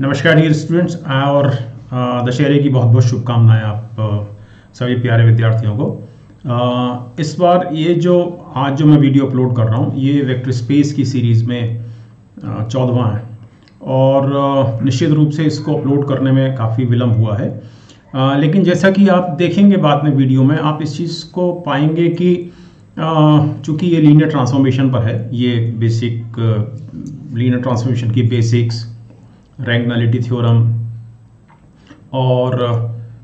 नमस्कार dear students और दशहरे की बहुत बहुत शुभकामनाएँ आप सभी प्यारे विद्यार्थियों को। इस बार ये जो, आज जो मैं वीडियो अपलोड कर रहा हूँ, ये वेक्टर स्पेस की सीरीज़ में चौदवा है। और निश्चित रूप से इसको अपलोड करने में काफ़ी विलम्ब हुआ है। लेकिन जैसा कि आप देखेंगे बाद में वीडियो में, आप इस चीज़ को पाएँगे कि चूँकि ये लीनियर ट्रांसफॉर्मेशन पर है, ये बेसिक लीनियर ट्रांसफॉर्मेशन की बेसिक्स रैंक नलिटी थ्योरम और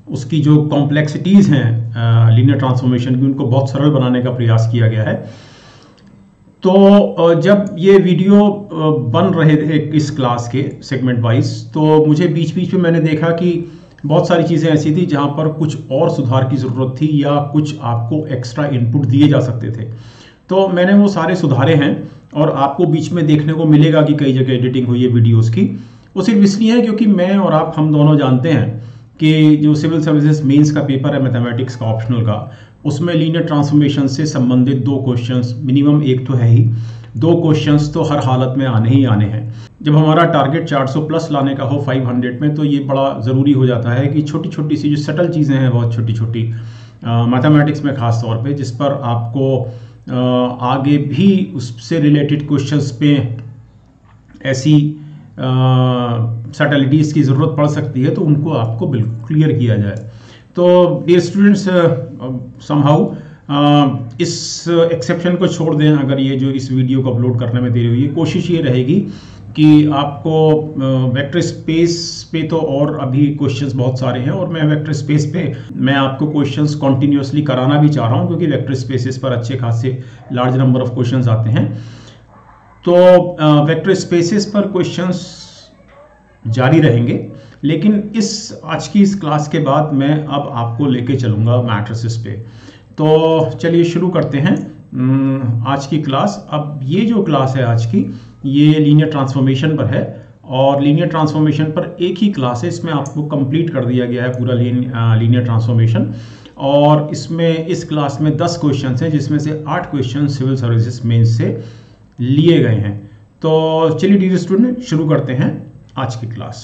उसकी जो कॉम्प्लेक्सिटीज़ हैं लीनियर ट्रांसफॉर्मेशन की, उनको बहुत सरल बनाने का प्रयास किया गया है। तो जब ये वीडियो बन रहे थे इस क्लास के सेगमेंट वाइज तो मुझे बीच बीच में मैंने देखा कि बहुत सारी चीज़ें ऐसी थी जहाँ पर कुछ और सुधार की ज़रूरत थी या कुछ आपको एक्स्ट्रा इनपुट दिए जा सकते थे। तो मैंने वो सारे सुधारे हैं और आपको बीच में देखने को मिलेगा कि कई जगह एडिटिंग हुई है वीडियोज़ की। वो सिर्फ़ इसलिए है क्योंकि मैं और आप हम दोनों जानते हैं कि जो सिविल सर्विसेज़ मेंस का पेपर है मैथमेटिक्स का ऑप्शनल का उसमें लीनियर ट्रांसफॉर्मेशन से संबंधित दो क्वेश्चंस मिनिमम एक तो है ही। दो क्वेश्चंस तो हर हालत में आने ही आने हैं। जब हमारा टारगेट 400 प्लस लाने का हो 500 में तो ये बड़ा ज़रूरी हो जाता है कि छोटी छोटी सी जो सटल चीज़ें हैं बहुत छोटी छोटी मैथमेटिक्स में ख़ास तौर पे जिस पर आपको अ, आगे भी उससे रिलेटेड क्वेश्चंस पे ऐसी सैटेलिटीज़ की ज़रूरत पड़ सकती है तो उनको आपको बिल्कुल क्लियर किया जाए। तो डियर स्टूडेंट्स समहाउ इस एक्सेप्शन को छोड़ दें, अगर ये जो इस वीडियो को अपलोड करने में देरी हुई है कोशिश ये रहेगी कि आपको वेक्टर स्पेस पे तो और अभी क्वेश्चंस बहुत सारे हैं, और मैं वेक्टर स्पेस पे, मैं आपको क्वेश्चंस कॉन्टिन्यूसली कराना भी चाह रहा हूँ, क्योंकि वेक्टर स्पेसेस पर अच्छे खासे लार्ज नंबर ऑफ़ क्वेश्चंस आते हैं। तो वेक्टर स्पेसेस पर क्वेश्चंस जारी रहेंगे, लेकिन इस, आज की इस क्लास के बाद मैं अब आपको लेके चलूँगा मैट्रिसेस पे। तो चलिए शुरू करते हैं आज की क्लास अब ये जो क्लास है आज की, ये लीनियर ट्रांसफॉर्मेशन पर है, और लीनियर ट्रांसफॉर्मेशन पर एक ही क्लास है, इसमें आपको कंप्लीट कर दिया गया है पूरा लीनियर ट्रांसफॉर्मेशन और इसमें, इस क्लास में 10 क्वेश्चंस हैं, जिसमें से 8 क्वेश्चन सिविल सर्विसेज़ मेंस से लिए गए हैं। तो चलिए डियर स्टूडेंट, शुरू करते हैं आज की क्लास।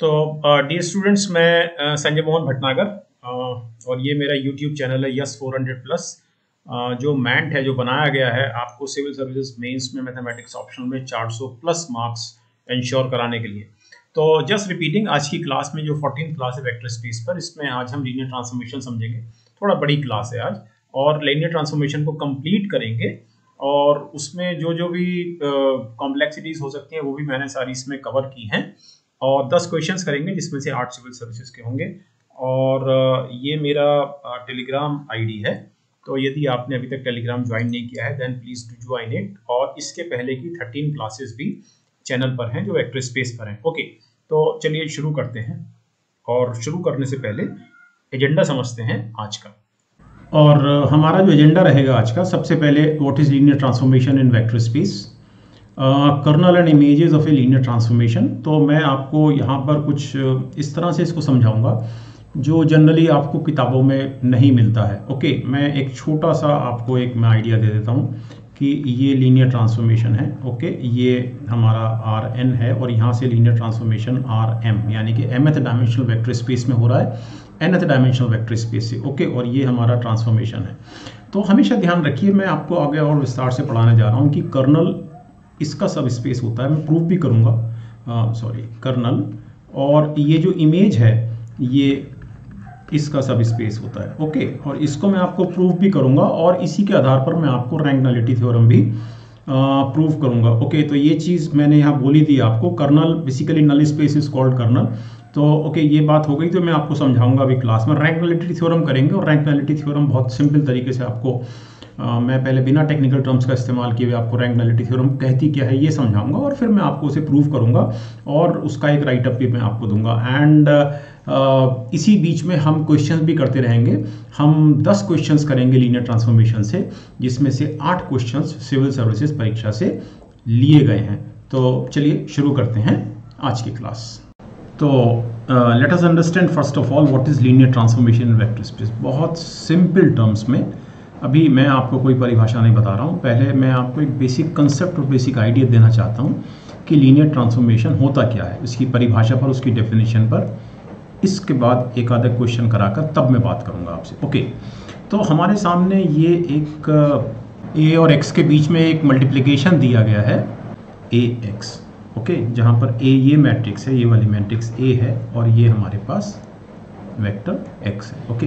तो डियर स्टूडेंट्स, मैं संजय मोहन भटनागर और ये मेरा यूट्यूब चैनल है यस 400 प्लस। जो मैंट है, जो बनाया गया है, आपको सिविल सर्विसेज़ मेंस में मैथमेटिक्स ऑप्शन में 400 प्लस मार्क्स इंश्योर कराने के लिए। तो जस्ट रिपीटिंग, आज की क्लास में जो 14 क्लास है वेक्टर स्पेस पर, इसमें आज हम लीनियर ट्रांसफॉर्मेशन समझेंगे। थोड़ा बड़ी क्लास है आज, और लीनियर ट्रांसफॉर्मेशन को कंप्लीट करेंगे और उसमें जो जो भी कॉम्प्लेक्सिटीज हो सकती हैं, वो भी मैंने सारी इसमें कवर की हैं। और दस क्वेश्चंस करेंगे, जिसमें से आठ सिविल सर्विसेज़ के होंगे। और ये मेरा टेलीग्राम आईडी है। तो यदि आपने अभी तक टेलीग्राम ज्वाइन नहीं किया है then please do join it और इसके पहले की थर्टीन क्लासेस भी चैनल पर हैं, जो एक्ट्रेस स्पेस पर हैं। ओके तो चलिए शुरू करते हैं। और शुरू करने से पहले एजेंडा समझते हैं आज का। और हमारा जो एजेंडा रहेगा आज का सबसे पहले what is linear transformation in vector space kernel and images of a linear transformation तो मैं आपको यहाँ पर कुछ इस तरह से इसको समझाऊँगा जो जनरली आपको किताबों में नहीं मिलता है। ओके okay, मैं एक छोटा सा आपको एक मैं आइडिया दे देता हूँ कि ये लीनियर ट्रांसफॉर्मेशन है। ओके okay, ये हमारा आर एन है और यहाँ से लीनियर ट्रांसफॉर्मेशन आर एम यानी कि एमएथ डायमेंशनल वेक्टर स्पेस में हो रहा है। एनथ डायमेंशनल वेक्टर स्पेस से। ओके और ये हमारा ट्रांसफॉर्मेशन है। तो हमेशा ध्यान रखिए, मैं आपको आगे और विस्तार से पढ़ाने जा रहा हूँ कि कर्नल इसका सब स्पेस होता है, मैं प्रूफ भी करूँगा। सॉरी कर्नल और ये जो इमेज है, ये इसका सब स्पेस होता है। ओके और इसको मैं आपको प्रूफ भी करूँगा और इसी के आधार पर मैं आपको रैंक नलिटी थ्योरम भी प्रूव करूँगा। ओके तो ये चीज़ मैंने यहाँ बोली थी आपको kernel basically null space is called kernel तो ओके ये बात हो गई तो मैं आपको समझाऊँगा अभी क्लास में। रैंक नलिटी थ्योरम करेंगे और रैंक नलिटी थ्योरम बहुत सिंपल तरीके से आपको अ, मैं पहले बिना टेक्निकल टर्म्स का इस्तेमाल किए हुए आपको रैंक नलिटी थ्योरम कहती क्या है ये समझाऊँगा और फिर मैं आपको उसे प्रूव करूँगा और उसका एक राइटअप भी मैं आपको दूँगा। एंड इसी बीच में हम क्वेश्चंस भी करते रहेंगे। हम 10 क्वेश्चंस करेंगे लीनियर ट्रांसफॉर्मेशन से जिसमें से आठ क्वेश्चंस सिविल सर्विसेज़ परीक्षा से लिए गए हैं। तो चलिए शुरू करते हैं आज की क्लास तो let us understand first of all what is linear transformation in vector space बहुत सिंपल टर्म्स में, अभी मैं आपको कोई परिभाषा नहीं बता रहा हूँ। पहले मैं आपको एक बेसिक कंसेप्ट और बेसिक आइडिया देना चाहता हूँ कि लीनियर ट्रांसफॉर्मेशन होता क्या है। उसकी परिभाषा पर, उसकी डेफिनेशन पर, इसके बाद एक आधा क्वेश्चन कराकर तब मैं बात करूँगा आपसे। ओके तो हमारे सामने ये एक ए और एक्स के बीच में एक मल्टीप्लिकेशन दिया गया है ए एक्स ओके? जहाँ पर ए ये मैट्रिक्स है ये वाली मैट्रिक्स ए है और ये हमारे पास वेक्टर एक्स है ओके?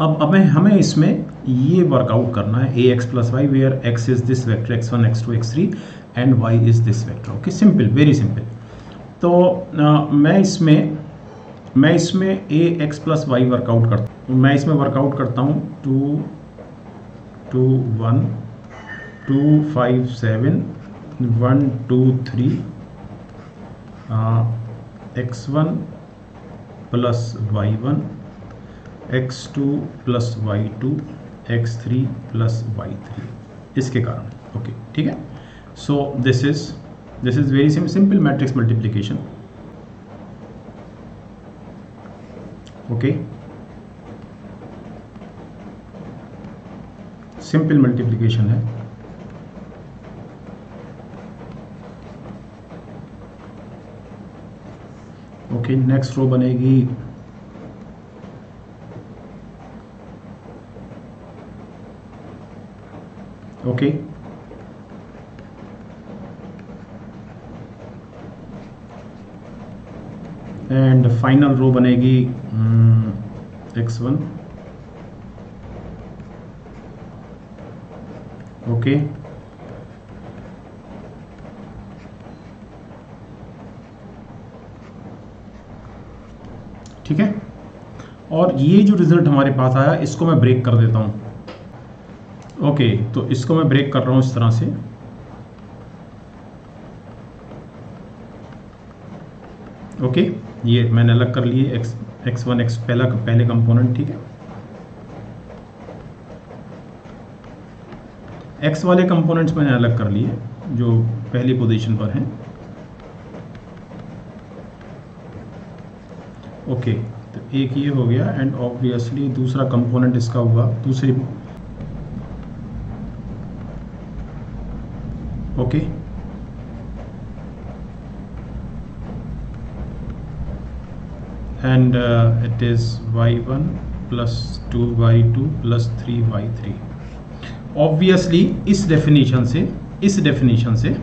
अब अब हमें इसमें ये वर्कआउट करना है a x plus y where x is this vector x one x two x three and y is this vector okay? Simple very simple तो आ, मैं इसमें मैं इसमें a x plus y work out करता हूँ। मैं इसमें वर्कआउट करता हूँ two two one two five seven one, two, three x one plus y one, x two plus y two, x three plus y three, इसके कारण। Okay, ठीक है? So this is this is very simple matrix multiplication okay simple multiplication है। Okay next row बनेगी। Okay and final रो बनेगी x one okay ठीक है? और ये जो रिज़ल्ट हमारे पास आया, इसको मैं ब्रेक कर देता हूँ। ओके तो इसको मैं ब्रेक कर रहा हूँ इस तरह से। ओके ये मैंने अलग कर लिए एक्स एक्स वन एक्स पहला, पहले कंपोनेंट ठीक है? एक्स वाले कंपोनेंट्स मैंने अलग कर लिए, जो पहली पोजीशन पर हैं। ओके तो एक ये हो गया एंड ऑब्वियसली दूसरा कंपोनेंट इसका हुआ, दूसरी okay and it is y one plus two is y1 plus 2y2 plus 3y3 obviously इस डेफिनेशन से, इस डेफिनेशन से,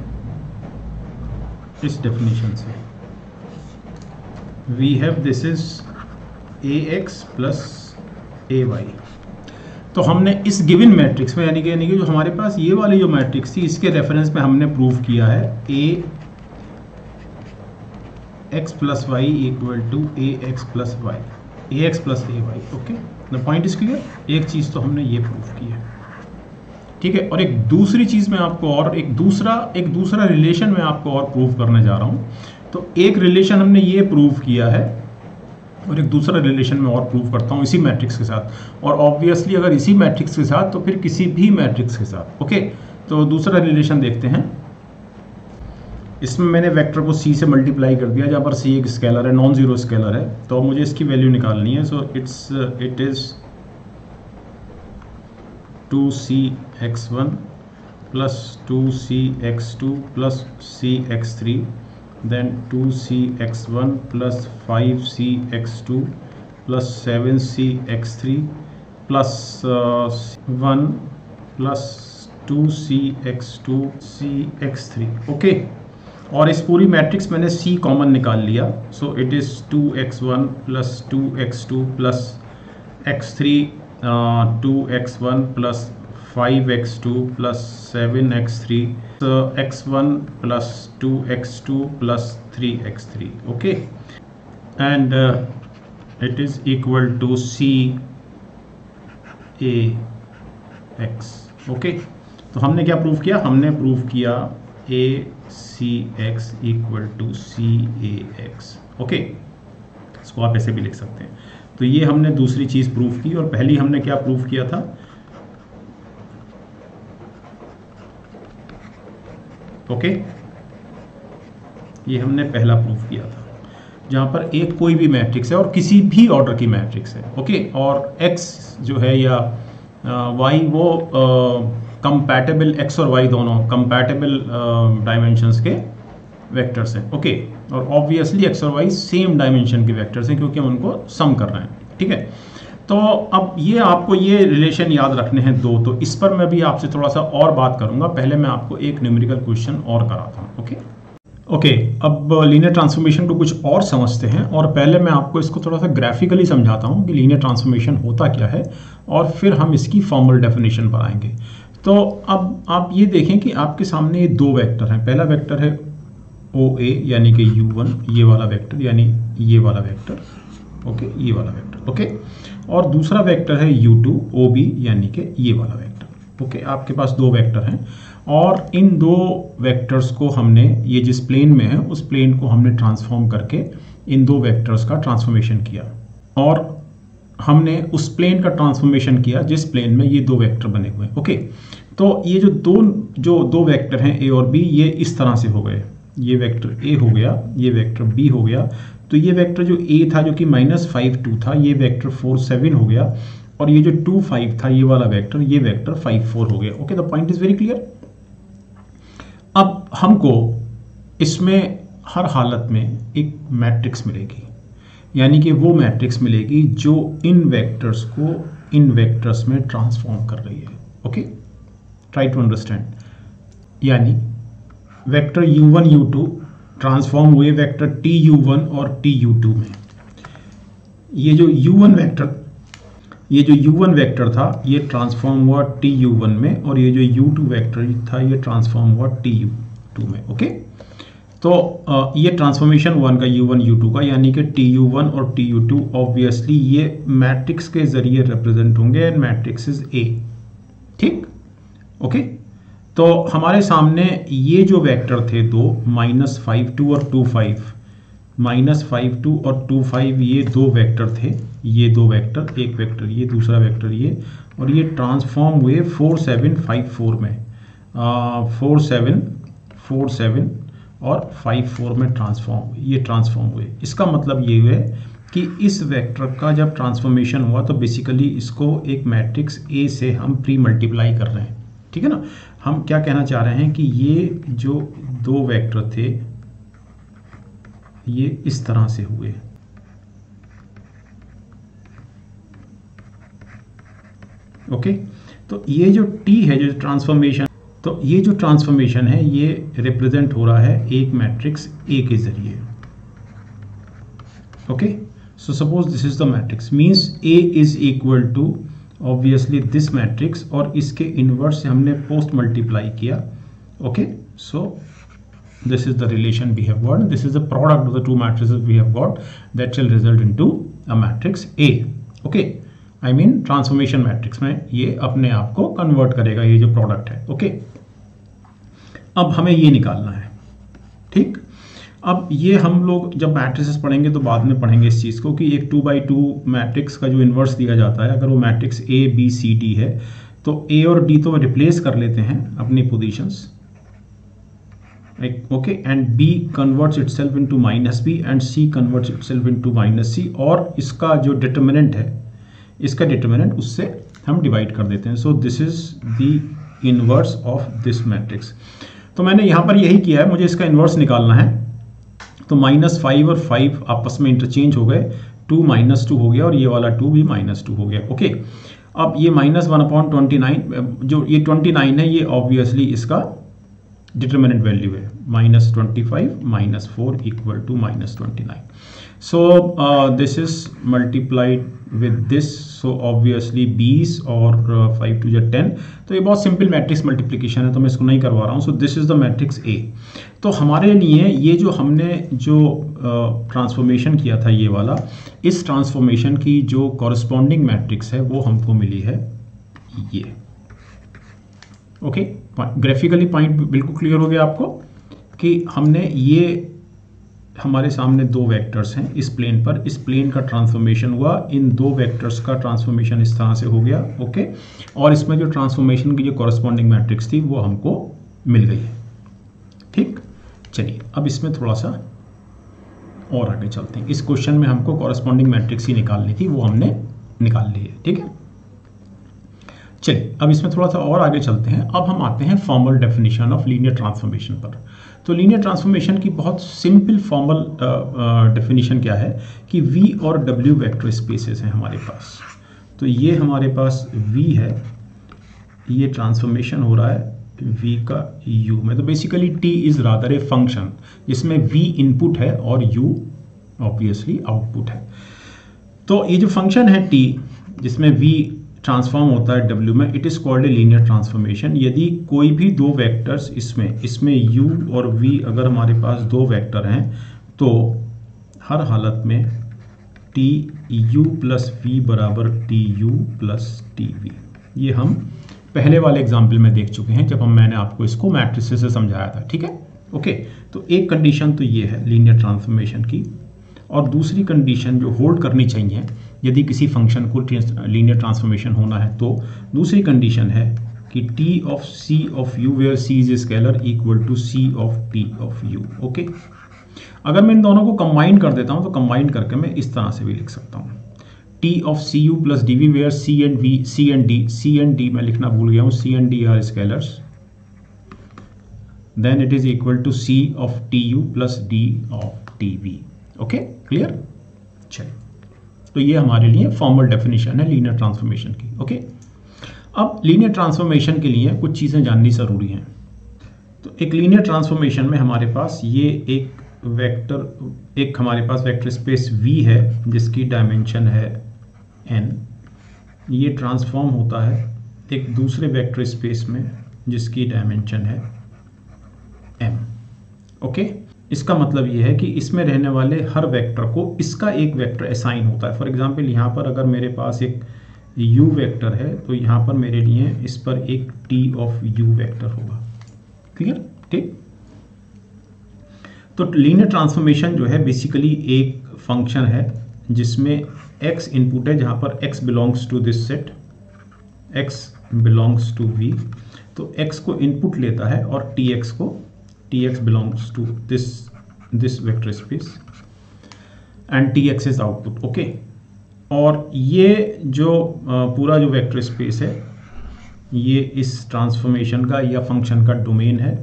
इस डेफिनेशन से. We have this is a x plus a y तो हमने इस गिवन मैट्रिक्स में, यानी कि यानी कि जो हमारे पास ये वाली जो मैट्रिक्स थी, इसके रेफरेंस में हमने प्रूव किया है a x plus y equal to a x plus y a x plus a y okay the point is clear एक चीज़ तो हमने ये प्रूव की है। ठीक है? और एक दूसरी चीज़ मैं आपको और, एक दूसरा एक दूसरा रिलेशन मैं आपको और प्रूव करने जा रहा हूँ। तो एक रिलेशन हमने ये प्रूव किया है और एक दूसरा रिलेशन मैं और प्रूव करता हूँ इसी मैट्रिक्स के साथ। और ऑब्वियसली अगर इसी मैट्रिक्स के साथ तो फिर किसी भी मैट्रिक्स के साथ ओके तो दूसरा रिलेशन देखते हैं। इसमें मैंने वेक्टर को सी से मल्टीप्लाई कर दिया, जहाँ पर सी एक स्केलर है नॉन ज़ीरो स्केलर है। तो मुझे इसकी वैल्यू निकालनी है so it's it is two c x one plus two c x two plus c x three x three plus one plus two c x two c x three okay और इस पूरी matrix मैंने c common निकाल लिया. So it is two x one plus two x two plus x three two x one plus five x two plus seven x three x one plus two x two plus three x three okay and it is equal to c x okay तो हमने क्या prove किया? हमने prove किया a c x equal to c x okay इसको आप ऐसे भी लिख सकते हैं। तो ये हमने दूसरी चीज़ प्रूफ की और पहली हमने क्या प्रूफ किया था? ओके ये हमने पहला प्रूफ किया था, जहाँ पर एक कोई भी मैट्रिक्स है और किसी भी ऑर्डर की मैट्रिक्स है ओके और एक्स जो है या वाई वो कंपैटिबल एक्स और वाई दोनों कंपैटिबल डायमेंशंस के वेक्टर्स हैं ओके और ऑब्वियसली एक्स और वाई सेम डायमेंशन के वेक्टर्स हैं, क्योंकि हम उनको सम कर रहे हैं, ठीक है? तो अब ये आपको ये रिलेशन याद रखने हैं दो तो इस पर मैं भी आपसे थोड़ा सा और बात करूँगा। पहले मैं आपको एक न्यूमेरिकल क्वेश्चन और कराता हूँ ओके ओके अब लीनियर ट्रांसफॉर्मेशन को कुछ और समझते हैं और पहले मैं आपको इसको थोड़ा सा ग्राफिकली समझाता हूँ कि लीनियर ट्रांसफॉर्मेशन होता क्या है और फिर हम इसकी फॉर्मल डेफिनेशन पर आएँगे। तो अब आप ये देखें कि आपके सामने ये दो वेक्टर हैं। पहला वेक्टर है ओ ए यानी कि यू वन ये वाला वेक्टर यानी ये वाला वेक्टर ओके ये वाला वेक्टर ओके और दूसरा वेक्टर है यू टू ओ बी यानी कि ये वाला वेक्टर ओके आपके पास दो वेक्टर हैं और इन दो वेक्टर्स को हमने, ये जिस प्लेन में है, उस प्लेन को हमने ट्रांसफॉर्म करके इन दो वेक्टर्स का ट्रांसफॉर्मेशन किया। और हमने उस प्लेन का ट्रांसफॉर्मेशन किया जिस प्लेन में ये दो वेक्टर बने हुए ओके तो ये जो दो जो दो वेक्टर हैं ए और बी ये इस तरह से हो गए। ये वेक्टर ए हो गया, ये वेक्टर बी हो गया। तो ये वेक्टर जो ए था, जो कि माइनस फाइव टू था, ये वेक्टर फोर सेवन हो गया। और ये जो टू फाइव था, ये वाला वेक्टर ये वेक्टर फाइव फोर हो गया। Okay the point is very clear अब हमको इसमें हर हालत में एक मैट्रिक्स मिलेगी। यानी कि वो मैट्रिक्स मिलेगी जो इन वेक्टर्स को इन वेक्टर्स में ट्रांसफॉर्म कर रही है। ओके ट्राई टू अंडरस्टैंड यानी वेक्टर u1 u2 ट्रांसफॉर्म हुए वेक्टर टी यू वन और टी यू टू में। ये जो यू वन वैक्टर ये जो यू वन वैक्टर था, ये ट्रांसफॉर्म हुआ टी यू वन में और ये जो यू टू वैक्टर था, ये ट्रांसफॉर्म हुआ टी यू टू में ओके तो ये ट्रांसफॉर्मेशन वन का यू वन यू टू का, यानी कि टी यू वन और टी यू टू ऑब्वियसली ये मैट्रिक्स के ज़रिए रिप्रेजेंट होंगे एंड मैट्रिक्स इज़ ए ठीक? ओके तो हमारे सामने ये जो वेक्टर थे दो माइनस फाइव टू और two five minus five two और टू फाइव ये दो वेक्टर थे, ये दो वेक्टर एक वेक्टर ये दूसरा वेक्टर ये, और ये ट्रांसफॉर्म हुए फोर सेवन फाइव फोर में फोर सेवन फोर सेवन और फाइव फोर में ट्रांसफॉर्म ये ट्रांसफॉर्म हुए। इसका मतलब ये हुए कि इस वेक्टर का जब ट्रांसफॉर्मेशन हुआ तो बेसिकली इसको एक मैट्रिक्स ए से हम प्री मल्टीप्लाई कर रहे हैं। ठीक है ना? हम क्या कहना चाह रहे हैं कि ये जो दो वेक्टर थे, ये इस तरह से हुए। ओके तो ये जो टी है, जो ट्रांसफॉर्मेशन तो ये जो ट्रांसफॉर्मेशन है, ये रिप्रेजेंट हो रहा है एक मैट्रिक्स ए के ज़रिए। Okay so suppose this is the matrix means a is equal to obviously this matrix और इसके इनवर्स से हमने पोस्ट मल्टीप्लाई किया। Okay so this is the relation we have got this is the product of the two matrix we have got that shall result into a matrix a okay I mean transformation matrix में ये अपने आप को convert करेगा, ये जो product है। Okay okay? अब हमें ये निकालना है। ठीक? अब ये हम लोग जब मैट्रिसेस पढ़ेंगे तो बाद में पढ़ेंगे इस चीज़ को कि एक टू बाई टू मैट्रिक्स का जो इन्वर्स दिया जाता है, अगर वो matrix a b c d है तो ए और डी तो रिप्लेस कर लेते हैं अपनी positions okay and b converts itself into minus b and c converts itself into minus c और इसका जो डिटर्मिनेंट है, इसका डिटर्मिनेंट उससे हम डिवाइड कर देते हैं। So this is the inverse of this matrix तो मैंने यहाँ पर यही किया है, मुझे इसका इन्वर्स निकालना है। तो माइनस फाइव और फाइव आपस में इंटरचेंज हो गए। टू माइनस टू हो गया और ये वाला टू भी माइनस टू हो गया। ओके अब ये minus one upon twenty nine जो ये ट्वेंटी नाइन है ये ऑब्वियसली इसका डिटर्मिनेंट वैल्यू है। Minus twenty five minus four equal to minus twenty nine so uh, this is multiplied with so obviously 20 और 5 टू जै टेन तो ये बहुत सिंपल मैट्रिक्स मल्टीप्लिकेशन है तो मैं इसको नहीं करवा रहा हूँ। So this is the matrix a तो हमारे लिए ये जो हमने जो ट्रांसफॉर्मेशन uh, किया था ये वाला इस ट्रांसफॉर्मेशन की जो कॉरस्पॉन्डिंग मैट्रिक्स है वो हमको मिली है ये। ओके ग्राफिकली पॉइंट बिल्कुल क्लियर हो गया आपको कि हमने ये हमारे सामने दो वेक्टर्स हैं इस प्लेन पर। इस प्लेन का ट्रांसफॉर्मेशन हुआ, इन दो वेक्टर्स का ट्रांसफॉर्मेशन इस तरह से हो गया ओके और इसमें जो ट्रांसफॉर्मेशन की जो कॉरस्पॉन्डिंग मैट्रिक्स थी, वो हमको मिल गई है। ठीक? चलिए, अब इसमें थोड़ा सा और आगे चलते हैं। इस क्वेश्चन में हमको कॉरस्पॉन्डिंग मैट्रिक्स ही निकालनी थी, वो हमने निकाल ली है, ठीक है? चलिए, अब इसमें थोड़ा सा और आगे चलते हैं। अब हम आते हैं formal definition of linear transformation पर। तो लीनियर ट्रांसफॉर्मेशन की बहुत सिंपल फॉर्मल डेफिनेशन क्या है? कि वी और डब्ल्यू वेक्टर स्पेसेस हैं हमारे पास। तो ये हमारे पास वी है। ये ट्रांसफॉर्मेशन हो रहा है v का u में। तो basically t is rather a function जिसमें v इनपुट है और u ऑब्वियसली आउटपुट है। तो ये जो फ़ंक्शन है t, जिसमें v ट्रांसफॉर्म होता है डब्ल्यू में it is called a linear transformation यदि कोई भी दो वेक्टर्स इसमें इसमें यू और वी अगर हमारे पास दो वेक्टर हैं तो हर हालत में टी यू प्लस वी बराबर t u plus t v ये हम पहले वाले एग्ज़ाम्पल में देख चुके हैं, जब हम, मैंने आपको इसको मैट्रिस से समझाया था, ठीक है? ओके तो एक कंडीशन तो ये है लीनियर ट्रांसफॉर्मेशन की. और दूसरी कंडीशन जो होल्ड करनी चाहिए यदि किसी फ़ंक्शन को लीनियर ट्रांसफॉर्मेशन होना है तो दूसरी कंडीशन है कि t of c of u where c is scalar equal to c of t of u okay अगर मैं इन दोनों को कंबाइन कर देता हूँ तो कंबाइन करके मैं इस तरह से भी लिख सकता हूँ। T of c u plus d v where c and v c and d c and d मैं लिखना भूल गया हूँ c and d are scalars then it is equal to c of t u plus d of t v okay clear चलिए तो ये हमारे लिए फॉर्मल डेफिनेशन है लीनियर ट्रांसफॉर्मेशन की ओके अब लीनियर ट्रांसफॉर्मेशन के लिए कुछ चीज़ें जाननी ज़रूरी हैं। तो एक लीनियर ट्रांसफॉर्मेशन में हमारे पास ये एक वेक्टर एक हमारे पास वेक्टर स्पेस v है, जिसकी डायमेंशन है एन ये ट्रांसफॉर्म होता है एक दूसरे वेक्टर स्पेस में जिसकी डायमेंशन है एम ओके इसका मतलब ये है कि इसमें रहने वाले हर वेक्टर को इसका एक वेक्टर असाइन होता है। फॉर एग्जांपल यहाँ पर अगर मेरे पास एक u वेक्टर है तो यहाँ पर मेरे लिए इस पर एक t ऑफ़ u वेक्टर होगा। क्लियर ठीक? तो लीनियर ट्रांसफॉर्मेशन जो है बेसिकली एक फ़ंक्शन है, जिसमें x इनपुट है, जहाँ पर x belongs to this set x belongs to v तो x को इनपुट लेता है और tx को tx belongs to this this vector space and tx is output okay और ये जो पूरा जो वेक्टर स्पेस है, ये इस ट्रांसफॉर्मेशन का या फ़ंक्शन का डोमेन है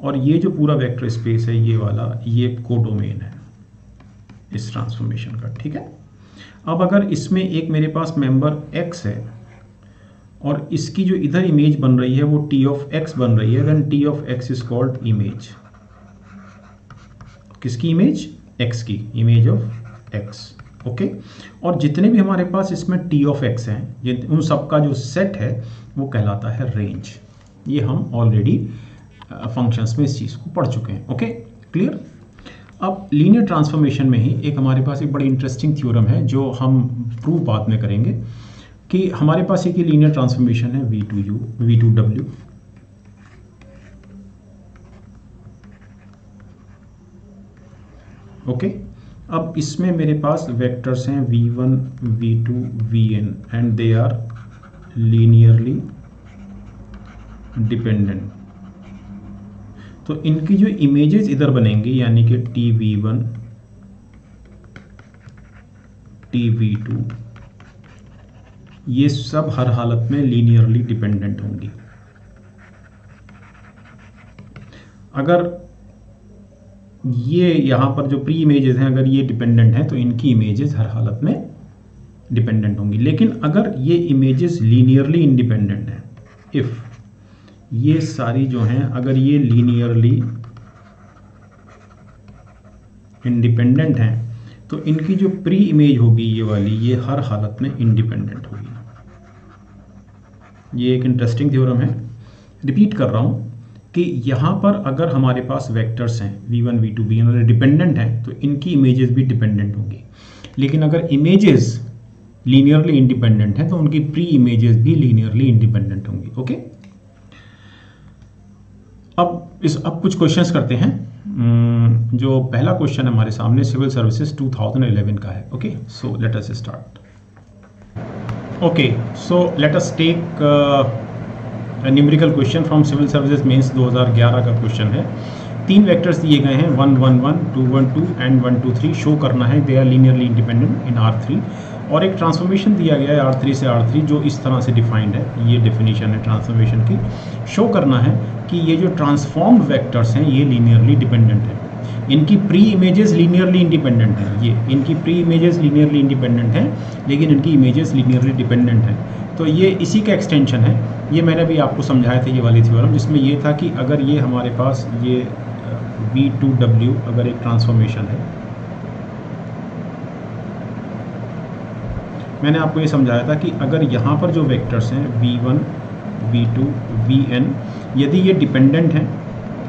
और ये जो पूरा वेक्टर स्पेस है, ये वाला, ये को डोमेन है इस ट्रांसफॉर्मेशन का, ठीक है? अब अगर इसमें एक मेरे पास मेंबर एक्स है और इसकी जो इधर इमेज बन रही है, वो टी ऑफ़ एक्स बन रही है then t of x is called image किसकी इमेज एक्स की इमेज ऑफ़ एक्स ओके और जितने भी हमारे पास इसमें टी ऑफ़ एक्स हैं उन सब का जो सेट है, वो कहलाता है रेंज ये हम ऑलरेडी फ़ंक्शंस में इस चीज़ को पढ़ चुके हैं ओके क्लियर अब लीनियर ट्रांसफॉर्मेशन में ही एक हमारे पास एक बड़ी इंटरेस्टिंग थ्योरम है, जो हम प्रूव बाद में करेंगे. कि हमारे पास एक लीनियर ट्रांसफॉर्मेशन है v to u v to W okay अब इसमें मेरे पास वेक्टर्स हैं v one v two v n and they are linearly dependent तो इनकी जो इमेजेस इधर बनेंगी, यानी कि t v one t v two ये सब हर हालत में लीनियरली डिपेंडेंट होंगी। अगर ये यहाँ पर जो प्री इमेजेस हैं, अगर ये डिपेंडेंट हैं तो इनकी इमेजेस हर हालत में डिपेंडेंट होंगी। लेकिन अगर ये इमेजेस लीनियरली इंडिपेंडेंट हैं इफ़ ये सारी जो हैं, अगर ये लीनियरली इंडिपेंडेंट हैं तो इनकी जो प्री इमेज होगी ये वाली, ये हर हालत में इंडिपेंडेंट होगी। ये एक इंटरेस्टिंग थ्योरम है। रिपीट कर रहा हूँ कि यहाँ पर अगर हमारे पास वेक्टर्स हैं v1 v2 v1 डिपेंडेंट हैं तो इनकी इमेजेस भी डिपेंडेंट होंगी। लेकिन अगर इमेजेस लीनियरली इंडिपेंडेंट हैं तो उनकी प्री इमेजेस भी लीनियरली इंडिपेंडेंट होंगी ओके अब इस अब कुछ क्वेश्चंस करते हैं। Hmm, जो पहला क्वेश्चन हमारे सामने सिविल सर्विसेज़ 2011 का है okay so let us start okay so let us take numerical question from civil services mains 2011 का क्वेश्चन है। तीन वेक्टर्स दिए गए हैं one one one two one two and one two three show करना है। They are linearly independent in R three और एक ट्रांसफॉर्मेशन दिया गया है आर थ्री से आर थ्री जो इस तरह से डिफाइंड है। ये डेफिनेशन है ट्रांसफॉर्मेशन की। शो करना है कि ये जो ट्रांसफॉर्म्ड वेक्टर्स हैं, ये लीनियरली डिपेंडेंट है। इनकी प्री इमेजेस लीनियरली इंडिपेंडेंट हैं। ये, इनकी प्री इमेजेस लीनियरली इंडिपेंडेंट हैं, लेकिन इनकी इमेजेस लीनियरली डिपेंडेंट हैं। तो ये इसी का एक्सटेंशन है। ये मैंने भी आपको समझाया था, ये वाली थ्योरम जिसमें ये था कि अगर ये हमारे पास ये वी टू डब्ल्यू अगर एक ट्रांसफॉर्मेशन है। मैंने आपको ये समझाया था कि अगर यहाँ पर जो वेक्टर्स हैं V one V two V N यदि ये डिपेंडेंट हैं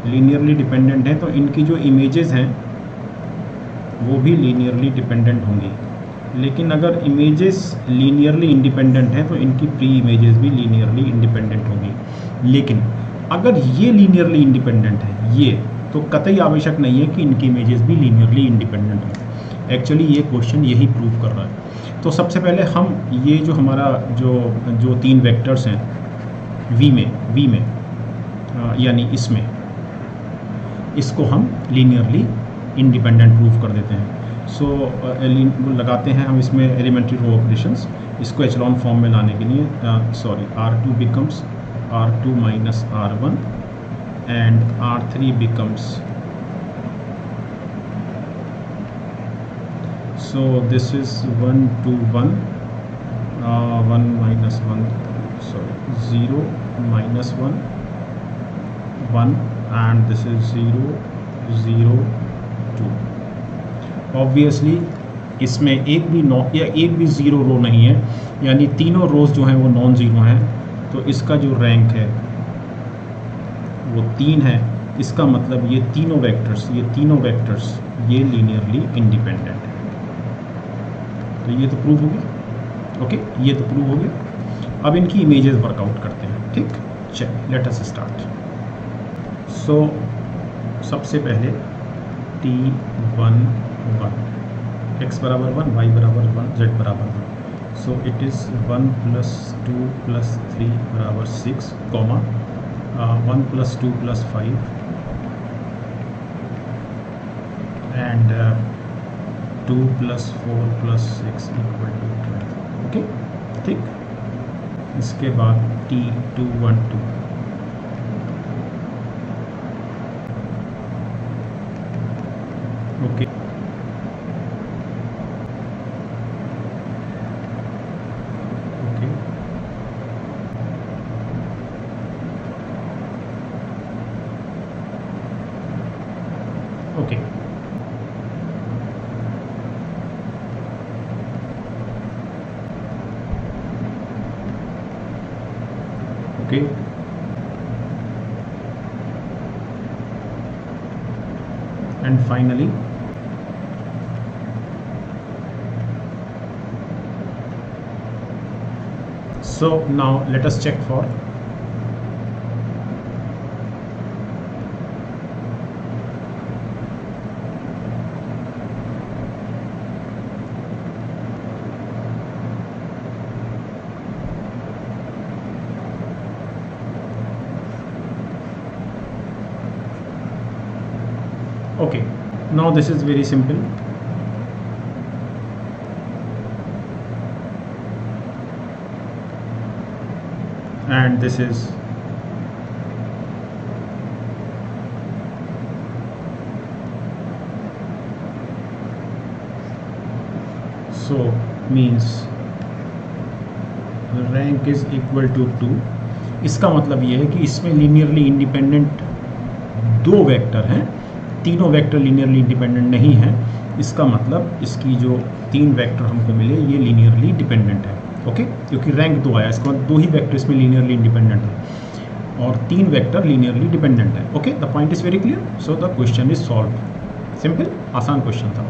लीनियरली डिपेंडेंट हैं तो इनकी जो इमेजेस हैं, वो भी लीनियरली डिपेंडेंट होंगी। लेकिन अगर इमेजेस लीनियरली इंडिपेंडेंट हैं तो इनकी प्री इमेजेस भी लीनियरली इंडिपेंडेंट होंगी। लेकिन अगर ये लीनियरली इंडिपेंडेंट है, ये तो कतई आवश्यक नहीं है कि इनकी इमेजेस भी लीनियरली इंडिपेंडेंट हों। एक्चुअली ये क्वेश्चन यही प्रूव कर रहा है। तो सबसे पहले हम ये जो हमारा जो जो तीन वेक्टर्स हैं वी में वी में यानी इसमें इसको हम लीनियरली इंडिपेंडेंट प्रूव कर देते हैं। सो so, लगाते हैं हम इसमें एलिमेंट्री रो ऑपरेशन इसको एचलॉन फॉर्म में लाने के लिए sorry R two becomes R two minus R one and R three becomes this is 1 to 1 uh, 1 minus 1 sorry 0 minus 1 1 and this is 0 0 2 obviously इसमें एक भी नौ या एक भी ज़ीरो रो नहीं है, यानी तीनों रोज जो हैं वो नॉन ज़ीरो हैं तो इसका जो रैंक है, वो तीन है। इसका मतलब ये तीनों वेक्टर्स ये तीनों वेक्टर्स ये लीनियरली इंडिपेंडेंट है। तो ये तो प्रूव हो गया ओके ये तो प्रूव हो गया अब इनकी इमेजेस वर्कआउट करते हैं, ठीक? चलिए let us start so so, सबसे पहले टी वन वन एक्स बराबर वन वाई बराबर वन जेड बराबर one so it is one plus two plus three बराबर six comma one plus two plus five and two plus four plus six equal to twelve okay ठीक इसके बाद T two one two finally. So now let us check for this is very simple and this is so means rank is equal to 2 इसका मतलब ये है कि इसमें linearly independent दो वेक्टर हैं तीनों वेक्टर लीनियरली इंडिपेंडेंट नहीं है। इसका मतलब इसकी जो तीन वेक्टर हमको मिले, ये लीनियरली डिपेंडेंट है ओके क्योंकि रैंक दो आया, इसका दो ही वेक्टर इसमें लीनियरली इंडिपेंडेंट है और तीन वेक्टर लीनियरली डिपेंडेंट है okay the point is very clear so the question is solve simple आसान क्वेश्चन था।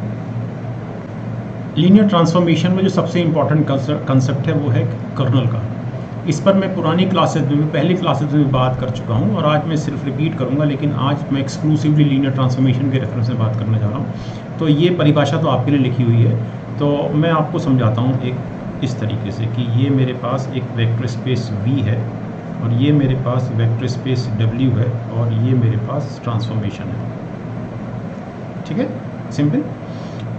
लीनियर ट्रांसफॉर्मेशन में जो सबसे इंपॉर्टेंट कंसेप्ट है, वो है कर्नल का। इस पर मैं पुरानी क्लासेस में पहली क्लासेस में भी बात कर चुका हूँ और आज मैं सिर्फ़ रिपीट करूँगा, लेकिन आज मैं एक्सक्लूसिवली लीनियर ट्रांसफॉर्मेशन के रेफरेंस में बात करने जा रहा हूँ। तो ये परिभाषा तो आपके लिए लिखी हुई है। तो मैं आपको समझाता हूँ एक, इस तरीके से कि ये मेरे पास एक वेक्टर स्पेस वी है और ये मेरे पास वेक्टर स्पेस W है और ये मेरे पास ट्रांसफॉर्मेशन है। ठीक है? सिंपल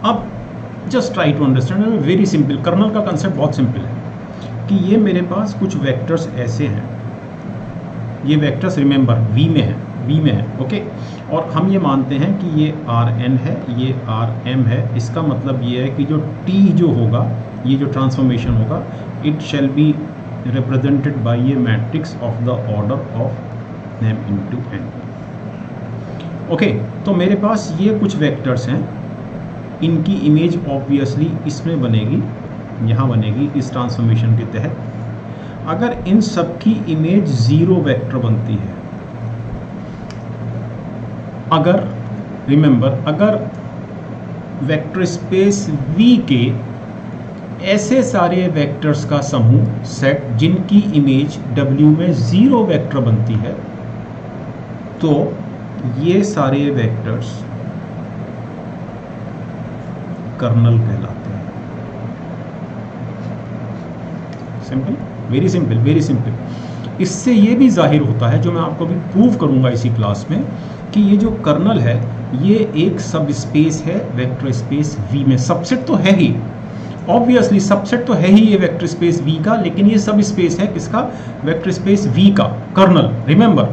अब just try to understand very simple kernel का कंसेप्ट बहुत सिंपल है। कि ये मेरे पास कुछ वेक्टर्स ऐसे हैं। ये वेक्टर्स रिमेंबर वी में है वी में है ओके और हम ये मानते हैं कि ये आर एन है, ये आर एम है। इसका मतलब ये है कि जो टी जो होगा, ये जो ट्रांसफॉर्मेशन होगा it shall be represented by a matrix of the order of M into N okay तो मेरे पास ये कुछ वेक्टर्स हैं। इनकी इमेज ऑब्वियसली इसमें बनेगी। यहाँ बनेगी इस ट्रांसफॉर्मेशन के तहत। अगर इन सब की इमेज ज़ीरो वेक्टर बनती है, अगर रिमेंबर अगर वेक्टर स्पेस V के ऐसे सारे वेक्टर्स का समूह सेट जिनकी इमेज W में ज़ीरो वेक्टर बनती है तो ये सारे वेक्टर्स कर्नल कहलाते हैं simple very simple very simple इससे ये भी ज़ाहिर होता है, जो मैं आपको अभी प्रूव करूँगा इसी क्लास में, कि ये जो कर्नल है, ये एक सब स्पेस है वेक्टर स्पेस वी में। सबसेट तो है ही। ऑब्वियसली सबसेट तो है ही ये वेक्टर स्पेस वी का, लेकिन ये सब स्पेस है किसका? वेक्टर स्पेस वी का कर्नल रिमेंबर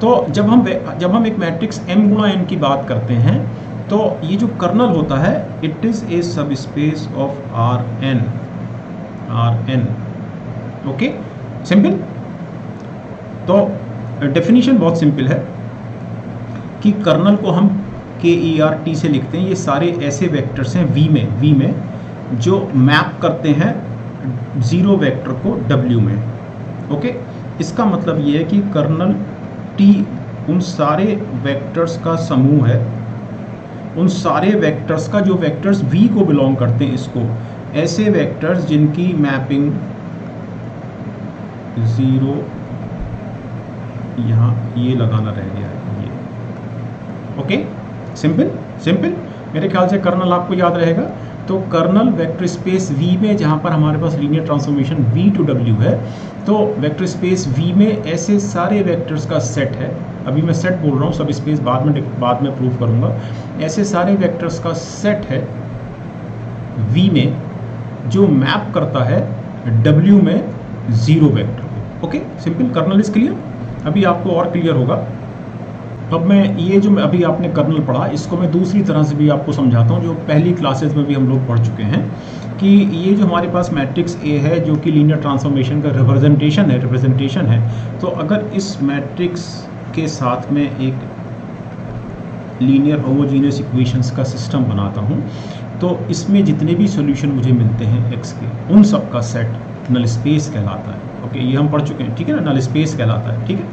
तो जब हम जब हम एक मैट्रिक्स m गुणा n की बात करते हैं तो ये जो कर्नल होता है it is a subspace of R N R N okay simple तो डेफिनेशन बहुत सिंपल है कि कर्नल को हम के ई आर टी से लिखते हैं। ये सारे ऐसे वेक्टर्स हैं वी में वी में, जो मैप करते हैं ज़ीरो वेक्टर को डब्ल्यू में। ओके इसका मतलब ये है कि कर्नल टी उन सारे वेक्टर्स का समूह है। उन सारे वेक्टर्स का जो वेक्टर्स वी को बिलोंग करते हैं इसको, ऐसे वेक्टर्स जिनकी मैपिंग ज़ीरो, यहाँ ये लगाना रह गया है, ये। ओके सिंपल सिंपल मेरे ख्याल से कर्नल आपको याद रहेगा। तो कर्नल वेक्टर स्पेस वी में, जहाँ पर हमारे पास linear transformation V to W है तो वेक्टर स्पेस वी में ऐसे सारे वेक्टर्स का सेट है। अभी मैं सेट बोल रहा हूँ, सब स्पेस बाद में बाद में प्रूव करूँगा। ऐसे सारे वेक्टर्स का सेट है वी में, जो मैप करता है डब्ल्यू में zero vector okay simple kernel is clear अभी आपको और क्लियर होगा। अब मैं ये जो मैं अभी आपने कर्नल पढ़ा, इसको मैं दूसरी तरह से भी आपको समझाता हूँ, जो पहली क्लासेस में भी हम लोग पढ़ चुके हैं, कि ये जो हमारे पास मैट्रिक्स ए है, जो कि लीनियर ट्रांसफॉर्मेशन का रिप्रेजेंटेशन है रिप्रेजेंटेशन है तो अगर इस मैट्रिक्स के साथ में एक लीनियर होमोजीनियस इक्वेशंस का सिस्टम बनाता हूँ तो इसमें जितने भी सॉल्यूशन मुझे मिलते हैं एक्स के, उन सब का सेट नल स्पेस कहलाता है। ओके ये हम पढ़ चुके हैं ठीक है ना? नल स्पेस कहलाता है ठीक है?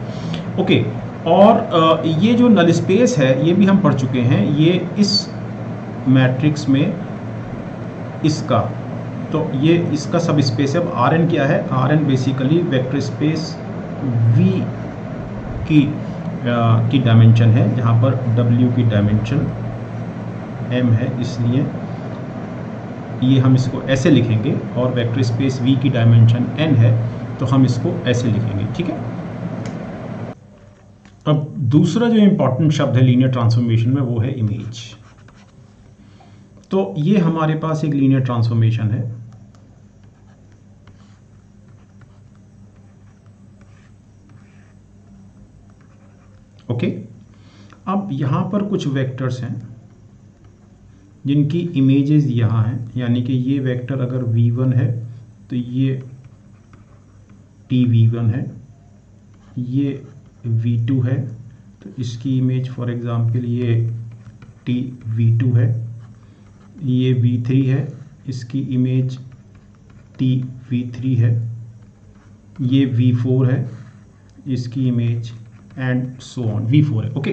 ओके और ये जो नल स्पेस है ये भी हम पढ़ चुके हैं ये इस मैट्रिक्स में इसका तो ये इसका सब स्पेस है। अब आर एन क्या है? R N basically vector space V की आ, की डायमेंशन है जहाँ पर डब्ल्यू की डायमेंशन एम है इसलिए ये हम इसको ऐसे लिखेंगे और वेक्टर स्पेस वी की डायमेंशन एन है। तो हम इसको ऐसे लिखेंगे, ठीक है? अब दूसरा जो इंपॉर्टेंट शब्द है लीनियर ट्रांसफॉर्मेशन में, वो है इमेज तो ये हमारे पास एक लीनियर ट्रांसफॉर्मेशन है। ओके अब यहाँ पर कुछ वेक्टर्स हैं, जिनकी इमेजेस यहाँ हैं, यानी कि ये वेक्टर अगर v1 है तो ये टी वी वन है, ये वी टू है तो इसकी इमेज फॉर एग्ज़ाम्पल ये टी वी टू है, ये वी थ्री है, इसकी इमेज टी वी थ्री है, ये वी फोर है, इसकी image and so on V four है ओके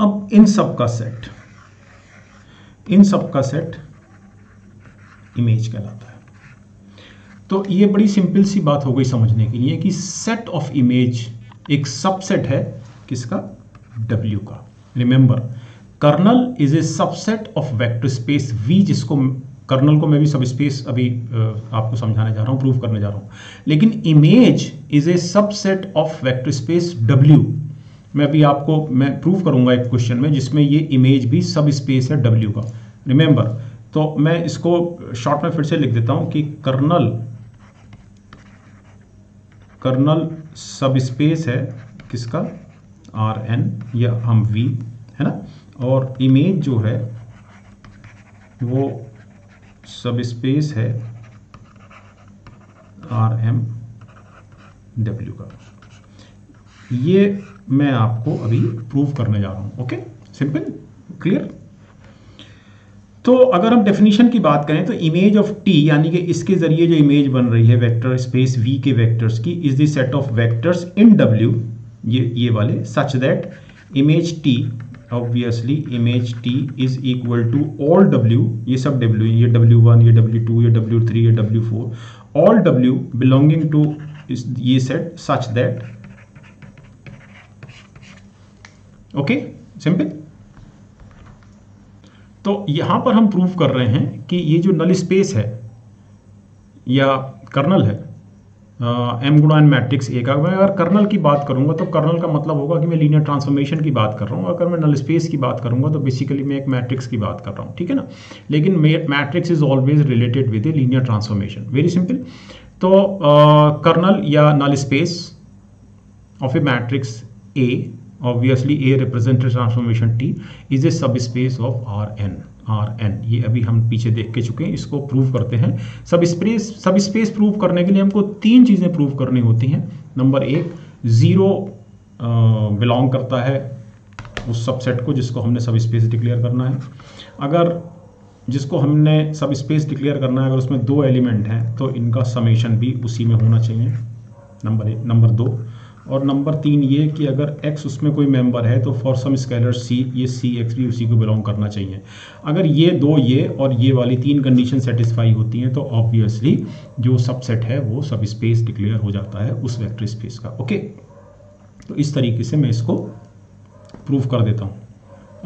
अब इन सब का सेट इन सब का सेट इमेज कहलाता है। तो ये बड़ी सिंपल सी बात हो गई समझने के लिए कि सेट ऑफ़ इमेज एक सबसेट है किसका? W का। Remember kernel is a subset of vector space V जिसको कर्नल को मैं भी सब स्पेस अभी आपको समझाने जा रहा हूँ प्रूव करने जा रहा हूँ। लेकिन image is a subset of vector space W मैं अभी आपको, मैं प्रूव करूँगा एक क्वेश्चन में जिसमें ये इमेज भी सब स्पेस है डब्ल्यू का। रिमेंबर तो मैं इसको शॉर्ट में फिर से लिख देता हूँ कि कर्नल कर्नल सब स्पेस है, किसका? आर एन या हम वी, है ना? और इमेज जो है, वो सब स्पेस है आर एम डब्ल्यू का। ये मैं आपको अभी प्रूव करने जा रहा हूँ, ओके? सिंपल? क्लियर? तो अगर हम डेफिनेशन की बात करें तो इमेज ऑफ़ टी यानी कि इसके ज़रिए जो इमेज बन रही है वेक्टर स्पेस वी के वेक्टर्स की is the set of vectors in W ये ये वाले such that image T obviously image T is equal to all W ये सब डब्ल्यू ये डब्ल्यू वन ये डब्ल्यू टू ये डब्ल्यू थ्री ये W four all W belonging to ये set such that okay simple तो यहाँ पर हम प्रूव कर रहे हैं कि ये जो नल स्पेस है, या कर्नल है एम गुणा एन मैट्रिक्स ए का, मैं अगर कर्नल की बात करूँगा तो कर्नल का मतलब होगा कि मैं लीनियर ट्रांसफॉर्मेशन की बात कर रहा हूँ। अगर मैं नल स्पेस की बात करूँगा तो बेसिकली मैं एक मैट्रिक्स की बात कर रहा हूँ, ठीक है ना? लेकिन matrix is always related with a linear transformation very simple तो कर्नल या null space of a matrix A obviously, a represented transformation t is a subspace of rn rn. ये अभी हम पीछे देख के चुके हैं, इसको प्रूव करते हैं। सब स्पेस सब स्पेस प्रूव करने के लिए हमको तीन चीज़ें प्रूव करनी होती हैं। नंबर एक ज़ीरो बिलोंग करता है उस सबसेट को जिसको हमने सब स्पेस डिक्लेयर करना है। अगर जिसको हमने सब स्पेस डिक्लेयर करना है, अगर उसमें दो एलिमेंट हैं तो इनका समेशन भी उसी में होना चाहिए। नंबर एक नंबर दो और नंबर तीन ये कि अगर x उसमें कोई मेंबर है तो फॉर सम स्केलर c, ये सी एक्स भी उसी को बिलोंग करना चाहिए। अगर ये दो ये और ये वाली तीन कंडीशन सेटिस्फाई होती हैं तो ऑब्वियसली जो सबसेट है, वो सब स्पेस डिक्लेयर हो जाता है उस वेक्टर स्पेस का। ओके तो इस तरीके से मैं इसको प्रूव कर देता हूँ।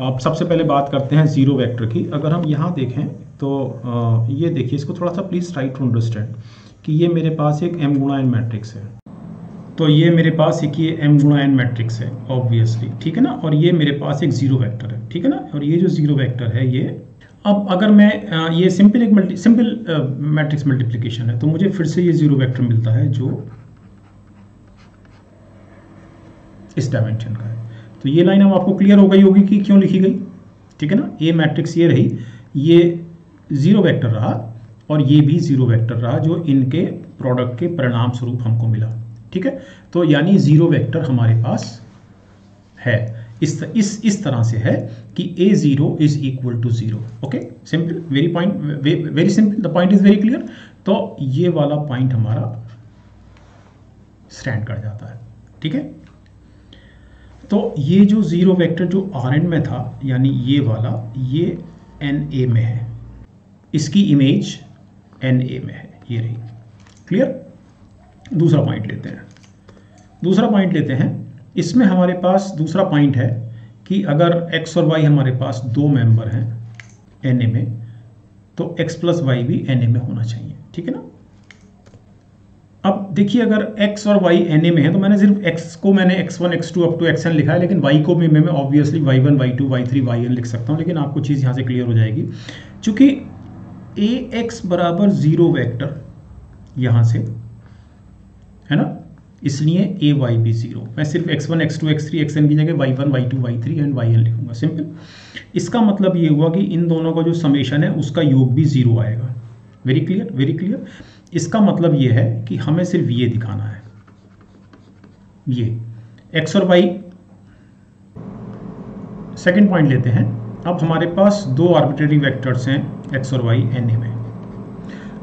आप सबसे पहले बात करते हैं ज़ीरो वेक्टर की। अगर हम यहाँ देखें तो ये देखिए, इसको थोड़ा सा प्लीज़ ट्राई टू अंडरस्टैंड कि ये मेरे पास एक एम गुणा एन मैट्रिक्स है। तो ये मेरे पास एक ये एम गुणा एन मैट्रिक्स है ऑब्वियसली ठीक है ना? और ये मेरे पास एक ज़ीरो वेक्टर है, ठीक है ना? और ये जो ज़ीरो वेक्टर है ये, अब अगर मैं ये सिंपल एक मल्टी सिंपल मैट्रिक्स मल्टीप्लिकेशन है तो मुझे फिर से ये ज़ीरो वेक्टर मिलता है जो इस डायमेंशन का है। तो ये लाइन अब आपको क्लियर हो गई होगी कि क्यों लिखी गई, ठीक है ना? ये मैट्रिक्स ये रही, ये ज़ीरो वेक्टर रहा और ये भी ज़ीरो वेक्टर रहा जो इनके प्रोडक्ट के परिणाम स्वरूप हमको मिला। ठीक है? तो यानी ज़ीरो वेक्टर हमारे पास है। इस इस इस तरह से है कि A zero is equal to zero okay simple very point very simple the point is very clear तो ये वाला पॉइंट हमारा स्टैंड कर जाता है। ठीक है? तो ये जो ज़ीरो वेक्टर जो आर एन में था, यानी ये वाला, ये एन ए में है। इसकी इमेज एन ए में है। ये रही। क्लियर दूसरा पॉइंट लेते हैं। दूसरा पॉइंट लेते हैं। इसमें हमारे पास दूसरा पॉइंट है कि अगर x और y हमारे पास दो मेंबर हैं एन में तो x प्लस वाई भी एन में होना चाहिए। ठीक है ना? अब देखिए, अगर x और y एन में है तो मैंने सिर्फ़ x को मैंने x1 x2 up to xn लिखा है, लेकिन y को भी मैं obviously y1 y2 y3 yn लिख सकता हूँ, लेकिन आपको चीज़ यहाँ से क्लियर हो जाएगी। चूँकि ए एक्स बराबर ज़ीरो वैक्टर यहाँ से है ना? इसलिए ए वाई भी ज़ीरो मैं सिर्फ़ X one X two X three X N की जगह Y one Y two Y three and Y N लिखूँगा सिंपल इसका मतलब ये हुआ कि इन दोनों का जो समेशन है, उसका योग भी ज़ीरो आएगा। वेरी क्लियर वेरी क्लियर इसका मतलब ये है कि हमें सिर्फ़ ये दिखाना है। ये। एक्स और वाई सेकेंड पॉइंट लेते हैं। अब हमारे पास दो आर्बिट्रेरी वेक्टर्स हैं एक्स और वाई एन ए में।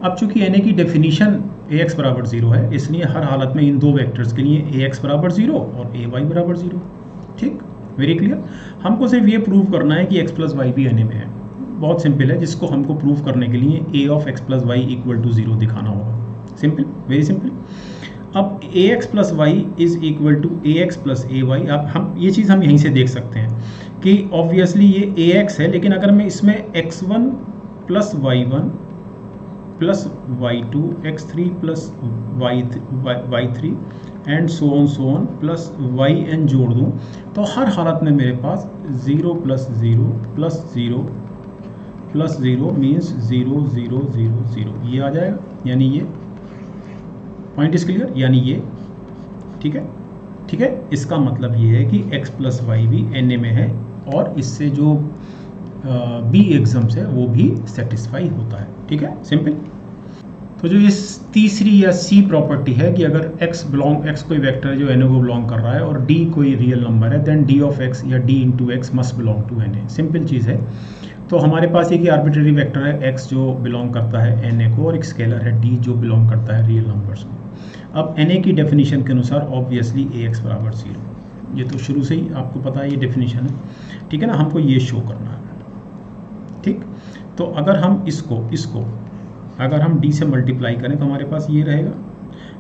अब चूँकि एन ए की डेफिनेशन ए एक्स बराबर ज़ीरो है, इसलिए हर हालत में इन दो वेक्टर्स के लिए ए एक्स बराबर ज़ीरो और ए वाई बराबर ज़ीरो। ठीक? वेरी क्लियर हमको सिर्फ़ ये प्रूव करना है कि एक्स प्लस वाई भी एन में है। बहुत सिंपल है, जिसको हमको प्रूव करने के लिए A of X plus Y equal to zero दिखाना होगा। सिंपल वेरी सिंपल अब A X plus Y is equal to A X plus A Y अब हम, ये चीज़ हम यहीं से देख सकते हैं कि ऑब्वियसली ये ए एक्स है, लेकिन अगर मैं इसमें X one plus Y one plus Y two X three plus Y Y three and so on so on plus Y N जोड़ दूँ तो हर हालत में मेरे पास zero plus zero plus zero plus zero means zero zero zero zero ये आ जाएगा, यानी ये। पॉइंट इज़ क्लियर यानी ये। ठीक है? ठीक है? इसका मतलब ये है कि x प्लस वाई भी एन ए में है, और इससे जो बी एग्ज़ाम्स है, वो भी सेटिस्फाई होता है। ठीक है? सिंपल तो जो इस तीसरी या सी प्रॉपर्टी है कि अगर x बिलोंग x कोई वेक्टर जो एन ए को बिलोंग कर रहा है और d कोई रियल नंबर है देन d ऑफ़ x या d into X must belong to N A simple चीज़ है। तो हमारे पास एक आर्बिट्रेरी वेक्टर है, x जो बिलोंग करता है एन ए को और एक स्केलर है d जो बिलोंग करता है रियल नंबर्स को। अब एन ए की डेफिनेशन के अनुसार ऑब्वियसली ए एक्स बराबर ज़ीरो ये तो शुरू से ही आपको पता है, ये डेफिनेशन है। ठीक है ना? हमको ये शो करना है। तो अगर हम इसको इसको, अगर हम डी से मल्टीप्लाई करें तो हमारे पास ये रहेगा।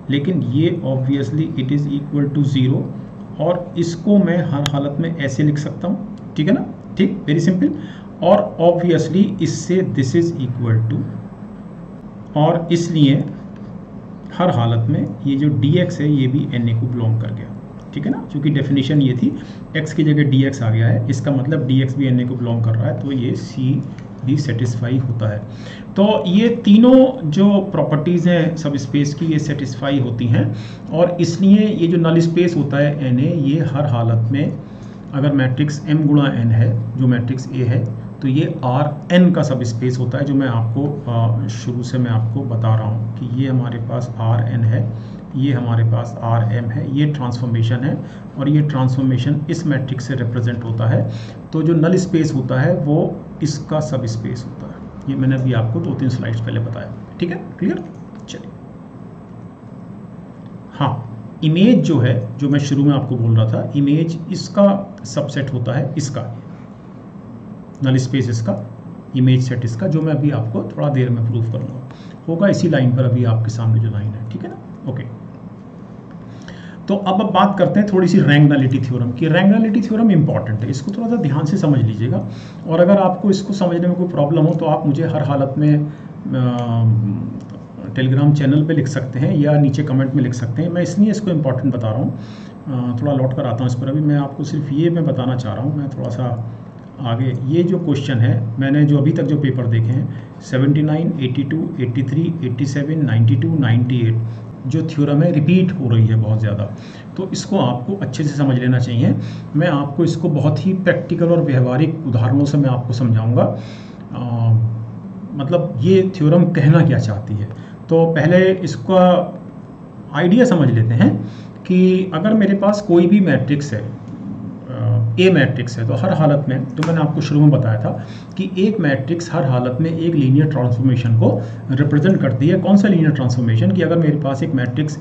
लेकिन ये obviously it is equal to zero और इसको मैं हर हालत में ऐसे लिख सकता हूँ। ठीक है ना? ठीक? वेरी सिंपल और ऑब्वियसली इससे दिस इज़ इक्वल टू और इसलिए हर हालत में ये जो डी एक्स है, ये भी एन ए को बिलोंग कर गया। ठीक है ना? क्योंकि डेफिनेशन ये थी, x की जगह डी एक्स आ गया है। इसका मतलब डी एक्स भी एन ए को बिलोंग कर रहा है तो ये सी भी सेटिस्फाई होता है। तो ये तीनों जो प्रॉपर्टीज़ हैं, सब स्पेस की, ये सेटिस्फाई होती हैं और इसलिए ये जो नल स्पेस होता है एन ए ये हर हालत में अगर मैट्रिक्स एम गुणा एन है, जो मैट्रिक्स ए है तो ये आर एन का सब स्पेस होता है, जो मैं आपको शुरू से मैं आपको बता रहा हूँ कि ये हमारे पास आर एन है, ये हमारे पास आर एम है, ये ट्रांसफॉर्मेशन है और ये ट्रांसफॉर्मेशन इस मैट्रिक्स से रिप्रेजेंट होता है। तो जो नल स्पेस होता है, वो इसका सब स्पेस होता है? ये मैंने अभी आपको दो तीन स्लाइड्स पहले बताया। ठीक है? क्लियर चलिए। हाँ इमेज जो है, जो मैं शुरू में आपको बोल रहा था इमेज इसका सबसेट होता है, इसका। नल स्पेस इसका इमेज सेट इसका, जो मैं अभी आपको थोड़ा देर में प्रूव करूँगा होगा इसी लाइन पर अभी आपके सामने जो लाइन है, ठीक है ना? ओके तो अब अब बात करते हैं थोड़ी सी रैंगनलिटी थ्योरम की। रैंगनलिटी थ्योरम इंपॉर्टेंट है। इसको थोड़ा सा ध्यान से समझ लीजिएगा। और अगर आपको इसको समझने में कोई प्रॉब्लम हो तो आप मुझे हर हालत में टेलीग्राम चैनल पे लिख सकते हैं या नीचे कमेंट में लिख सकते हैं। मैं इसलिए इसको इंपॉर्टेंट बता रहा हूँ। थोड़ा लौट कर आता हूँ इस पर। अभी मैं आपको सिर्फ़ ये मैं बताना चाह रहा हूँ। मैं थोड़ा सा आगे ये जो क्वेश्चन है मैंने जो अभी तक जो पेपर देखे हैं 79, 82, 83, 87, 92, 98 जो थ्योरम है रिपीट हो रही है बहुत ज़्यादा। तो इसको आपको अच्छे से समझ लेना चाहिए। मैं आपको इसको बहुत ही प्रैक्टिकल और व्यवहारिक उदाहरणों से मैं आपको समझाऊँगा। मतलब ये थ्योरम कहना क्या चाहती है? तो पहले इसका आइडिया समझ लेते हैं कि अगर मेरे पास कोई भी मैट्रिक्स है ए मैट्रिक्स है। तो हर हालत में तो मैंने आपको शुरू में बताया था कि एक मैट्रिक्स हर हालत में एक लीनियर ट्रांसफॉर्मेशन को रिप्रेजेंट करती है। कौन सा लीनियर ट्रांसफॉर्मेशन कि अगर मेरे पास एक मैट्रिक्स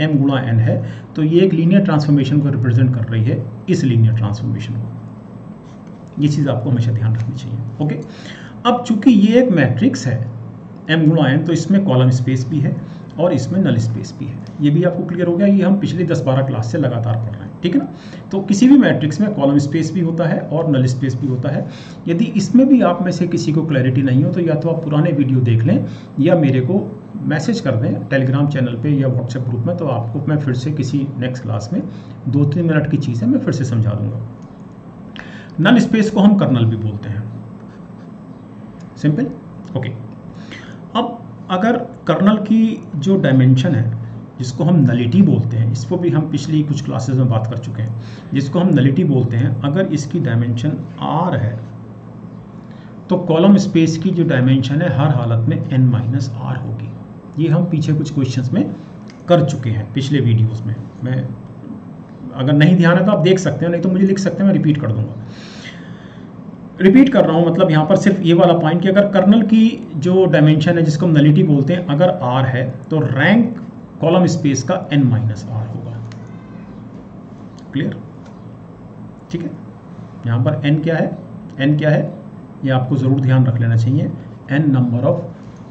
एम गुणा एन है तो ये एक लीनियर ट्रांसफॉर्मेशन को रिप्रेजेंट कर रही है इस लीनियर ट्रांसफॉर्मेशन को। ये चीज़ आपको हमेशा ध्यान रखनी चाहिए। ओके? अब चूँकि ये एक मैट्रिक्स है एम गुणा एन तो इसमें कॉलम स्पेस भी है। और इसमें नल स्पेस भी है। ये भी आपको क्लियर हो गया, ये हम पिछले 10-12 क्लास से लगातार पढ़ रहे हैं, ठीक है ना? तो किसी भी मैट्रिक्स में कॉलम स्पेस भी होता है और नल स्पेस भी होता है। यदि इसमें भी आप में से किसी को क्लैरिटी नहीं हो तो या तो आप पुराने वीडियो देख लें, या मेरे को मैसेज कर दें टेलीग्राम चैनल पे या व्हाट्सएप ग्रुप में तो आपको मैं फिर से किसी नेक्स्ट क्लास में दो तीन मिनट की चीज़ है मैं फिर से समझा दूँगा। नल स्पेस को हम कर्नल भी बोलते हैं। सिंपल ओके अब अगर कर्नल की जो डायमेंशन है, जिसको हम नलिटी बोलते हैं, इसको भी हम पिछली कुछ क्लासेस में बात कर चुके हैं, जिसको हम नलिटी बोलते हैं, अगर इसकी डायमेंशन आर है तो कॉलम स्पेस की जो डायमेंशन है, हर हालत में एन माइनस आर होगी। ये हम पीछे कुछ क्वेश्चंस में कर चुके हैं, पिछले वीडियोस में। मैं, अगर नहीं ध्यान है तो आप देख सकते हैं, नहीं तो मुझे लिख सकते हैं, मैं रिपीट कर दूँगा। रिपीट कर रहा हूँ मतलब यहाँ पर सिर्फ़ ये वाला पॉइंट कि अगर कर्नल की जो डायमेंशन है, जिसको हम नलिटी बोलते हैं, अगर आर है तो रैंक कॉलम स्पेस का एन माइनस आर होगा। क्लियर ठीक है? यहाँ पर एन क्या है? एन क्या है? ये आपको ज़रूर ध्यान रख लेना चाहिए। N number of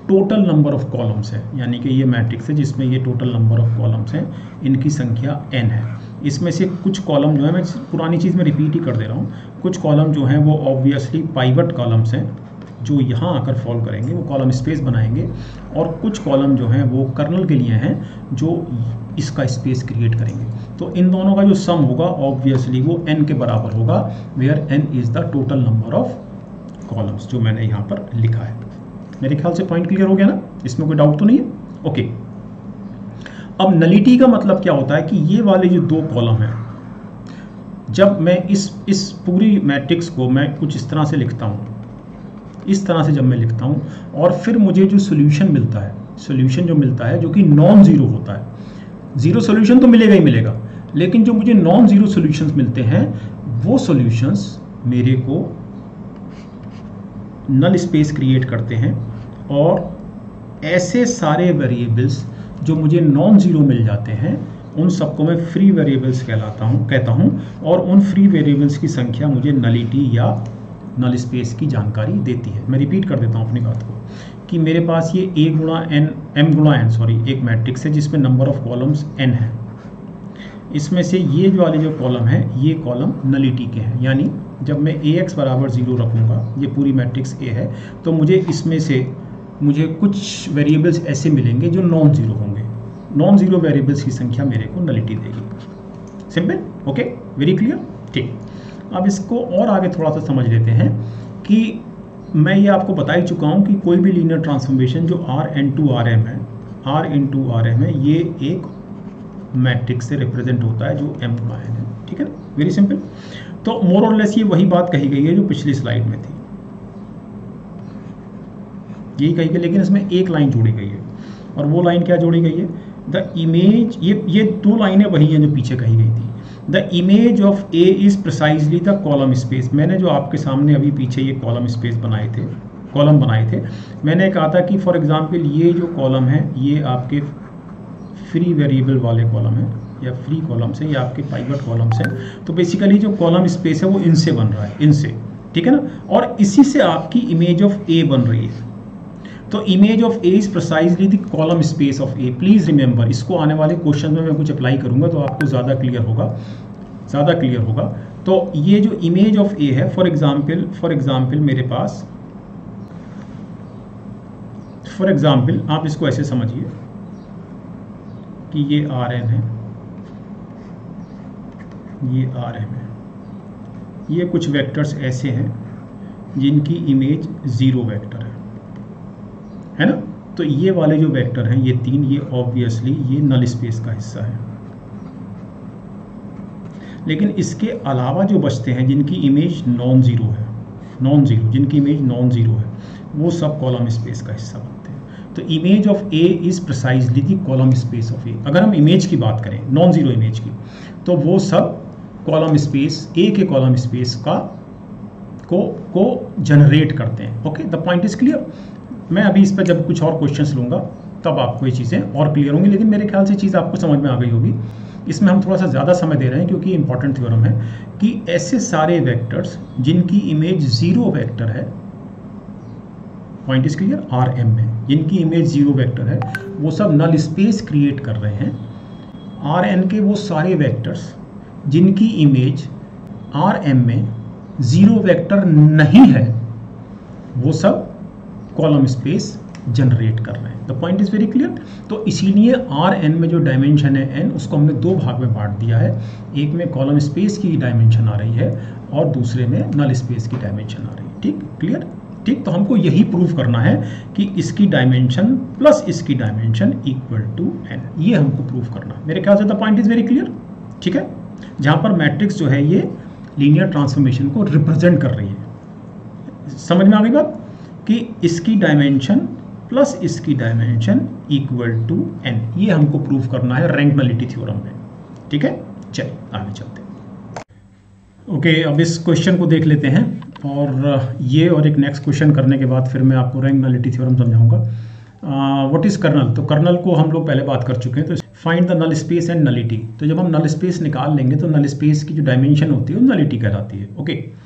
total number of columns है। यानी कि ये मैट्रिक्स है जिसमें ये टोटल नंबर ऑफ़ कॉलम्स हैं। इनकी संख्या एन है। इसमें से कुछ कॉलम जो है, मैं पुरानी चीज़ में रिपीट ही कर दे रहा हूँ। कुछ कॉलम जो हैं, वो ऑब्वियसली पाइवट कॉलम्स हैं, जो यहाँ आकर फॉल करेंगे, वो कॉलम स्पेस बनाएँगे। और कुछ कॉलम जो हैं, वो कर्नल के लिए हैं, जो इसका स्पेस क्रिएट करेंगे। तो इन दोनों का जो सम होगा ऑब्वियसली वो एन के बराबर होगा where N is the total number of columns जो मैंने यहाँ पर लिखा है। मेरे ख्याल से पॉइंट क्लियर हो गया ना? इसमें कोई डाउट तो नहीं है? ओके अब नलिटी का मतलब क्या होता है कि ये वाले जो दो कॉलम हैं, जब मैं इस इस पूरी मैट्रिक्स को मैं कुछ इस तरह से लिखता हूँ, इस तरह से जब मैं लिखता हूँ, और फिर मुझे जो सोल्यूशन मिलता है सोल्यूशन जो मिलता है जो कि नॉन ज़ीरो होता है। ज़ीरो सोल्यूशन तो मिलेगा ही मिलेगा, लेकिन जो मुझे नॉन ज़ीरो सोल्यूशंस मिलते हैं, वो सोल्यूशंस मेरे को नल स्पेस क्रिएट करते हैं, और ऐसे सारे वेरिएबल्स जो मुझे नॉन ज़ीरो मिल जाते हैं, उन सबको मैं फ्री वेरिएबल्स कहलाता हूँ, कहता हूँ, और उन फ्री वेरिएबल्स की संख्या मुझे नलिटी या नल स्पेस की जानकारी देती है। मैं रिपीट कर देता हूँ अपनी बात को कि मेरे पास ये ए गुणा एन एम गुणा एन सॉरी एक मैट्रिक्स है जिसमें नंबर ऑफ़ कॉलम्स एन है। इसमें से ये जो वाले जो कॉलम है, ये कॉलम नलिटी के हैं। यानी जब मैं ए एक्स बराबर ज़ीरो रखूँगा, ये पूरी मैट्रिक्स ए है तो मुझे इसमें से मुझे कुछ वेरिएबल्स ऐसे मिलेंगे जो नॉन ज़ीरो होंगे। नॉन ज़ीरो वेरिएबल्स की संख्या मेरे को नलिटी देगी। सिंपल ओके वेरी क्लियर ठीक। अब इसको और आगे थोड़ा सा समझ लेते हैं कि मैं ये आपको बता ही चुका हूँ कि कोई भी लीनियर ट्रांसफॉर्मेशन जो R N to R M है R N to R M है, ये एक मैट्रिक्स से रिप्रेजेंट होता है जो एम एन है। ठीक है वेरी सिंपल तो मोर और लेस ये वही बात कही गई है जो पिछली स्लाइड में थी। यही कही गई, लेकिन इसमें एक लाइन जोड़ी गई है। और वो लाइन क्या जोड़ी गई है? द इमेज ये ये दो लाइनें वही हैं जो पीछे कही गई थी। The image of A is precisely the column space मैंने जो आपके सामने अभी पीछे ये कॉलम स्पेस बनाए थे कॉलम बनाए थे, मैंने कहा था कि फॉर एग्ज़ाम्पल ये जो कॉलम है, ये आपके फ्री वेरिएबल वाले कॉलम है, या फ्री कॉलम्स है, या आपके पाइवट कॉलम्स हैं। तो बेसिकली जो कॉलम स्पेस है, वो इनसे बन रहा है, इनसे। ठीक है ना? और इसी से आपकी इमेज ऑफ़ ए बन रही है। तो image of A is precisely the column space of A please remember इसको आने वाले क्वेश्चन में मैं कुछ अप्लाई करूँगा तो आपको ज़्यादा क्लियर होगा। ज़्यादा क्लियर होगा। तो ये जो इमेज ऑफ़ ए है फॉर एग्ज़ाम्पल फॉर एग्ज़ाम्पल मेरे पास फॉर एग्ज़ाम्पल आप इसको ऐसे समझिए कि ये आर एन है। ये आर एम है। ये कुछ वेक्टर्स ऐसे हैं जिनकी इमेज ज़ीरो वेक्टर है ना? तो ये वाले जो वेक्टर हैं, ये तीन, ये ऑब्वियसली ये नल स्पेस का हिस्सा है। लेकिन इसके अलावा जो बचते हैं, जिनकी इमेज नॉन ज़ीरो है नॉन ज़ीरो जिनकी इमेज नॉन ज़ीरो है, वो सब कॉलम स्पेस का हिस्सा बनते हैं। तो image of A is precisely the column space of A अगर हम इमेज की बात करें नॉन ज़ीरो इमेज की तो वो सब कॉलम स्पेस ए के कॉलम स्पेस का को को जनरेट करते हैं। Okay the point is clear मैं अभी इस पर जब कुछ और क्वेश्चंस लूँगा, तब आपको ये चीज़ें और क्लियर होंगी। लेकिन मेरे ख्याल से चीज़ आपको समझ में आ गई होगी। इसमें हम थोड़ा सा ज़्यादा समय दे रहे हैं, क्योंकि इंपॉर्टेंट थ्योरम है कि ऐसे सारे वेक्टर्स जिनकी इमेज ज़ीरो वेक्टर है point is clear R M में, जिनकी इमेज ज़ीरो वेक्टर है, वो सब नल स्पेस क्रिएट कर रहे हैं। आर एन के वो सारे वेक्टर्स जिनकी इमेज आर एम में ज़ीरो वेक्टर नहीं है, वो सब कॉलम स्पेस जनरेट कर रहे हैं। The point is very clear तो इसीलिए आर एन में जो डायमेंशन है एन उसको हमने दो भाग में बांट दिया है। एक में कॉलम स्पेस की डायमेंशन आ रही है और दूसरे में नल स्पेस की डायमेंशन आ रही है। ठीक? क्लियर ठीक? तो हमको यही प्रूव करना है कि इसकी डायमेंशन प्लस इसकी डायमेंशन इक्वल टू एन ये हमको प्रूव करना है। मेरे ख्याल से the point is very clear ठीक है? जहाँ पर मैट्रिक्स जो है ये लीनियर ट्रांसफॉर्मेशन को रिप्रेजेंट कर रही है। समझ में आ गई बात? कि इसकी डायमेंशन प्लस इसकी डायमेंशन इक्वल टू एन ये हमको प्रूव करना है रैंक नलिटी थ्योरम में। ठीक है? चलिए, आगे चलते ओके अब इस क्वेश्चन को देख लेते हैं। और ये और एक नेक्स्ट क्वेश्चन करने के बाद फिर मैं आपको रैंक नलिटी थ्योरम समझाऊँगा व्हाट इज़ कर्नल तो कर्नल को हम लोग पहले बात कर चुके हैं। तो find the null space and nullity तो जब हम नल स्पेस निकाल लेंगे तो नल स्पेस की जो डायमेंशन होती है, वो नलिटी कहलाती है। Okay okay?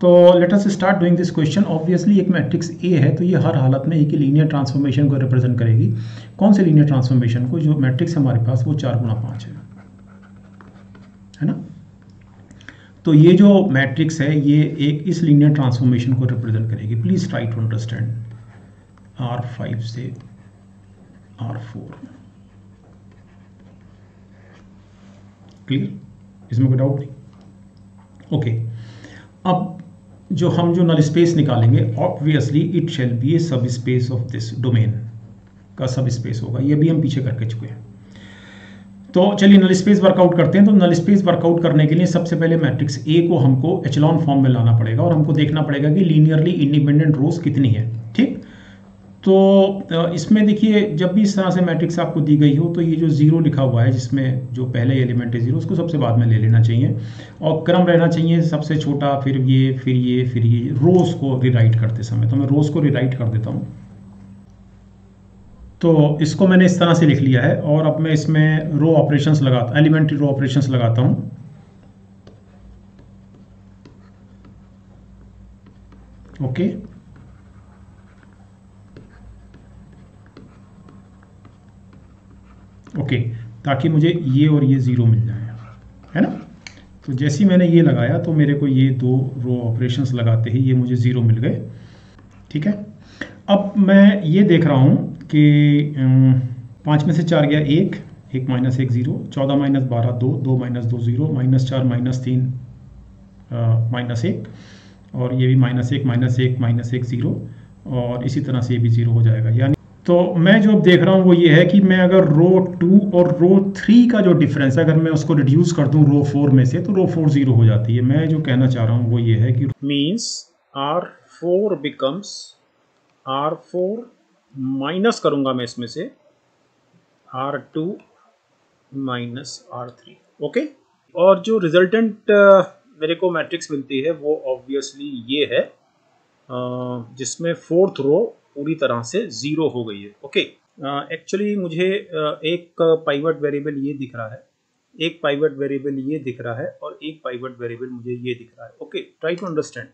तो let us start doing this question obviously एक मैट्रिक्स ए है तो ये हर हालत में एक लीनियर ट्रांसफॉर्मेशन को रिप्रेजेंट करेगी। कौन से लीनियर ट्रांसफॉर्मेशन को? जो मैट्रिक्स हमारे पास, वो चार गुना पाँच है। है ना? तो ये जो मैट्रिक्स है, ये एक इस लीनियर ट्रांसफॉर्मेशन को रिप्रेजेंट करेगी। Please try to understand R five से आर फोर क्लियर इसमें कोई डाउट नहीं? ओके अब जो हम जो नल स्पेस निकालेंगे obviously it shall be a subspace of this domain का सब स्पेस होगा। ये भी हम पीछे करके चुके हैं। तो चलिए नल स्पेस वर्कआउट करते हैं। तो नल स्पेस वर्कआउट करने के लिए सबसे पहले मैट्रिक्स ए को हमको एचलॉन फॉर्म में लाना पड़ेगा और हमको देखना पड़ेगा कि लीनियरली इंडिपेंडेंट रोज कितनी है। ठीक? तो इसमें देखिए, जब भी इस तरह से मैट्रिक्स आपको दी गई हो तो ये जो ज़ीरो लिखा हुआ है, जिसमें जो पहले एलिमेंट है ज़ीरो उसको सबसे बाद में ले लेना चाहिए। और क्रम रहना चाहिए सबसे छोटा, फिर ये फिर ये फिर ये रोज को रिराइट करते समय। तो मैं रोज को रिराइट कर देता हूँ। तो इसको मैंने इस तरह से लिख लिया है, और अब मैं इसमें रो ऑपरेशंस लगाता एलिमेंट्री रो ऑपरेशंस लगाता हूँ। Okay okay. ओके ताकि मुझे ये और ये ज़ीरो मिल जाए। है ना? तो जैसे ही मैंने ये लगाया तो मेरे को ये दो रो ऑपरेशंस लगाते ही ये मुझे ज़ीरो मिल गए। ठीक है? अब मैं ये देख रहा हूँ कि पाँच में से चार गया एक एक माइनस एक ज़ीरो चौदह माइनस बारह दो दो माइनस दो ज़ीरो माइनस चार माइनस तीन माइनस एक, और ये भी माइनस एक माइनस एक माइनस एक ज़ीरो और इसी तरह से ये भी ज़ीरो हो जाएगा। यानी तो मैं जो अब देख रहा हूँ वो ये है कि मैं अगर रो टू और रो थ्री का जो डिफरेंस है, अगर मैं उसको रिड्यूस कर दूँ रो फोर में से तो रो फोर ज़ीरो हो जाती है। मैं जो कहना चाह रहा हूँ वो ये है कि means R four becomes R four minus करूँगा मैं इसमें से R two minus R three okay और जो रिजल्टेंट मेरे को मैट्रिक्स मिलती है, वो ऑब्वियसली ये है जिसमें फोर्थ रो पूरी तरह से ज़ीरो हो गई है। ओके एक्चुअली uh, मुझे uh, एक पाइवट वेरिएबल ये दिख रहा है। एक पाइवट वेरिएबल ये दिख रहा है और एक पाइवट वेरिएबल मुझे ये दिख रहा है। ओके ट्राई टू अंडरस्टैंड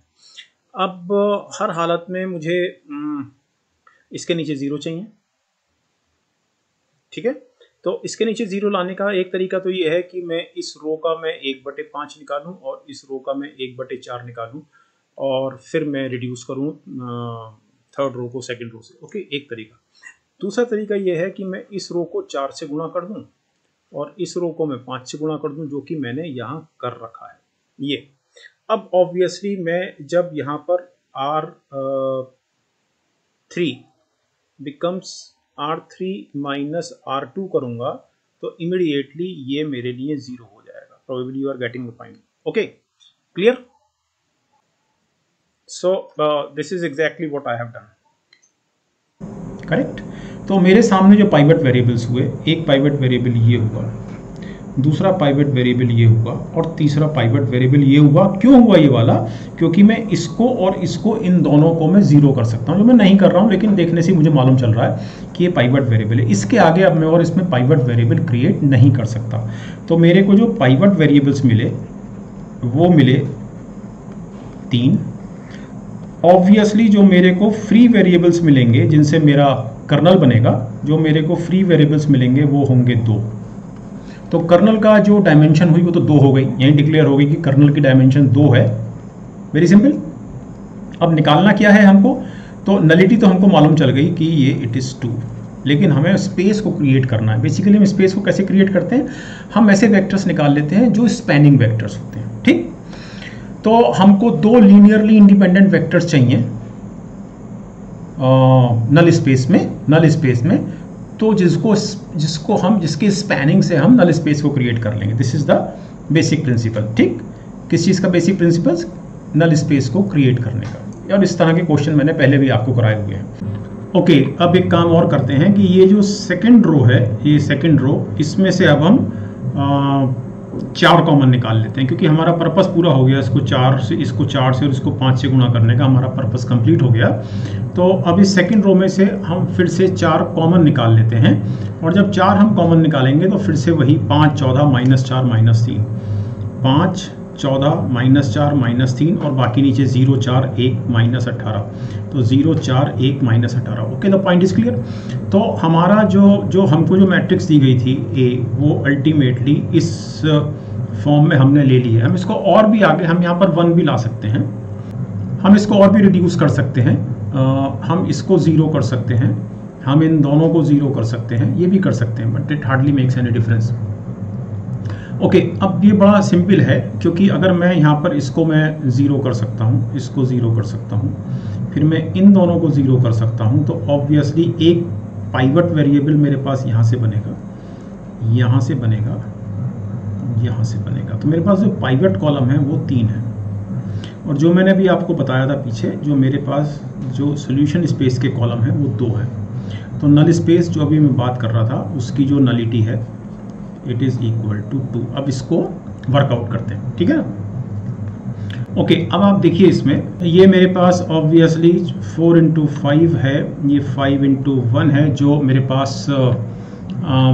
अब uh, हर हालत में मुझे um, इसके नीचे ज़ीरो चाहिए। ठीक है? तो इसके नीचे ज़ीरो लाने का एक तरीका तो ये है कि मैं इस रो का मैं एक बटे पाँच निकालूं और इस रो का मैं एक बटे चार निकालूं और फिर मैं रिड्यूस करूँ थर्ड रो को सेकंड रो से। ओके एक तरीका। दूसरा तरीका यह है कि मैं इस रो को चार से गुणा कर दूँ और इस रो को मैं पाँच से गुणा कर दूँ, जो कि मैंने यहाँ कर रखा है। ये। अब ऑब्वियसली मैं जब यहाँ पर R three becomes R three minus R two करूँगा तो इमिडिएटली ये मेरे लिए ज़ीरो हो जाएगा। Probably you are getting the point okay clear so uh, this is exactly what I have done. Correct तो मेरे सामने जो पाइवट वेरिएबल्स हुए एक पाइवट वेरिएबल ये हुआ दूसरा पाइवट वेरिएबल ये हुआ और तीसरा पाइवट वेरिएबल ये हुआ। क्यों हुआ ये वाला? क्योंकि मैं इसको और इसको इन दोनों को मैं ज़ीरो कर सकता हूँ। जो मैं नहीं कर रहा हूँ लेकिन देखने से मुझे मालूम चल रहा है कि ये पाइवट वेरिएबल है। इसके आगे अब मैं और इसमें पाइवट वेरिएबल क्रिएट नहीं कर सकता। तो मेरे को जो पाइवट वेरिएबल्स मिले वो मिले तीन ऑब्वियसली जो मेरे को फ्री वेरिएबल्स मिलेंगे, जिनसे मेरा कर्नल बनेगा, जो मेरे को फ्री वेरिएबल्स मिलेंगे, वो होंगे दो। तो कर्नल का जो डायमेंशन हुई, वो तो दो हो गई। यही डिक्लेयर हो गई कि कर्नल की डायमेंशन दो है। वेरी सिंपल अब निकालना क्या है हमको? तो नलिटी तो हमको मालूम चल गई कि ये इट इज़ टू लेकिन हमें स्पेस को क्रिएट करना है। बेसिकली हम स्पेस को कैसे क्रिएट करते हैं? हम ऐसे वेक्टर्स निकाल लेते हैं जो स्पैनिंग वेक्टर्स होते हैं। तो हमको दो लीनियरली इंडिपेंडेंट वेक्टर्स चाहिए नल स्पेस में नल स्पेस में तो जिसको जिसको हम जिसके स्पैनिंग से हम नल स्पेस को क्रिएट कर लेंगे। This is the basic principle ठीक? किस चीज़ का बेसिक प्रिंसिपल नल स्पेस को क्रिएट करने का। और इस तरह के क्वेश्चन मैंने पहले भी आपको कराए हुए हैं। ओके okay, अब एक काम और करते हैं कि ये जो सेकंड रो है ये सेकंड रो इसमें से अब हम आ, चार कॉमन निकाल लेते हैं, क्योंकि हमारा पर्पस पूरा हो गया इसको चार से, इसको चार से और इसको पाँच से गुणा करने का हमारा पर्पस कंप्लीट हो गया। तो अब इस सेकेंड रो में से हम फिर से चार कॉमन निकाल लेते हैं और जब चार हम कॉमन निकालेंगे तो फिर से वही पाँच, चौदह, माइनस चार, माइनस तीन। पाँच चौदह माइनस चार माइनस तीन और बाकी नीचे ज़ीरो चार एक माइनस अट्ठारह तो ज़ीरो चार एक माइनस अट्ठारह okay the point is clear तो हमारा जो जो हमको जो मैट्रिक्स दी गई थी ए वो अल्टीमेटली इस फॉर्म में हमने ले ली है। हम इसको और भी आगे हम यहाँ पर वन भी ला सकते हैं। हम इसको और भी रिड्यूस कर सकते हैं। आ, हम इसको ज़ीरो कर सकते हैं। हम इन दोनों को ज़ीरो कर सकते हैं। ये भी कर सकते हैं but it hardly makes any difference okay अब ये बड़ा सिंपल है, क्योंकि अगर मैं यहाँ पर इसको मैं ज़ीरो कर सकता हूँ, इसको ज़ीरो कर सकता हूँ, फिर मैं इन दोनों को ज़ीरो कर सकता हूँ तो ऑब्वियसली एक पाइवट वेरिएबल मेरे पास यहाँ से बनेगा, यहाँ से बनेगा, यहाँ से बनेगा। तो मेरे पास जो पाइवट कॉलम है, वो तीन है। और जो मैंने अभी आपको बताया था पीछे, जो मेरे पास जो सोल्यूशन स्पेस के कॉलम है, वो दो है। तो नल स्पेस जो अभी मैं बात कर रहा था, उसकी जो नलिटी है it is equal to two. अब इसको वर्कआउट करते हैं ठीक है? ओके okay, अब आप देखिए इसमें ये मेरे पास ऑब्वियसली फोर इंटू फाइव है ये फाइव इंटू वन है जो मेरे पास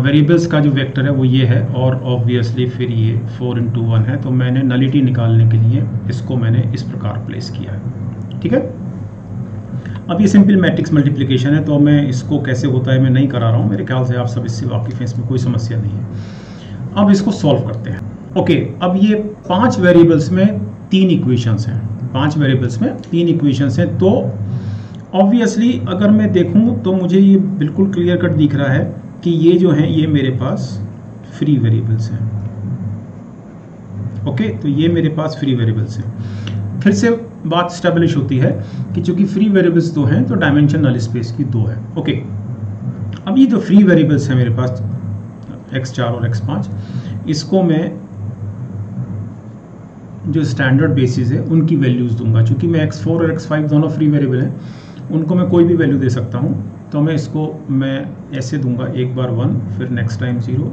वेरिएबल्स uh, का जो वेक्टर है वो ये है और ऑब्वियसली फिर ये फोर इंटू वन है तो मैंने नलिटी निकालने के लिए इसको मैंने इस प्रकार प्लेस किया है ठीक है? अब ये सिंपल मैट्रिक्स मल्टीप्लिकेशन है तो मैं इसको कैसे होता है मैं नहीं करा रहा हूँ मेरे ख्याल से आप सब इससे वाकिफ हैं इसमें कोई समस्या नहीं है। अब इसको सॉल्व करते हैं। ओके अब ये पाँच वेरिएबल्स में तीन इक्वेशंस हैं। पाँच वेरिएबल्स में तीन इक्वेशंस हैं। तो ऑब्वियसली अगर मैं देखूँ तो मुझे ये बिल्कुल क्लियर कट दिख रहा है कि ये जो हैं, ये मेरे पास फ्री वेरिएबल्स हैं। ओके तो ये मेरे पास फ्री वेरिएबल्स हैं। फिर से बात स्टेब्लिश होती है कि चूँकि फ्री वेरिएबल्स दो हैं तो डायमेंशन नल स्पेस की दो है। ओके अब ये जो फ्री वेरिएबल्स हैं मेरे पास एक्स चार और एक्स पाँच, इसको मैं जो स्टैंडर्ड बेसिस है, उनकी वैल्यूज़ दूँगा। क्योंकि मैं एक्स फोर और एक्स फाइव दोनों फ्री वेरिएबल हैं, उनको मैं कोई भी वैल्यू दे सकता हूँ तो मैं इसको, मैं ऐसे दूँगा, एक बार वन फिर next time zero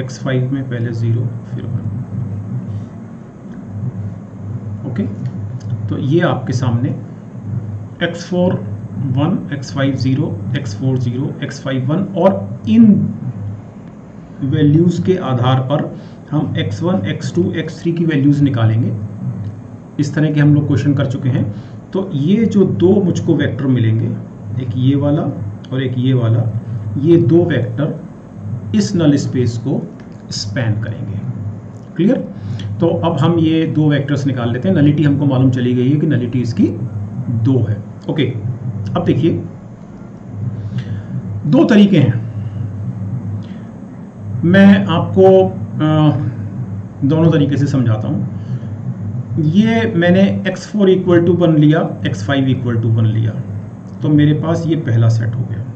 x five में पहले ज़ीरो फिर वन ओके तो ये आपके सामने x four one x five zero x four zero x five one और इन वैल्यूज़ के आधार पर हम x1, x2, x3 की वैल्यूज़ निकालेंगे। इस तरह के हम लोग क्वेश्चन कर चुके हैं। तो ये जो दो मुझको वेक्टर मिलेंगे एक ये वाला और एक ये वाला ये दो वेक्टर इस नल स्पेस को स्पैन करेंगे। क्लियर तो अब हम ये दो वेक्टर्स निकाल लेते हैं। नलिटी हमको मालूम चली गई है कि नलिटी इसकी दो है। ओके अब देखिए। दो तरीके हैं। मैं आपको दोनों तरीके से समझाता हूँ। ये मैंने x4 four equal to one लिया x5 five equal to one लिया। तो मेरे पास ये पहला सेट हो गया।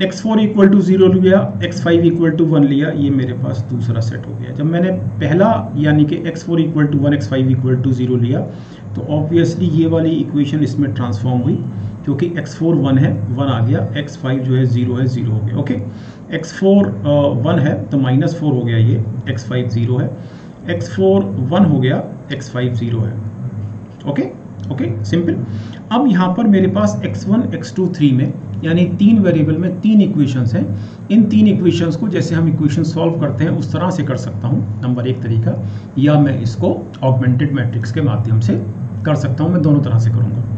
X4 four equal to zero लिया x5 five equal to one लिया, ये मेरे पास दूसरा सेट हो गया। जब मैंने पहला, यानी कि x4 four equal to one x five equal to zero लिया तो ऑब्वियसली ये वाली इक्वेशन इसमें ट्रांसफॉर्म हुई। क्योंकि x4 फोर वन है वन आ गया x5 जो है ज़ीरो है ज़ीरो हो गया ओके एक्स फोर वन है तो माइनस फोर हो गया ये एक्स फाइव ज़ीरो है। एक्स फोर वन हो गया एक्स फाइव ज़ीरो है ओके ओके सिंपल अब यहाँ पर मेरे पास x one x two three में, यानी तीन वेरिएबल में तीन इक्वेशंस हैं। इन तीन इक्वेशंस को जैसे हम इक्वेशन सॉल्व करते हैं, उस तरह से कर सकता हूँ। नंबर एक तरीका, या मैं इसको ऑगमेंटेड मैट्रिक्स के माध्यम से कर सकता हूँ, मैं दोनों तरह से करूँगा।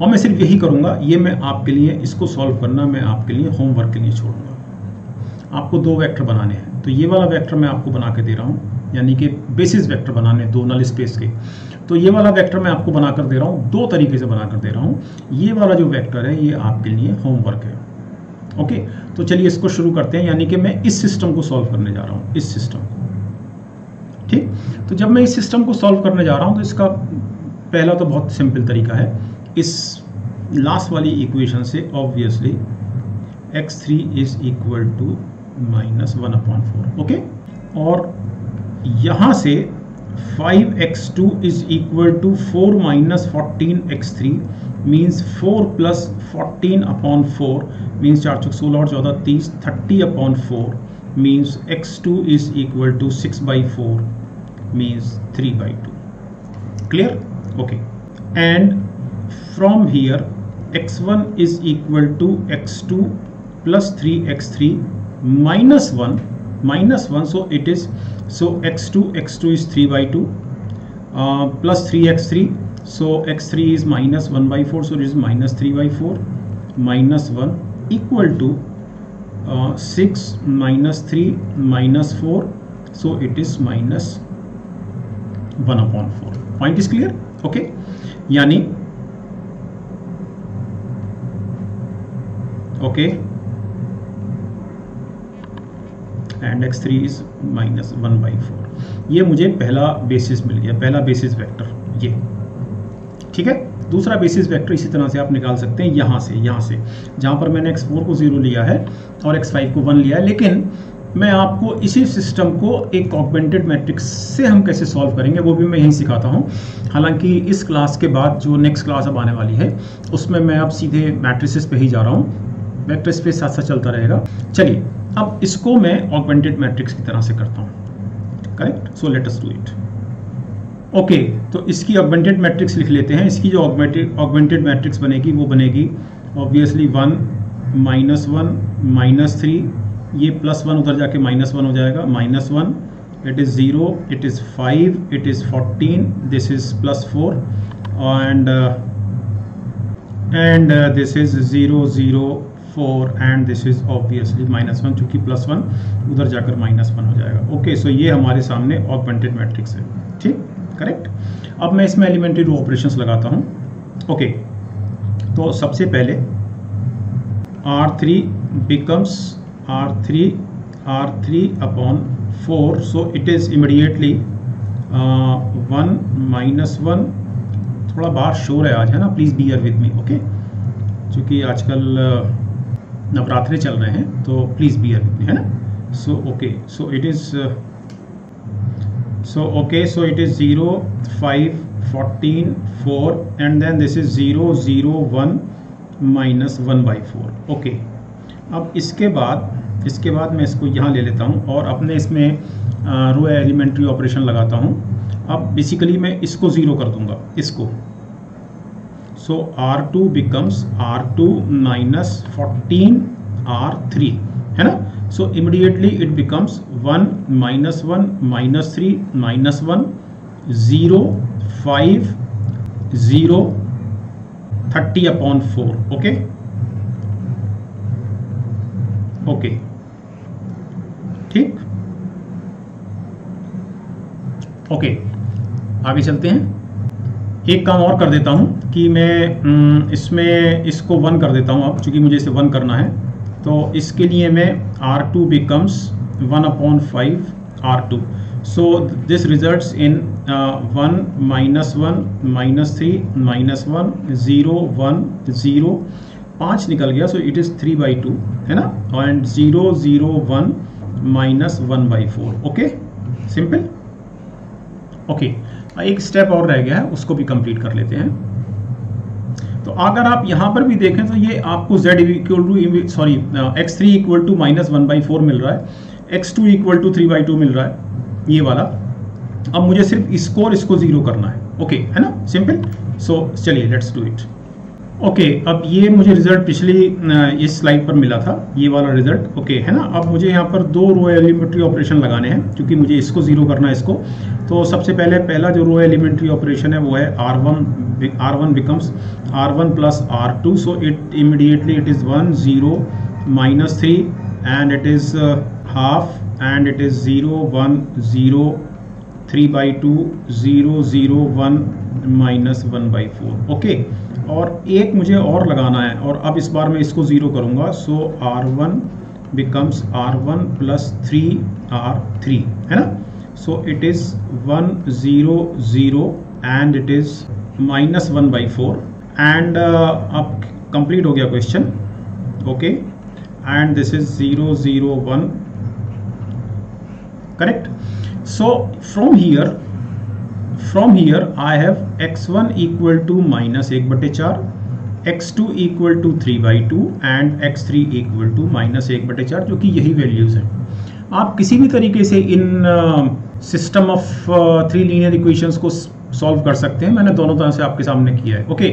और मैं सिर्फ़ यही करूँगा, ये मैं आपके लिए, इसको सॉल्व करना मैं आपके लिए होमवर्क के लिए छोड़ूँगा। आपको दो वेक्टर बनाने हैं तो ये वाला वेक्टर मैं आपको बना के दे रहा हूँ, यानी कि बेसिस वेक्टर बनाने दो नल स्पेस के। तो ये वाला वेक्टर मैं आपको बनाकर दे रहा हूँ, दो तरीके से बनाकर दे रहा हूँ। ये वाला जो वेक्टर है, ये आपके लिए होमवर्क है। ओके तो चलिए इसको शुरू करते हैं, यानी कि मैं इस सिस्टम को सॉल्व करने जा रहा हूँ, इस सिस्टम को। ठीक? तो जब मैं इस सिस्टम को सॉल्व करने जा रहा हूँ तो इसका पहला तो बहुत सिंपल तरीका है। इस लास्ट वाली इक्वेशन से obviously x3 three is equal to minus one upon four okay और यहाँ से 5x2 x two is equal to four minus fourteen x three means four plus fourteen upon four means चार चौक सोलह और चौदह तीस thirty upon four means x two is equal to six by four means three by two clear okay and from here x1 is equal to x2 plus 3x3 minus 1 minus 1 so it is so x2 x2 is 3 by 2 uh, plus 3x3 so x3 is minus 1 by 4 so it is minus 3 by 4 minus 1 equal to uh, 6 minus 3 minus 4 so it is minus 1 upon 4 point is clear? Okay. यानी okay and x three is minus one by four ये मुझे पहला basis मिल गया, पहला basis vector ये। ठीक है? दूसरा बेसिस वेक्टर इसी तरह से आप निकाल सकते हैं, यहाँ से यहाँ से। जहाँ पर मैंने एक्स फोर को ज़ीरो लिया है और एक्स फाइव को वन लिया है, लेकिन मैं आपको इसी सिस्टम को एक ऑगमेंटेड मैट्रिक्स से हम कैसे सॉल्व करेंगे, वो भी मैं यहीं सिखाता हूँ। हालाँकि इस क्लास के बाद जो नेक्स्ट क्लास अब आने वाली है, उसमें मैं अब सीधे मैट्रिसेस पे ही जा रहा हूँ। वेक्टर स्पेस साथ साथ चलता रहेगा। चलिए, अब इसको मैं ऑगमेंटेड मैट्रिक्स की तरह से करता हूँ। Correct so let us do it okay तो इसकी ऑगमेंटेड मैट्रिक्स लिख लेते हैं। इसकी जो ऑगमेंटेड ऑगमेंटेड मैट्रिक्स बनेगी, वो बनेगी obviously one minus one minus three ये प्लस वन उधर जाके माइनस वन हो जाएगा। Minus one it is zero it is five it is fourteen this is plus four and and this is zero zero four and this is obviously minus one चूँकि plus one उधर जाकर minus one हो जाएगा। Okay so ये हमारे सामने augmented matrix है। ठीक? करेक्ट अब मैं इसमें एलिमेंट्री रो ऑपरेशंस लगाता हूँ। ओके तो सबसे पहले R three becomes R three R three upon four so it is immediately one minus one थोड़ा बाहर शोर है आज, है ना? Please bear with me okay क्योंकि आजकल नवरात्रे चल रहे हैं तो please bear with me है ना? So okay so it is so, okay. So, it is 0 5 14 4 and then this is 0 0 1 minus 1 by 4 okay. अब इसके बाद इसके बाद मैं इसको यहाँ ले लेता हूँ और अपने इसमें रो एलिमेंट्री ऑपरेशन लगाता हूँ। अब बेसिकली मैं इसको ज़ीरो कर दूँगा, इसको। Two becomes R two minus fourteen R है ना so immediately it becomes 1 minus 1 minus 3 minus 1 0 5 0 30 upon 4 okay okay ठीक ओके okay. आगे चलते हैं एक काम और कर देता हूँ कि मैं इसमें इसको वन कर देता हूँ अब चूँकि मुझे इसे वन करना है। तो इसके लिए मैं R2 becomes 1 upon 5 R2 so this results in uh, 1 minus 1 minus 3 minus 1 0 1 0 पाँच निकल गया so it is three by two है ना? And zero zero one minus one by four okay simple okay एक स्टेप और रह गया है उसको भी कंप्लीट कर लेते हैं। तो अगर आप यहाँ पर भी देखें तो ये आपको z equal to sorry x three equal to minus one by four मिल रहा है। X two equal to three by two मिल रहा है। ये वाला। अब मुझे सिर्फ़ इसको और इसको ज़ीरो करना है। ओके okay, है ना? सिंपल सो चलिए लेट्स डू इट ओके अब ये मुझे रिज़ल्ट पिछली इस स्लाइड पर मिला था। ये वाला रिज़ल्ट ओके okay, है ना? अब मुझे यहाँ पर दो रो एलिमेंट्री ऑपरेशन लगाने हैं क्योंकि मुझे इसको ज़ीरो करना है इसको। तो सबसे पहले पहला जो रो एलिमेंट्री ऑपरेशन है, वो है R one R one becomes R one plus R two so it immediately it is one zero minus three and it is half and it is zero one zero three by two zero zero one minus one by four okay और एक मुझे और लगाना है, और अब इस बार मैं इसको ज़ीरो करूँगा. So R one becomes R one plus three R three है ना? So it is one zero zero and it is minus one by four and अब कंप्लीट हो गया question okay and this is zero zero one correct so, from here from here, I have x1 equal to minus एक बटे चार x2 equal to 3 by 2 and x3 equal to minus एक बटे चार, जो कि यही वैल्यूज़ हैं। आप किसी भी तरीके से इन system of three linear equations को सॉल्व कर सकते हैं। मैंने दोनों तरह से आपके सामने किया है। ओके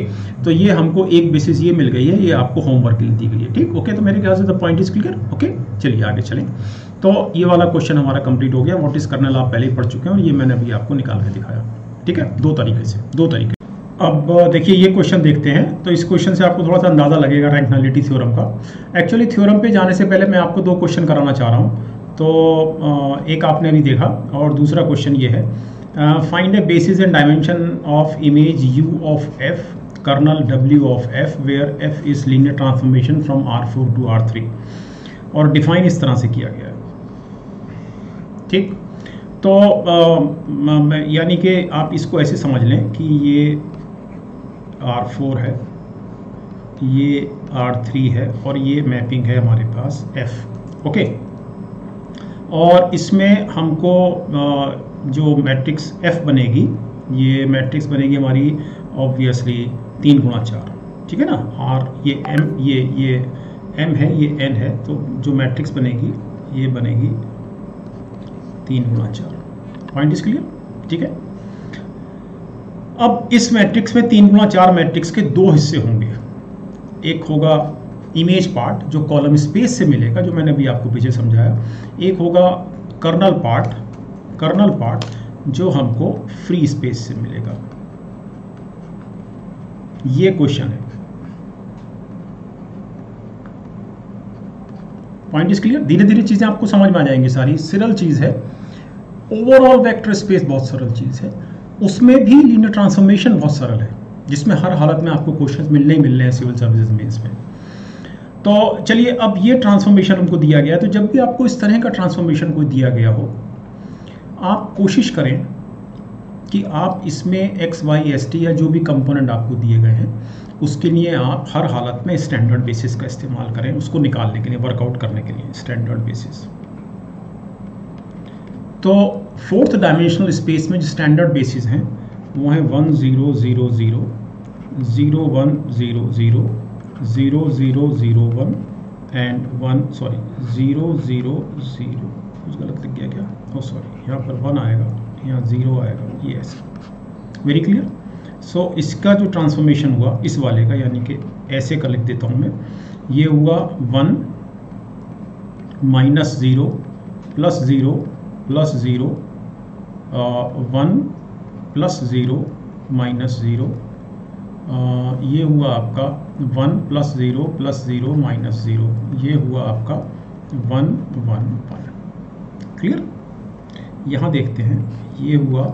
तो ये हमको एक बेसिस ये मिल गई है। ये आपको होमवर्क के लिए। दी गई है ठीक? ओके तो मेरे ख्याल से the point is clear okay चलिए, आगे चलें। तो ये वाला क्वेश्चन हमारा कंप्लीट हो गया। व्हाट इज़ कर्नल आप पहले ही पढ़ चुके हैं और ये मैंने अभी आपको निकाल के दिखाया। ठीक है? दो तरीके से। दो तरीके। अब देखिए, ये क्वेश्चन देखते हैं। तो इस क्वेश्चन से आपको थोड़ा सा अंदाज़ा लगेगा रैंकनलिटी थ्योरम का। एक्चुअली थ्योरम पे जाने से पहले मैं आपको दो क्वेश्चन कराना चाह रहा हूँ। तो एक आपने अभी देखा और दूसरा क्वेश्चन ये है। Find a basis and dimension of image U of F kernel W of F where F is linear transformation from R four to R three और डिफाइन इस तरह से किया गया है। ठीक? तो यानी कि आप इसको ऐसे समझ लें कि ये आर फोर है, ये आर थ्री है और ये मैपिंग है हमारे पास एफ़ ओके और इसमें हमको जो मैट्रिक्स एफ़ बनेगी, ये मैट्रिक्स बनेगी हमारी ऑब्वियसली तीन गुणा चार, ठीक है ना? आर ये एम ये ये एम है, ये एन है तो जो मैट्रिक्स बनेगी, ये बनेगी तीन गुणा चार। पॉइंट इज़ क्लियर ठीक है? अब इस मैट्रिक्स में तीन गुणा चार मैट्रिक्स के दो हिस्से होंगे। एक होगा इमेज पार्ट जो कॉलम स्पेस से मिलेगा, जो मैंने अभी आपको पीछे समझाया, एक होगा कर्नल पार्ट कर्नल पार्ट जो हमको फ्री स्पेस से मिलेगा। ये क्वेश्चन है। पॉइंट इज़ क्लियर धीरे धीरे चीज़ें आपको समझ में आ जाएँगी सारी। सरल चीज़ है। ओवरऑल वेक्टर स्पेस बहुत सरल चीज़ है। उसमें भी लीनियर ट्रांसफॉर्मेशन बहुत सरल है, जिसमें हर हालत में आपको क्वेश्चन मिलने ही मिलने हैं सिविल सर्विसेज़ में। तो चलिए, अब ये ट्रांसफॉर्मेशन हमको दिया गया तो जब भी आपको इस तरह का ट्रांसफॉर्मेशन कोई दिया गया हो, आप कोशिश करें कि आप इसमें एक्स वाई एस टी या जो भी कंपोनेंट आपको दिए गए हैं, उसके लिए आप हर हालत में स्टैंडर्ड बेसिस का इस्तेमाल करें, उसको निकालने के लिए वर्कआउट करने के लिए स्टैंडर्ड बेसिस तो फोर्थ डायमेंशनल स्पेस में जो स्टैंडर्ड बेसिस हैं, वो हैं one zero zero zero zero one zero zero zero zero zero one and one sorry zero zero zero कुछ गलत लिख गया क्या? ओ सॉरी यहाँ पर वन आएगा, यहाँ ज़ीरो आएगा। ये ऐसा वेरी क्लियर सो इसका जो ट्रांसफॉर्मेशन हुआ, इस वाले का, यानी कि ऐसे का लिख देता हूँ मैं। ये हुआ one minus zero plus zero plus zero one plus zero minus zero ये हुआ आपका one plus zero plus zero minus zero. ये हुआ आपका वन वन वन। क्लियर? यहाँ देखते हैं। ये हुआ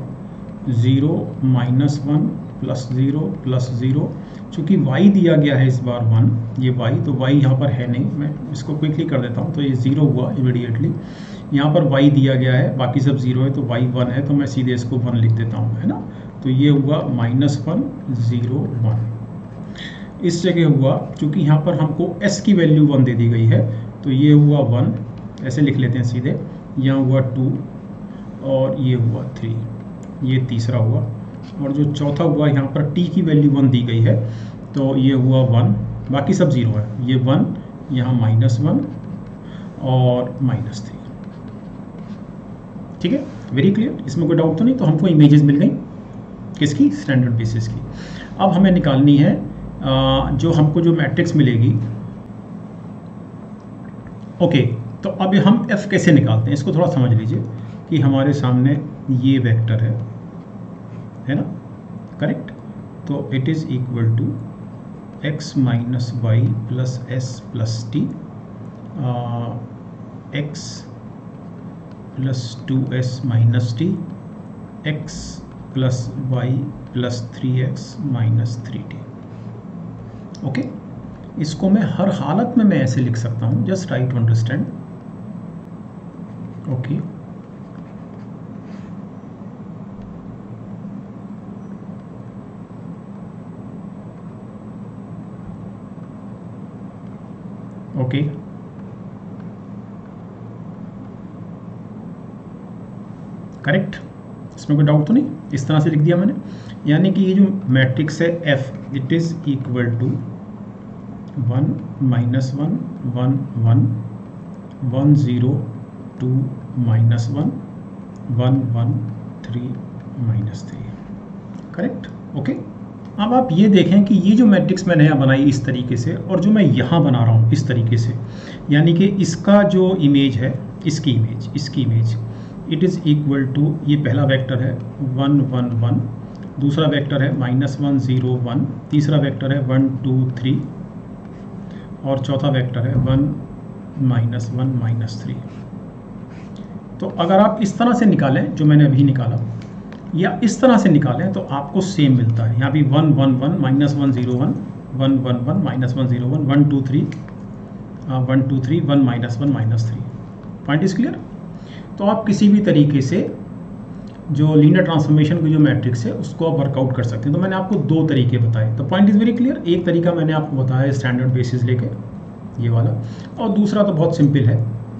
zero minus one plus zero plus zero. चूँकि वाई दिया गया है इस बार वन, ये वाई तो वाई यहाँ पर है नहीं। मैं इसको क्विकली कर देता हूँ तो ये ज़ीरो हुआ इमीडिएटली यहाँ पर वाई दिया गया है, बाकी सब ज़ीरो है तो वाई वन है तो मैं सीधे इसको वन लिख देता हूँ, है ना? तो ये हुआ माइनस वन, ज़ीरो, वन। इस जगह हुआ, चूँकि यहाँ पर हमको s की वैल्यू वन दे दी गई है तो ये हुआ वन, ऐसे लिख लेते हैं सीधे। यहाँ हुआ टू और ये हुआ थ्री, ये तीसरा हुआ। और जो चौथा हुआ, यहाँ पर टी की वैल्यू वन दी गई है तो ये हुआ वन। बाकी सब ज़ीरो है। ये वन, यहाँ माइनस वन और माइनस थ्री। ठीक है? वेरी क्लियर इसमें कोई डाउट तो नहीं? तो हमको इमेजेस मिल गई। किसकी? स्टैंडर्ड बेसिस की। अब हमें निकालनी है जो हमको जो मैट्रिक्स मिलेगी। ओके तो अब हम एफ़ कैसे निकालते हैं? इसको थोड़ा समझ लीजिए कि हमारे सामने ये वेक्टर है। है ना? करेक्ट तो it is equal to x minus y plus s plus t x plus two s minus t x plus y plus three x minus three t okay इसको मैं हर हालत में मैं ऐसे लिख सकता हूँ just try to understand okay okay correct इसमें कोई डाउट तो नहीं? इस तरह से लिख दिया मैंने। यानी कि ये जो मैट्रिक्स है F it is equal to one minus one one one one zero two minus one one one three minus three correct okay अब आप ये देखें कि ये जो मैट्रिक्स मैंने यहाँ बनाई इस तरीके से, और जो मैं यहाँ बना रहा हूँ इस तरीके से, यानी कि इसका जो इमेज है, इसकी इमेज इसकी image it is equal to, ये पहला वेक्टर है, वन वन वन। दूसरा वेक्टर है, माइनस वन, ज़ीरो, वन। तीसरा वेक्टर है, वन, टू, थ्री। और चौथा वेक्टर है, one, minus one, minus three. तो अगर आप इस तरह से निकालें, जो मैंने अभी निकाला, या इस तरह से निकालें तो आपको सेम मिलता है। यहाँ भी one one one, minus one, zero, one. One one one, minus one, zero, one. One, two, three. One, two, three, one, minus one, minus three. Point is clear? तो आप किसी भी तरीके से जो लीनियर ट्रांसफॉर्मेशन की जो मैट्रिक्स है, उसको आप वर्कआउट कर सकते हैं। तो मैंने आपको दो तरीके बताए। तो पॉइंट इज़ वेरी क्लियर एक तरीका मैंने आपको बताया स्टैंडर्ड बेसिस लेके, ये वाला। और दूसरा तो बहुत सिंपल है।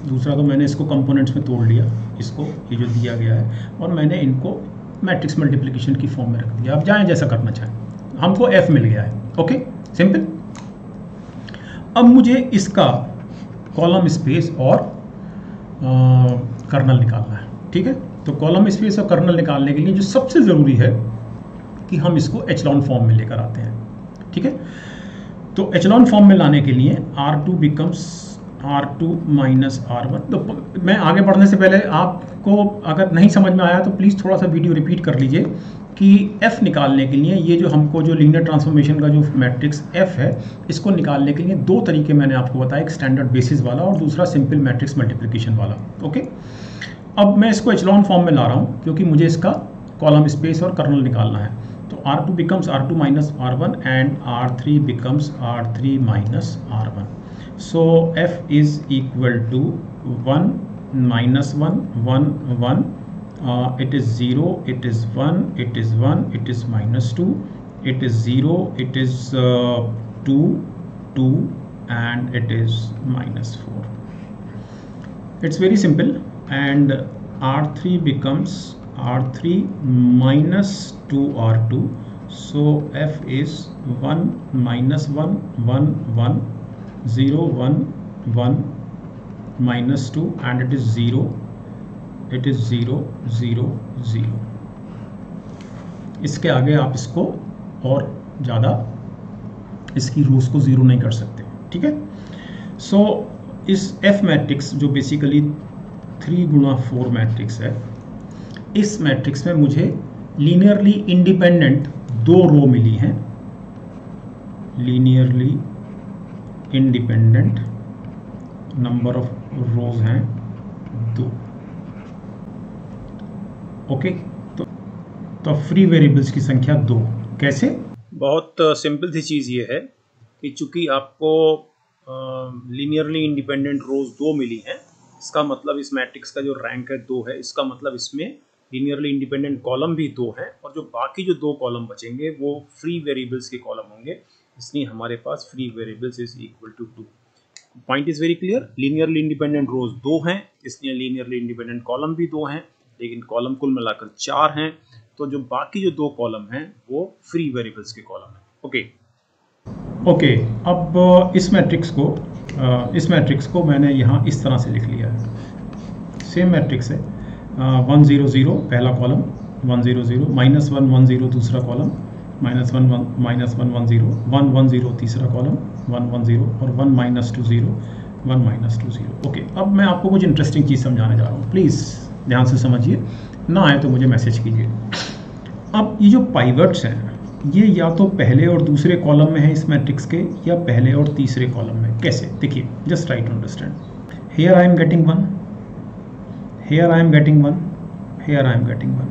दूसरा तो मैंने इसको कंपोनेंट्स में तोड़ लिया। इसको, ये जो दिया गया है, और मैंने इनको मैट्रिक्स मल्टीप्लिकेशन की फॉर्म में रख दिया। आप जाएँ जैसा करना चाहें। हमको एफ़ मिल गया है। ओके सिंपल अब मुझे इसका कॉलम स्पेस और कर्नल निकालना है, ठीक है? तो कॉलम स्पेस और कर्नल निकालने के लिए जो सबसे ज़रूरी है कि हम इसको एचलॉन फॉर्म में लेकर आते हैं, ठीक है? तो एचलॉन फॉर्म में लाने के लिए R2 two becomes R two minus R one तो मैं आगे बढ़ने से पहले आपको अगर नहीं समझ में आया तो प्लीज़ थोड़ा सा वीडियो रिपीट कर लीजिए कि f निकालने के लिए ये जो हमको जो लीनियर ट्रांसफॉर्मेशन का जो मैट्रिक्स f है, इसको निकालने के लिए दो तरीके मैंने आपको बताया एक स्टैंडर्ड बेसिस वाला और दूसरा सिंपल मैट्रिक्स मल्टीप्लिकेशन वाला ओके अब मैं इसको एचलॉन फॉर्म में ला रहा हूँ, क्योंकि मुझे इसका कॉलम स्पेस और कर्नल निकालना है। तो R two becomes R two minus R one and R three becomes R three minus R one so F is equal to one minus one one one it is zero it is one it is one it is minus two it is zero it is two two and it is minus four it's very simple and r3 becomes r3 minus 2 r2 so f is 1 minus 1 1 1 0 1 1 minus 2 and it is 0 it is zero zero zero इसके आगे आप इसको और ज़्यादा इसकी रूस को zero नहीं कर सकते ठीक है? सो so, इस एफ़ मैट्रिक्स जो बेसिकली थ्री गुणा फोर मैट्रिक्स है। इस मैट्रिक्स में मुझे लीनियरली इंडिपेंडेंट दो रो मिली हैं। Linearly independent number of rows हैं दो। ओके तो तो फ्री वेरिएबल्स की संख्या दो। कैसे? बहुत सिंपल सी चीज़ ये है कि चूँकि आपको लीनियरली इंडिपेंडेंट रोज दो मिली हैं इसका मतलब इस मैट्रिक्स का जो रैंक है दो है, इसका मतलब इसमें लीनियरली इंडिपेंडेंट कॉलम भी दो हैं और जो बाकी जो दो कॉलम बचेंगे, वो फ्री वेरिएबल्स के कॉलम होंगे। इसलिए हमारे पास free variables is equal to two point is very clear linearly independent rows दो हैं, इसलिए लीनियरली इंडिपेंडेंट कॉलम भी दो हैं, लेकिन कॉलम कुल मिलाकर चार हैं। तो जो बाकी जो दो कॉलम हैं, वो फ्री वेरिएबल्स के कॉलम हैं। ओके ओके अब इस मैट्रिक्स को इस मैट्रिक्स को मैंने यहाँ इस तरह से लिख लिया है। सेम मैट्रिक्स है। वन ज़ीरो ज़ीरो पहला column one zero zero minus one one zero दूसरा column minus one one minus one one zero one one zero तीसरा कॉलम वन वन ज़ीरो और one minus two zero one minus two zero okay अब मैं आपको कुछ interesting चीज़ समझाने जा रहा हूँ। प्लीज़ ध्यान से समझिए। ना आए तो मुझे मैसेज कीजिए। अब ये जो पाइवर्ट्स हैं ये या तो पहले और दूसरे कॉलम में है इस मैट्रिक्स के, या पहले और तीसरे कॉलम में। कैसे? देखिए just right understand here I am getting one here I am getting one here I am getting one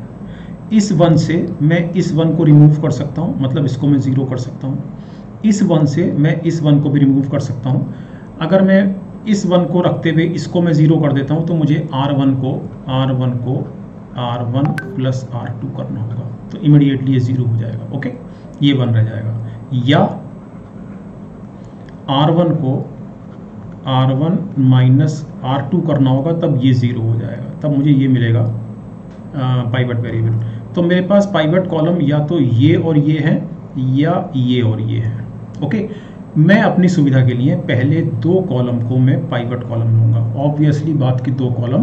इस वन से मैं इस वन को रिमूव कर सकता हूँ मतलब इसको मैं ज़ीरो कर सकता हूँ। इस वन से मैं इस वन को भी रिमूव कर सकता हूँ। अगर मैं इस वन को रखते हुए इसको मैं ज़ीरो कर देता हूँ तो मुझे आर वन को आर वन को R one plus R two करना होगा तो इमीडिएटली ये ज़ीरो हो जाएगा ओके ये वन रह जाएगा। या आर वन को R one minus R two करना होगा, तब ये ज़ीरो हो जाएगा। तब मुझे ये मिलेगा पाइवट वेरिएबल तो मेरे पास पाइवट कॉलम या तो ये और ये है, या ये और ये है ओके मैं अपनी सुविधा के लिए पहले दो कॉलम को मैं पाइवट कॉलम लूँगा। ऑब्वियसली बात की दो column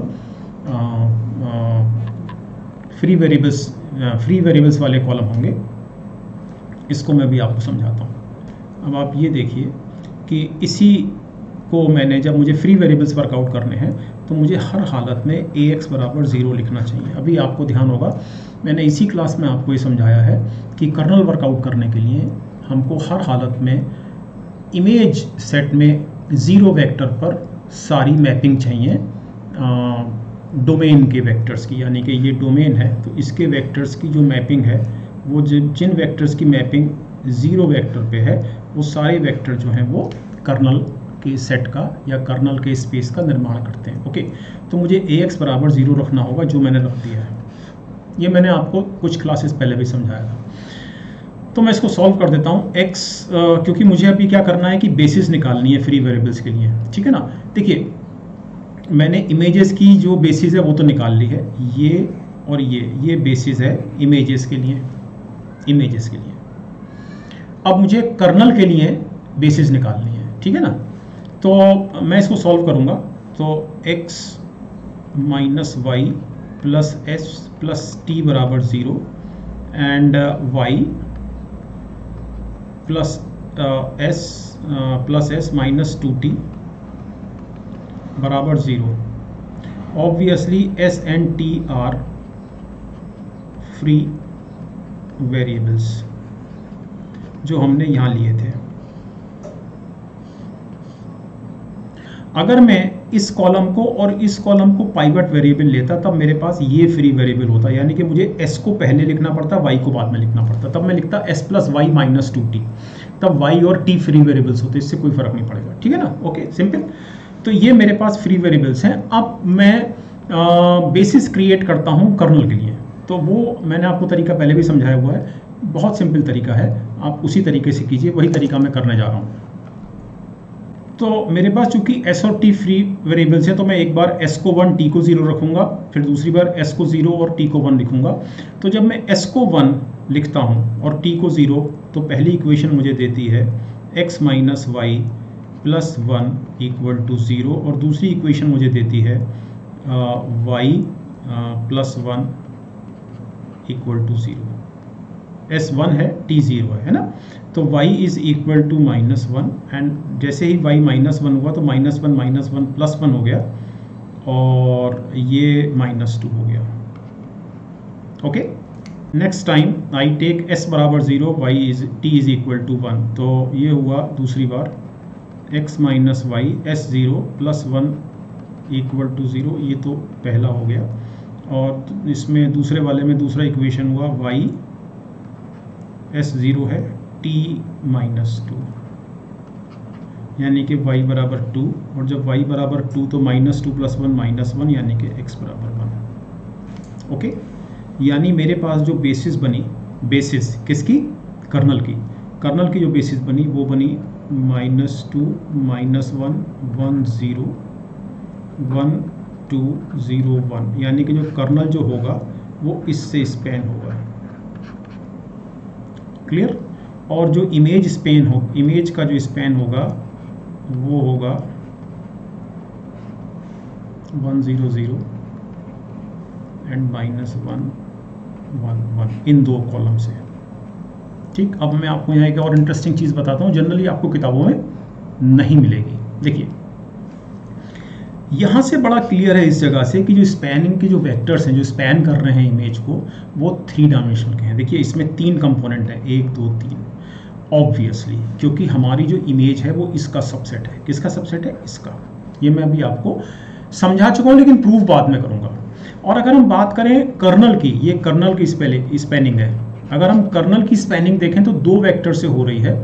free variables free variables वाले कॉलम होंगे। इसको मैं भी आपको समझाता हूँ। अब आप ये देखिए कि इसी को मैंने जब मुझे फ्री वेरिएबल्स वर्कआउट करने हैं तो मुझे हर हालत में ए एक्स बराबर ज़ीरो लिखना चाहिए। अभी आपको ध्यान होगा, मैंने इसी क्लास में आपको ये समझाया है कि कर्नल वर्कआउट करने के लिए हमको हर हालत में इमेज सेट में ज़ीरो वेक्टर पर सारी मैपिंग चाहिए। डोमेन के वेक्टर्स की, यानी कि ये डोमेन है तो इसके वेक्टर्स की जो मैपिंग है, वो जिन वेक्टर्स की मैपिंग ज़ीरो वेक्टर पे है, वो सारे वेक्टर जो हैं, वो कर्नल के सेट का या कर्नल के स्पेस का निर्माण करते हैं ओके तो मुझे ए एक्स बराबर ज़ीरो रखना होगा, जो मैंने रख दिया है। ये मैंने आपको कुछ क्लासेस पहले भी समझाया था। तो मैं इसको सॉल्व कर देता हूँ। एक्स क्योंकि मुझे अभी क्या करना है कि बेसिस निकालनी है फ्री वेरिएबल्स के लिए, ठीक है ना? देखिए मैंने इमेजेस की जो बेसिस है वो तो निकाल ली है। ये और ये ये बेसिस है इमेजेस के लिए इमेजेस के लिए। अब मुझे कर्नल के लिए बेसिस निकालनी है, ठीक है ना? तो मैं इसको सॉल्व करूँगा। तो x minus Y plus S plus T बराबर zero and Y plus S plus S minus two T बराबर zero. Obviously S and T are free variables जो हमने यहाँ लिए थे। अगर मैं इस कॉलम को और इस कॉलम को पाइवट वेरिएबल लेता, तब मेरे पास ये फ्री वेरिएबल होता। यानी कि मुझे s को पहले लिखना पड़ता, y को बाद में लिखना पड़ता। तब मैं लिखता s plus Y minus two T तब y और t फ्री वेरिएबल्स होते, इससे कोई फ़र्क नहीं पड़ेगा। ठीक है ना? ओके सिंपल तो ये मेरे पास फ्री वेरिएबल्स हैं। अब मैं बेसिस क्रिएट करता हूँ कर्नल के लिए। तो वो मैंने आपको तरीका पहले भी समझाया हुआ है। बहुत सिंपल तरीका है। आप उसी तरीके से कीजिए। वही तरीका मैं करने जा रहा हूँ। तो मेरे पास चूँकि एस और टी फ्री वेरिएबल्स हैं तो मैं एक बार एस को वन टी को ज़ीरो रखूँगा। फिर दूसरी बार एस को ज़ीरो और टी को वन लिखूँगा। तो जब मैं एस को वन लिखता हूँ और टी को ज़ीरो तो पहली इक्वेशन मुझे देती है X minus Y plus one equal to zero और दूसरी इक्वेशन मुझे देती है Y plus one equal to zero S one है टी ज़ीरो है ना? तो y is equal to minus one and जैसे ही y माइनस वन हुआ तो minus one minus one plus one हो गया और ये माइनस टू हो गया। Okay next time I take s बराबर zero Y is T is equal to one तो ये हुआ दूसरी बार। X minus Y S zero plus one equal to zero ये तो पहला हो गया। और इसमें दूसरे वाले में दूसरा इक्वेशन हुआ, y एस ज़ीरो है, t माइनस टू यानी कि y बराबर टू और जब y बराबर टू तो minus two plus one minus one यानी कि x बराबर वन ओके यानी मेरे पास जो बेसिस बनी बेसिस किसकी? कर्नल की। कर्नल की जो बेसिस बनी, वो बनी minus two minus one one zero one two zero one यानी कि जो कर्नल जो होगा, वो इससे स्पेन होगा। क्लियर और जो इमेज स्पेन हो इमेज का जो स्पेन होगा, वो होगा one zero zero and minus one one one इन दो कॉलम से ठीक, अब मैं आपको यहाँ एक और इंटरेस्टिंग चीज़ बताता हूँ जनरली आपको किताबों में नहीं मिलेगी। देखिए, यहाँ से बड़ा क्लियर है इस जगह से कि जो स्पैनिंग के जो वेक्टर्स हैं, जो स्पैन कर रहे हैं इमेज को, वो थ्री डायमेंशनल के हैं। देखिए, इसमें तीन कंपोनेंट हैं, एक, दो, तीन। ऑब्वियसली क्योंकि हमारी जो इमेज है, वो इसका सबसेट है। किसका सबसेट है? इसका। ये मैं अभी आपको समझा चुका हूँ, लेकिन प्रूफ बाद में करूँगा। और अगर हम बात करें कर्नल की, ये कर्नल की स्पेलिंग स्पेनिंग है। अगर हम कर्नल की स्पेनिंग देखें तो दो वेक्टर से हो रही है।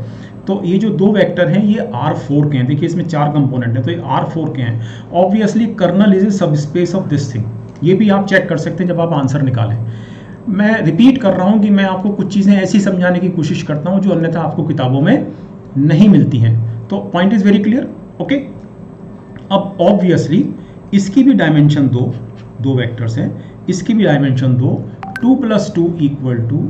तो ये जो दो वेक्टर हैं, ये आर फोर के हैं। देखिए, इसमें चार कंपोनेंट हैं तो ये आर फोर के हैं। ऑब्वियसली कर्नल इज़ ए सब स्पेस ऑफ़ दिस थिंग ये भी आप चेक कर सकते हैं जब आप आंसर निकालें। मैं रिपीट कर रहा हूँ कि मैं आपको कुछ चीज़ें ऐसी समझाने की कोशिश करता हूँ जो अन्यथा आपको किताबों में नहीं मिलती हैं। तो point is very clear okay अब ऑब्वियसली इसकी भी डायमेंशन दो दो वेक्टर्स हैं। इसकी भी डायमेंशन दो two plus two equal to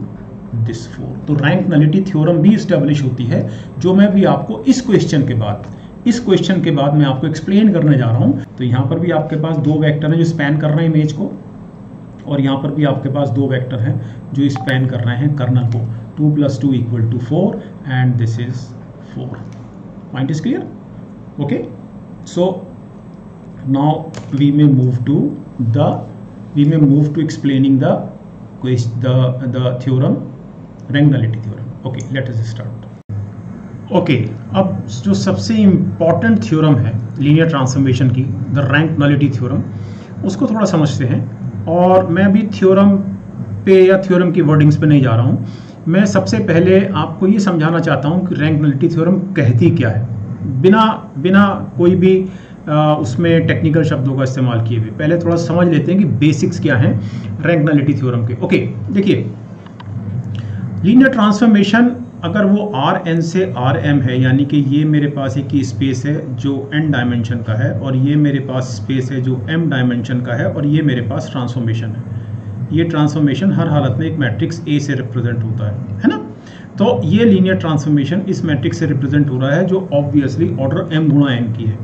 this four तो रैंक नलिटी थ्योरम भी स्टेब्लिश होती है, जो मैं भी आपको इस क्वेश्चन के बाद, इस क्वेश्चन के बाद मैं आपको एक्सप्लेन करने जा रहा हूँ। तो यहाँ पर भी आपके पास दो वेक्टर हैं जो स्पैन कर रहे हैं इमेज को, और यहाँ पर भी आपके पास दो वेक्टर हैं जो स्पैन कर रहे हैं कर्नल को। Two plus two equal to four and this is four point is clear okay so now we may move to the we may move to explaining the the the theorem. Rank nullity theorem. Okay let us start okay अब जो सबसे important theorem है linear transformation की the rank nullity theorem उसको थोड़ा समझते हैं। और मैं अभी थ्योरम पे या थ्योरम की वर्डिंग्स पे नहीं जा रहा हूँ। मैं सबसे पहले आपको ये समझाना चाहता हूँ कि रैंक नलिटी थ्योरम कहती क्या है। बिना बिना कोई भी आ, उसमें टेक्निकल शब्दों का इस्तेमाल किए हुए। पहले थोड़ा समझ लेते हैं कि बेसिक्स क्या हैं रैंक नलिटी थ्योरम के। ओके देखिए लीनियर ट्रांसफॉर्मेशन अगर वो आर एन से आर एम है, यानी कि ये मेरे पास एक ही स्पेस है जो एन डायमेंशन का है और ये मेरे पास स्पेस है जो एम डायमेंशन का है और ये मेरे पास ट्रांसफॉर्मेशन है। ये ट्रांसफॉर्मेशन हर हालत में एक मैट्रिक्स ए से रिप्रेजेंट होता है है ना? तो ये लीनियर ट्रांसफॉर्मेशन इस मैट्रिक्स से रिप्रेजेंट हो रहा है जो ऑब्वियसली ऑर्डर एम गुणा एन की है।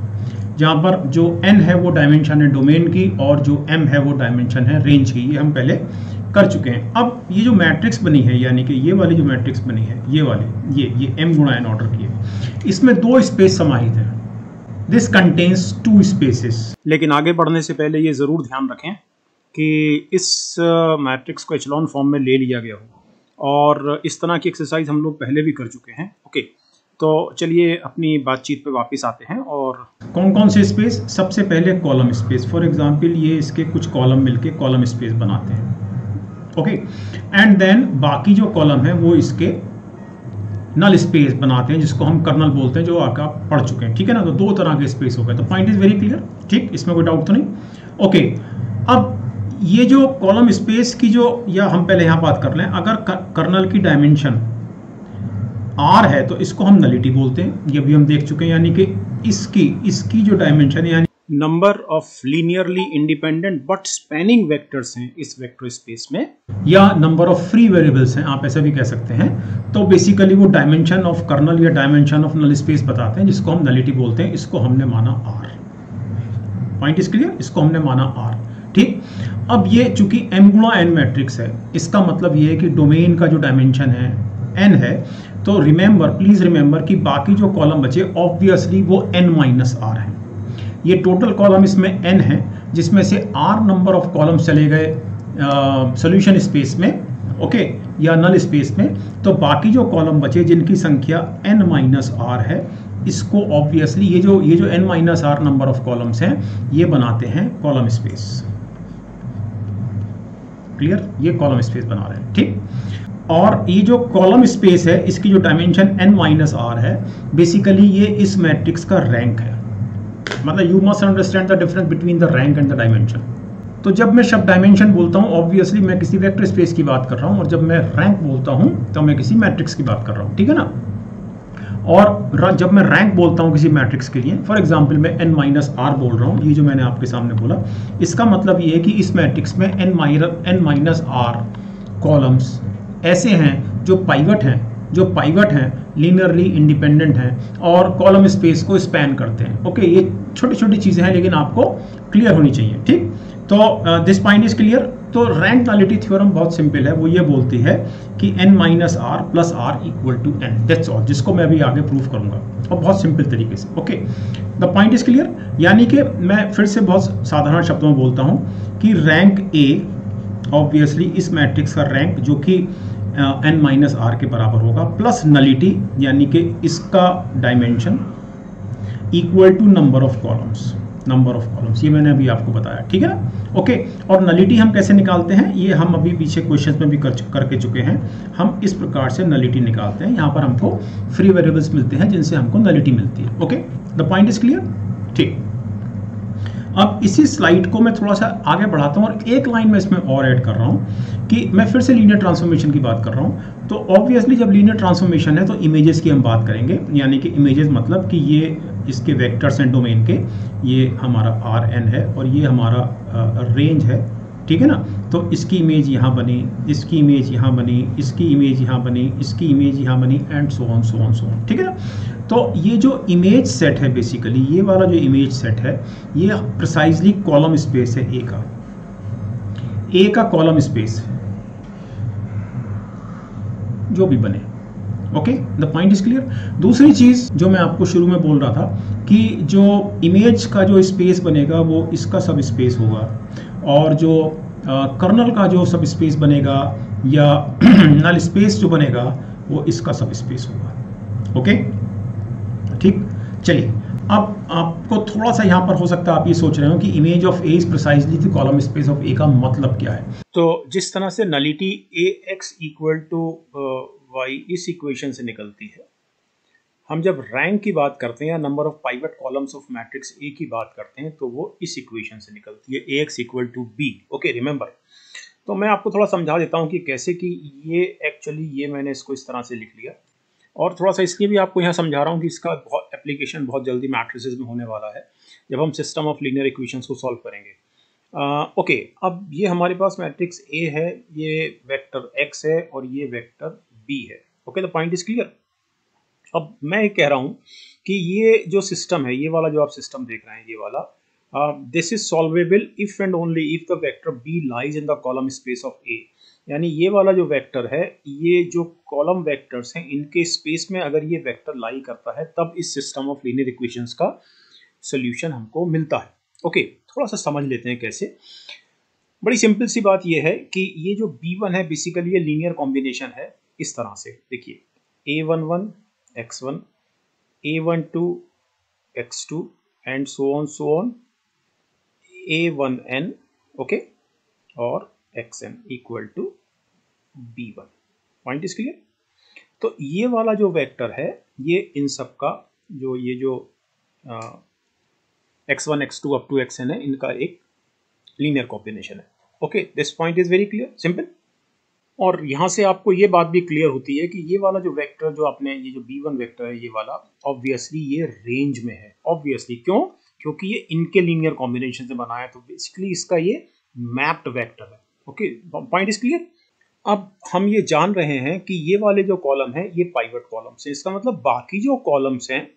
जहाँ पर जो एन है वो डायमेंशन है डोमेन की और जो एम है वो डायमेंशन है रेंज की। ये हम पहले कर चुके हैं। अब ये जो मैट्रिक्स बनी है, यानी कि ये वाली जो मैट्रिक्स बनी है, ये वाली, ये ये एम गुणा एन ऑर्डर की है। इसमें दो स्पेस समाहित है। दिस कंटेन्स टू स्पेसेस लेकिन आगे बढ़ने से पहले ये ज़रूर ध्यान रखें कि इस मैट्रिक्स को एचलॉन फॉर्म में ले लिया गया हो। और इस तरह की एक्सरसाइज हम लोग पहले भी कर चुके हैं। ओके तो चलिए अपनी बातचीत पे वापस आते हैं और कौन कौन से स्पेस सबसे पहले कॉलम स्पेस फॉर एग्जांपल ये इसके कुछ कॉलम मिलके कॉलम स्पेस बनाते हैं। ओके एंड देन बाकी जो कॉलम है, वो इसके नल स्पेस बनाते हैं, जिसको हम कर्नल बोलते हैं, जो आका पढ़ चुके हैं। ठीक है ना? तो दो तरह के स्पेस हो गए। तो पॉइंट इज़ वेरी क्लियर ठीक? इसमें कोई डाउट तो नहीं? ओके अब ये जो कॉलम स्पेस की जो, या हम पहले यहाँ बात कर लें। अगर कर्नल की डायमेंशन आर है तो इसको हम नलिटी बोलते हैं। ये भी हम देख चुके हैं, यानी कि इसकी इसकी जो डायमेंशन यानी number of linearly independent but spanning vectors हैं इस वेक्टर स्पेस में, या नंबर ऑफ़ फ्री वेरिएबल्स हैं, आप ऐसा भी कह सकते हैं। तो बेसिकली वो डायमेंशन ऑफ़ कर्नल या डायमेंशन ऑफ़ नल स्पेस बताते हैं, जिसको हम नलिटी बोलते हैं, इसको हमने माना आर पॉइंट इज़ क्लियर इसको हमने माना आर ठीक? अब ये चूँकि एम गुणा एन मैट्रिक्स है, इसका मतलब ये है कि डोमेन का जो डायमेंशन है एन है तो रिमेंबर प्लीज़ रिमेंबर कि बाकी जो कॉलम बचे ऑब्वियसली वो एन माइनस आर है। ये टोटल कॉलम इसमें एन है, जिसमें से आर नंबर ऑफ़ कॉलम्स चले गए सोल्यूशन स्पेस में ओके या नल स्पेस में। तो बाकी जो कॉलम बचे, जिनकी संख्या एन माइनस आर है, इसको ऑब्वियसली ये जो ये जो N minus R number of columns हैं, ये बनाते हैं कॉलम स्पेस क्लियर ये कॉलम स्पेस बना रहे हैं, ठीक? और ये जो कॉलम स्पेस है, इसकी जो डायमेंशन एन माइनस आर है बेसिकली ये इस मैट्रिक्स का रैंक है। मतलब you must understand the difference between the rank and the dimension तो जब मैं शब्द डायमेंशन बोलता हूँ ऑब्वियसली मैं किसी वेक्टर स्पेस की बात कर रहा हूँ और जब मैं रैंक बोलता हूँ तो मैं किसी मैट्रिक्स की बात कर रहा हूँ, ठीक है ना? और जब मैं रैंक बोलता हूँ किसी मैट्रिक्स के लिए फॉर एग्ज़ाम्पल मैं एन माइनस आर बोल रहा हूँ, ये जो मैंने आपके सामने बोला, इसका मतलब ये है कि इस मैट्रिक्स में N minus N minus R columns ऐसे हैं जो पाइवट हैं। जो पाइवट हैं लीनियरली इंडिपेंडेंट हैं और कॉलम स्पेस को स्पैन करते हैं। ओके ये छोटी छोटी चीज़ें हैं, लेकिन आपको क्लियर होनी चाहिए, ठीक? तो दिस पॉइंट इज़ क्लियर तो रैंक नॉलिटी थ्योरम बहुत सिंपल है। वो ये बोलती है कि n minus R plus R equal to N that's all जिसको मैं अभी आगे प्रूव करूँगा। और बहुत सिंपल तरीके से। Okay the point is clear यानी कि मैं फिर से बहुत साधारण शब्दों में बोलता हूँ कि रैंक ए ऑब्वियसली इस मैट्रिक्स का रैंक जो कि एन माइनस आर के बराबर होगा प्लस नलिटी यानी कि इसका dimension equal to number of columns number of columns ये मैंने अभी आपको बताया, ठीक है ना? ओके और नलिटी हम कैसे निकालते हैं? ये हम अभी पीछे क्वेश्चंस में भी कर करके चुके हैं। हम इस प्रकार से नलिटी निकालते हैं। यहाँ पर हमको फ्री वेरिएबल्स मिलते हैं जिनसे हमको नलिटी मिलती है। Okay the point is clear ठीक। अब इसी स्लाइड को मैं थोड़ा सा आगे बढ़ाता हूँ और एक लाइन में इसमें और ऐड कर रहा हूँ कि मैं फिर से लीनियर ट्रांसफॉर्मेशन की बात कर रहा हूँ। तो ऑब्वियसली जब लीनियर ट्रांसफॉर्मेशन है तो इमेजेस की हम बात करेंगे। यानी कि इमेजेस मतलब कि ये इसके वेक्टर्स हैं डोमेन के। ये हमारा आर एन है और ये हमारा रेंज है। ठीक है ना? तो इसकी इमेज यहाँ बनी, इसकी इमेज यहाँ बनी, इसकी इमेज यहाँ बनी, इसकी इमेज यहाँ बनी and so on so on so on ठीक है ना? तो ये जो इमेज सेट है बेसिकली ये वाला जो इमेज सेट है, ये प्रिसाइजली कॉलम स्पेस है ए का। ए का कॉलम स्पेस जो भी बने। Okay the point is clear दूसरी चीज़ जो मैं आपको शुरू में बोल रहा था कि जो इमेज का जो स्पेस बनेगा, वो इसका सब स्पेस होगा। और जो कर्नल का जो सब स्पेस बनेगा या नल स्पेस जो बनेगा, वो इसका सब स्पेस होगा। ओके ठीक? चलिए, अब आपको थोड़ा सा यहाँ पर हो सकता है आप ये सोच रहे हो कि image of A is precisely the column space of A का मतलब क्या है? तो जिस तरह से nullity A X equal to Y इस इक्वेशन से निकलती है, हम जब रैंक की बात करते हैं या number of pivot columns of matrix A की बात करते हैं तो वो इस इक्वेशन से निकलती है A X equal to B okay remember तो मैं आपको थोड़ा समझा देता हूँ कि कैसे कि ये एक्चुअली ये मैंने इसको इस तरह से लिख लिया। और थोड़ा सा इसलिए भी आपको यहाँ समझा रहा हूँ कि इसका बहुत एप्लीकेशन बहुत जल्दी मैट्रिसेस में होने वाला है, जब हम सिस्टम ऑफ़ लीनियर इक्वेशंस को सॉल्व करेंगे। ओके अब ये हमारे पास मैट्रिक्स ए है, ये वेक्टर एक्स है और ये वेक्टर बी है। Okay the point is clear अब मैं कह रहा हूँ कि ये जो सिस्टम है, ये वाला जो आप सिस्टम देख रहे हैं, ये वाला this is solvable if and only if the vector B lies in the column space of A यानी ये वाला जो वेक्टर है, ये जो कॉलम वेक्टर्स हैं, इनके स्पेस में अगर ये वेक्टर लाई करता है, तब इस सिस्टम ऑफ़ लीनियर इक्वेशंस का सोल्यूशन हमको मिलता है। ओके थोड़ा सा समझ लेते हैं कैसे। बड़ी सिंपल सी बात ये है कि ये जो B1 है बेसिकली ये लीनियर कॉम्बिनेशन है, इस तरह से। देखिए A one one X one A one two X two and so on so on A one N okay और N equal to B one point is clear तो ये वाला जो वेक्टर है, ये इन सब का जो, ये जो X one X two up to X N है, इनका एक लीनियर कॉम्बिनेशन है। Okay this point is very clear simple और यहाँ से आपको ये बात भी क्लियर होती है कि ये वाला जो वेक्टर जो आपने, ये जो बी वन वैक्टर है, ये वाला ऑब्वियसली ये रेंज में है। ऑब्वियसली क्यों? क्योंकि ये इनके लीनियर कॉम्बिनेशन से बना है तो बेसिकली इसका ये मैप्ड वेक्टर है। ओके पॉइंट इज़ क्लियर अब हम ये जान रहे हैं कि ये वाले जो कॉलम है, ये पाइवट कॉलम्स हैं। इसका मतलब बाकी जो कॉलम्स हैं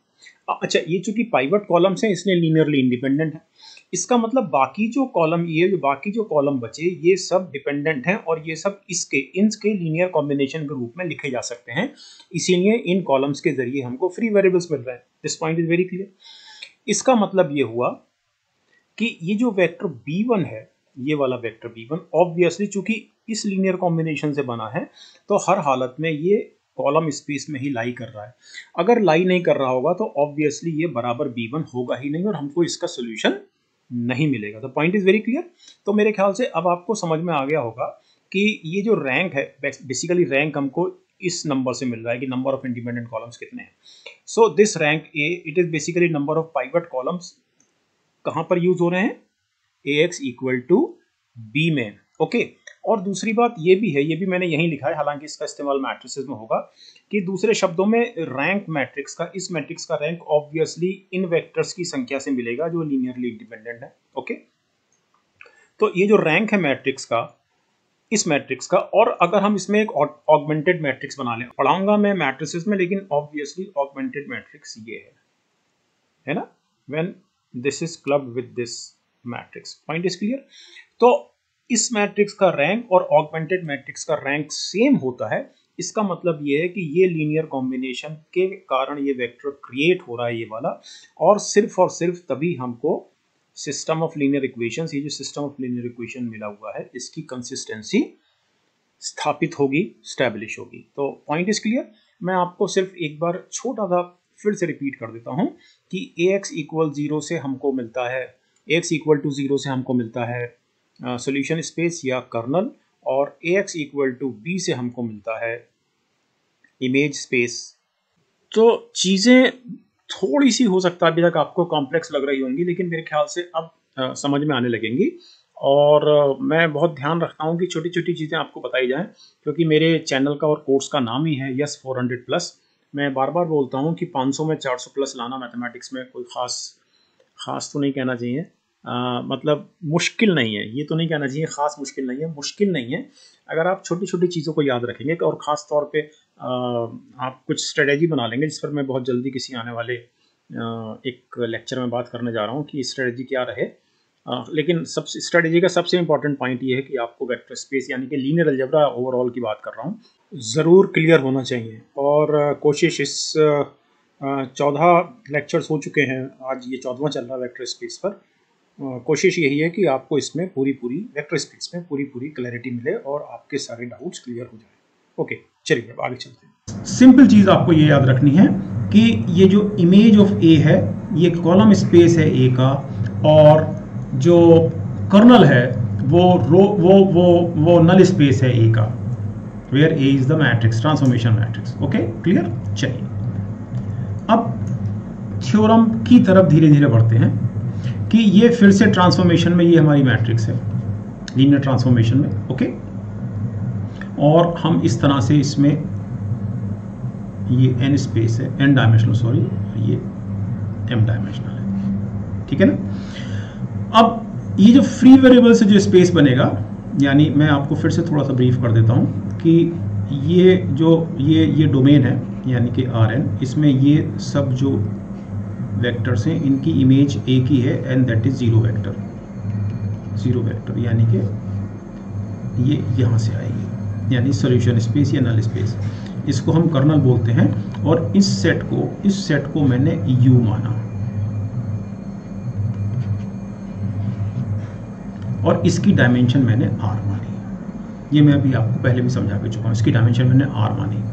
अच्छा ये चूँकि पाइवट कॉलम्स हैं, इसलिए लीनियरली इंडिपेंडेंट है। इसका मतलब बाकी जो कॉलम ये जो बाकी जो कॉलम बचे, ये सब डिपेंडेंट हैं और ये सब इसके, इनके लीनियर कॉम्बिनेशन के रूप में लिखे जा सकते हैं। इसीलिए इन कॉलम्स के ज़रिए हमको फ्री वेरिएबल्स मिल रहे हैं। This point is very clear इसका मतलब ये हुआ कि ये जो वेक्टर b1 है ये वाला वेक्टर b1 ऑब्वियसली चूँकि इस लीनियर कॉम्बिनेशन से बना है तो हर हालत में ये कॉलम स्पेस में ही लाई कर रहा है। अगर लाई नहीं कर रहा होगा तो ऑब्वियसली ये बराबर b1 होगा ही नहीं और हमको इसका सोल्यूशन नहीं मिलेगा। तो पॉइंट इज़ वेरी क्लियर तो मेरे ख्याल से अब आपको समझ में आ गया होगा कि ये जो रैंक है बेसिकली रैंक हमको इस नंबर से मिल रहा है कि नंबर ऑफ़ इंडिपेंडेंट कॉलम्स कितने हैं। So this rank A it is basically number of pivot columns कहाँ पर यूज़ हो रहे हैं? A X equal to B में। ओके और दूसरी बात ये भी है, ये भी मैंने यहीं लिखा है, हालाँकि इसका इस्तेमाल मैट्रिसेस में होगा, कि दूसरे शब्दों में रैंक मैट्रिक्स का, इस मैट्रिक्स का रैंक ऑब्वियसली इन वेक्टर्स की संख्या से मिलेगा, जो लीनियरली इंडिपेंडेंट है। ओके तो ये जो रैंक है मैट्रिक्स का, इस मैट्रिक्स का, और अगर हम इसमें एक ऑगमेंटेड मैट्रिक्स बना लें, पढ़ाऊँगा मैं मैट्रिसेस में, लेकिन ऑब्वियसली ऑगमेंटेड मैट्रिक्स ये है। है ना? When this is club with this matrix point is clear तो इस मैट्रिक्स का रैंक और ऑगमेंटेड मैट्रिक्स का रैंक सेम होता है। इसका मतलब ये है कि ये लीनियर कॉम्बिनेशन के कारण ये वेक्टर क्रिएट हो रहा है ये वाला और सिर्फ़ और सिर्फ़ तभी हमको सिस्टम ऑफ़ लीनियर इक्वेशंस ये जो सिस्टम ऑफ़ लीनियर इक्वेशन मिला हुआ है, इसकी कंसिस्टेंसी स्थापित होगी स्टैब्लिश होगी। तो पॉइंट इज़ क्लियर मैं आपको सिर्फ़ एक बार छोटा सा फिर से रिपीट कर देता हूँ कि ए एक्स इक्वल ज़ीरो से हमको मिलता है एक्स इक्वल टू ज़ीरो से हमको मिलता है सोल्यूशन uh, स्पेस या कर्नल और A X equal to B से हमको मिलता है इमेज स्पेस तो चीज़ें थोड़ी सी हो सकता है अभी तक आपको कॉम्प्लेक्स लग रही होंगी लेकिन मेरे ख्याल से अब आ, समझ में आने लगेंगी। और आ, मैं बहुत ध्यान रखता हूँ कि छोटी छोटी चीज़ें आपको बताई जाएँ क्योंकि मेरे चैनल का और कोर्स का नाम ही है यस 400 प्लस मैं बार बार बोलता हूँ कि 500 में 400 प्लस लाना मैथमेटिक्स में कोई ख़ास ख़ास तो नहीं कहना चाहिए। आ, मतलब मुश्किल नहीं है। ये तो नहीं कहना चाहिए ख़ास मुश्किल नहीं है। मुश्किल नहीं है। अगर आप छोटी छोटी चीज़ों को याद रखेंगे और ख़ास तौर पे आ, आप कुछ स्ट्रेटेजी बना लेंगे जिस पर मैं बहुत जल्दी किसी आने वाले आ, एक लेक्चर में बात करने जा रहा हूँ कि स्ट्रेटेजी क्या रहे। आ, लेकिन सब स्ट्रेटेजी का सबसे इंपॉर्टेंट पॉइंट ये है कि आपको वेक्टर स्पेस यानी कि लीनियर अलजबरा ओवरऑल की बात कर रहा हूँ। ज़रूर क्लियर होना चाहिए। और कोशिश इस चौदह लेक्चर्स हो चुके हैं। आज ये चौदहवा चल रहा है वेक्टर स्पेस पर। कोशिश यही है कि आपको इसमें पूरी पूरी वेक्टर स्पेस में पूरी पूरी क्लैरिटी मिले और आपके सारे डाउट्स क्लियर हो जाए। ओके चलिए अब आगे चलते हैं। सिंपल चीज़ आपको ये याद रखनी है कि ये जो इमेज ऑफ़ ए है, ये कॉलम स्पेस है ए का और जो कर्नल है, वो रो वो वो वो नल स्पेस है ए का where A is the matrix transformation matrix okay clear चलिए। अब थ्योरम की तरफ़ धीरे धीरे बढ़ते हैं। कि ये फिर से ट्रांसफॉर्मेशन में ये हमारी मैट्रिक्स है। लीनियर ट्रांसफॉर्मेशन में ओके और हम इस तरह से इसमें ये एन स्पेस है एन डायमेंशनल सॉरी ये एम डायमेंशनल है। ठीक है ना? अब ये जो फ्री वेरिएबल से जो स्पेस बनेगा, यानी मैं आपको फिर से थोड़ा सा ब्रीफ कर देता हूँ कि ये जो, ये ये डोमेन है, यानी कि आर एन इसमें ये सब जो वेक्टर्स हैं, इनकी इमेज एक ही है and that is zero vector zero vector यानी कि ये यहाँ से आएगी, यानी सॉल्यूशन स्पेस या नल स्पेस इसको हम कर्नल बोलते हैं, और इस सेट को, इस सेट को मैंने यू माना। और इसकी डायमेंशन मैंने आर मानी। ये मैं अभी आपको पहले भी समझा के चुका हूँ, इसकी डायमेंशन मैंने आर मानी।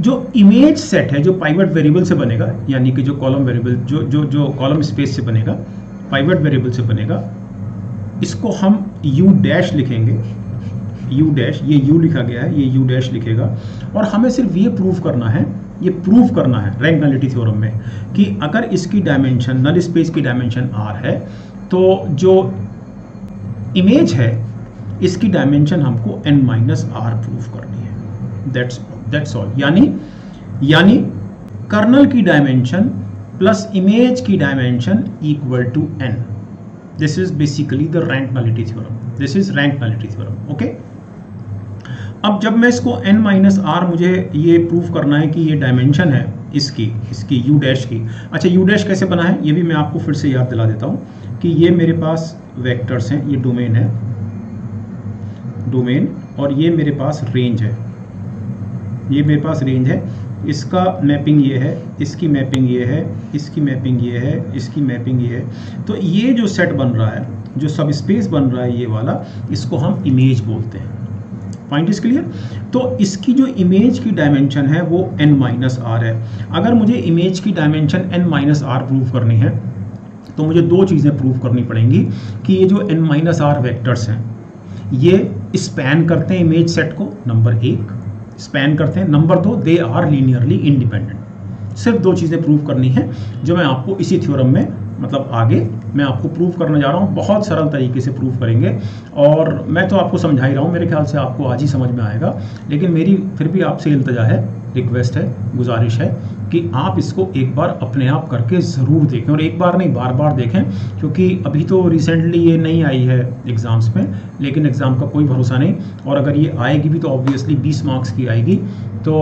जो इमेज सेट है, जो पाइवट वेरिएबल से बनेगा, यानी कि जो कॉलम वेरिएबल जो जो जो कॉलम स्पेस से बनेगा पाइवट वेरिएबल से बनेगा, इसको हम यू डैश लिखेंगे। यू डैश ये यू लिखा गया है, ये यू डैश लिखेगा। और हमें सिर्फ़ ये प्रूव करना है, ये प्रूव करना है रैंक नलिटी थ्योरम में, कि अगर इसकी डायमेंशन नल स्पेस की डायमेंशन आर है तो जो इमेज है, इसकी डायमेंशन हमको एन माइनस आर प्रूव करनी है। दैट्स दैट्स ऑल यानी यानी कर्नल की डायमेंशन प्लस इमेज की dimension equal to n this is basically the rank nullity theorem this is rank nullity theorem okay अब जब मैं इसको n माइनस आर मुझे ये प्रूव करना है कि ये डायमेंशन है इसकी इसकी यू डैश की। अच्छा यू डैश कैसे बना है? ये भी मैं आपको फिर से याद दिला देता हूँ कि ये मेरे पास वेक्टर्स हैं, ये डोमेन है डोमेन और ये मेरे पास रेंज है। ये मेरे पास रेंज है। इसका मैपिंग ये है, इसकी मैपिंग ये है, इसकी मैपिंग ये है, इसकी मैपिंग ये है। तो ये जो सेट बन रहा है, जो सब स्पेस बन रहा है ये वाला, इसको हम इमेज बोलते हैं। पॉइंट इज़ क्लियर तो इसकी जो इमेज की डायमेंशन है, वो n माइनस आर है। अगर मुझे इमेज की dimension n minus r prove करनी है तो मुझे दो चीज़ें प्रूव करनी पड़ेंगी कि ये जो n माइनस आर वैक्टर्स हैं, ये स्पैन करते हैं इमेज सेट को नंबर एक। स्पैन करते हैं। नंबर दो दे आर लीनियरली इंडिपेंडेंट सिर्फ़ दो चीज़ें प्रूव करनी है, जो मैं आपको इसी थ्योरम में मतलब आगे मैं आपको प्रूव करने जा रहा हूँ। बहुत सरल तरीके से प्रूव करेंगे। और मैं तो आपको समझा ही रहा हूँ, मेरे ख्याल से आपको आज ही समझ में आएगा। लेकिन मेरी फिर भी आपसे इल्तजा है रिक्वेस्ट है, गुजारिश है कि आप इसको एक बार अपने आप करके ज़रूर देखें और एक बार नहीं बार बार देखें, क्योंकि अभी तो रिसेंटली ये नहीं आई है एग्ज़ाम्स में, लेकिन एग्ज़ाम का कोई भरोसा नहीं। और अगर ये आएगी भी तो ऑब्वियसली 20 मार्क्स की आएगी तो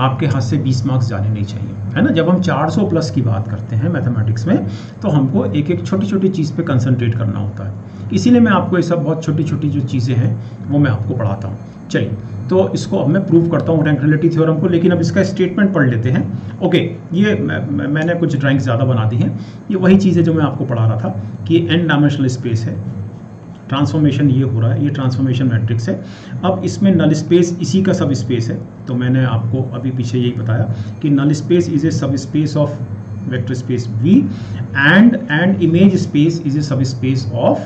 आपके हाथ से 20 मार्क्स जाने नहीं चाहिए, है ना? जब हम 400 प्लस की बात करते हैं मैथमेटिक्स में तो हमको एक एक छोटी छोटी चीज़ पे कंसंट्रेट करना होता है। इसीलिए मैं आपको ये सब बहुत छोटी छोटी जो चीज़ें हैं, वो मैं आपको पढ़ाता हूँ। चलिए तो इसको अब मैं प्रूव करता हूँ रैंक रिलेटिव थ्योरम को लेकिन अब इसका स्टेटमेंट पढ़ लेते हैं। ओके ये मैं, मैंने कुछ ड्राइंग ज़्यादा बना दी हैं। ये वही चीज़ है जो मैं आपको पढ़ा रहा था कि एन डायमेंशनल स्पेस है। ट्रांसफॉर्मेशन ये हो रहा है ये ट्रांसफॉर्मेशन मैट्रिक्स है। अब इसमें नल स्पेस इसी का सब स्पेस है। तो मैंने आपको अभी पीछे यही बताया कि नल space is a subspace of vector space v and and image space is a subspace of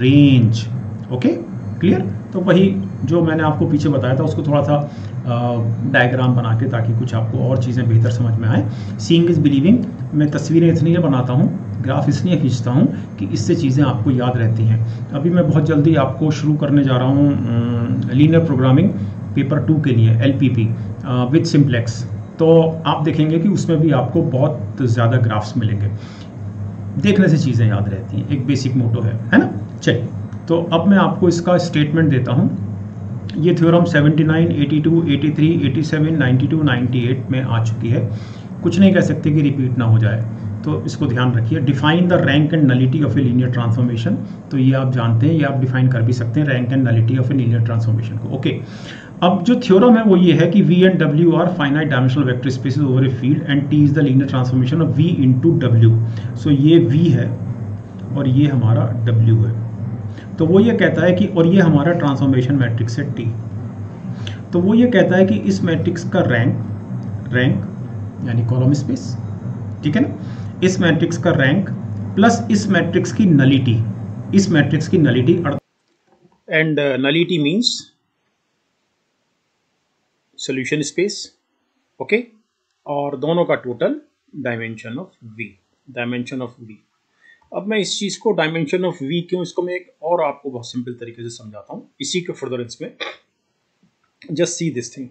range okay clear तो वही जो मैंने आपको पीछे बताया था, उसको थोड़ा सा डायग्राम बना के ताकि कुछ आपको और चीज़ें बेहतर समझ में आए। सीइंग इज़ बिलीविंग मैं तस्वीरें इसलिए बनाता हूँ ग्राफ इसलिए खींचता हूँ कि इससे चीज़ें आपको याद रहती हैं। अभी मैं बहुत जल्दी आपको शुरू करने जा रहा हूँ लीनियर प्रोग्रामिंग पेपर टू के लिए L P P with simplex तो आप देखेंगे कि उसमें भी आपको बहुत ज़्यादा ग्राफ्स मिलेंगे। देखने से चीज़ें याद रहती हैं, एक बेसिक मोटो है है ना? चलिए तो अब मैं आपको इसका स्टेटमेंट देता हूँ। ये थ्योरम 79, 82, 83, 87, 92, 98 में आ चुकी है। कुछ नहीं कह सकते कि रिपीट ना हो जाए। तो इसको ध्यान रखिए। Define the rank and nullity of a linear transformation तो ये आप जानते हैं ये आप डिफाइन कर भी सकते हैं rank and nullity of a linear transformation को। ओके अब जो थ्योरम है वो ये है कि V and W are finite dimensional vector spaces over a field and T is the linear transformation of V into W so ये we है और ये हमारा डब्ल्यू है। तो वो ये कहता है कि और ये हमारा ट्रांसफॉर्मेशन मैट्रिक्स है टी तो वो ये कहता है कि इस मैट्रिक्स का रैंक रैंक यानी कॉलम स्पेस ठीक है ना? इस मैट्रिक्स का रैंक प्लस इस मैट्रिक्स की नलिटी इस मैट्रिक्स की nullity and nullity means solution space okay और दोनों का total dimension of v dimension of v अब मैं इस चीज़ को डायमेंशन ऑफ़ वी क्यों इसको मैं एक और आपको बहुत सिंपल तरीके से समझाता हूँ। इसी के फर्दरेंस में जस्ट सी दिस थिंग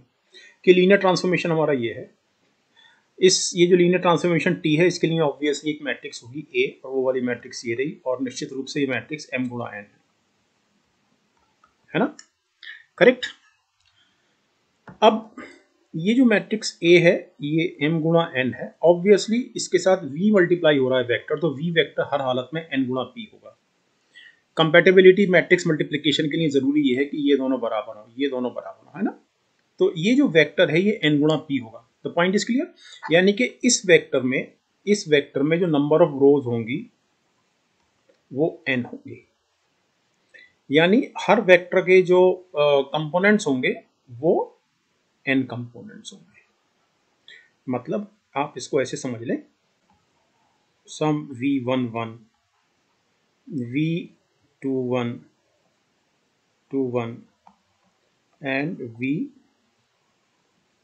कि लीनियर ट्रांसफॉर्मेशन हमारा ये है। इस, ये जो लीनियर ट्रांसफॉर्मेशन टी है, इसके लिए ऑब्वियसली एक मैट्रिक्स होगी ए और वो वाली मैट्रिक्स ये रही, और निश्चित रूप से ये मैट्रिक्स एम गुणा एन है। है ना? करेक्ट अब ये जो मैट्रिक्स ए है, ये एम गुणा एन है ऑब्वियसली इसके साथ वी मल्टीप्लाई हो रहा है वेक्टर तो वी वेक्टर हर हालत में एन गुणा पी होगा। कंपेटेबिलिटी मैट्रिक्स मल्टीप्लिकेशन के लिए ज़रूरी ये है कि ये दोनों बराबर हो, ये दोनों बराबर हो, है ना? तो ये जो वेक्टर है, ये एन गुणा पी होगा। तो पॉइंट इज़ क्लियर यानी कि इस वेक्टर में, इस वेक्टर में जो नंबर ऑफ़ रोज होंगी, वो एन होंगी। यानी हर वेक्टर के जो कंपोनेंट्स होंगे, वो एन कंपोनेंट्स होंगे मतलब आप इसको ऐसे समझ लें। Sum v one one v two one two one and v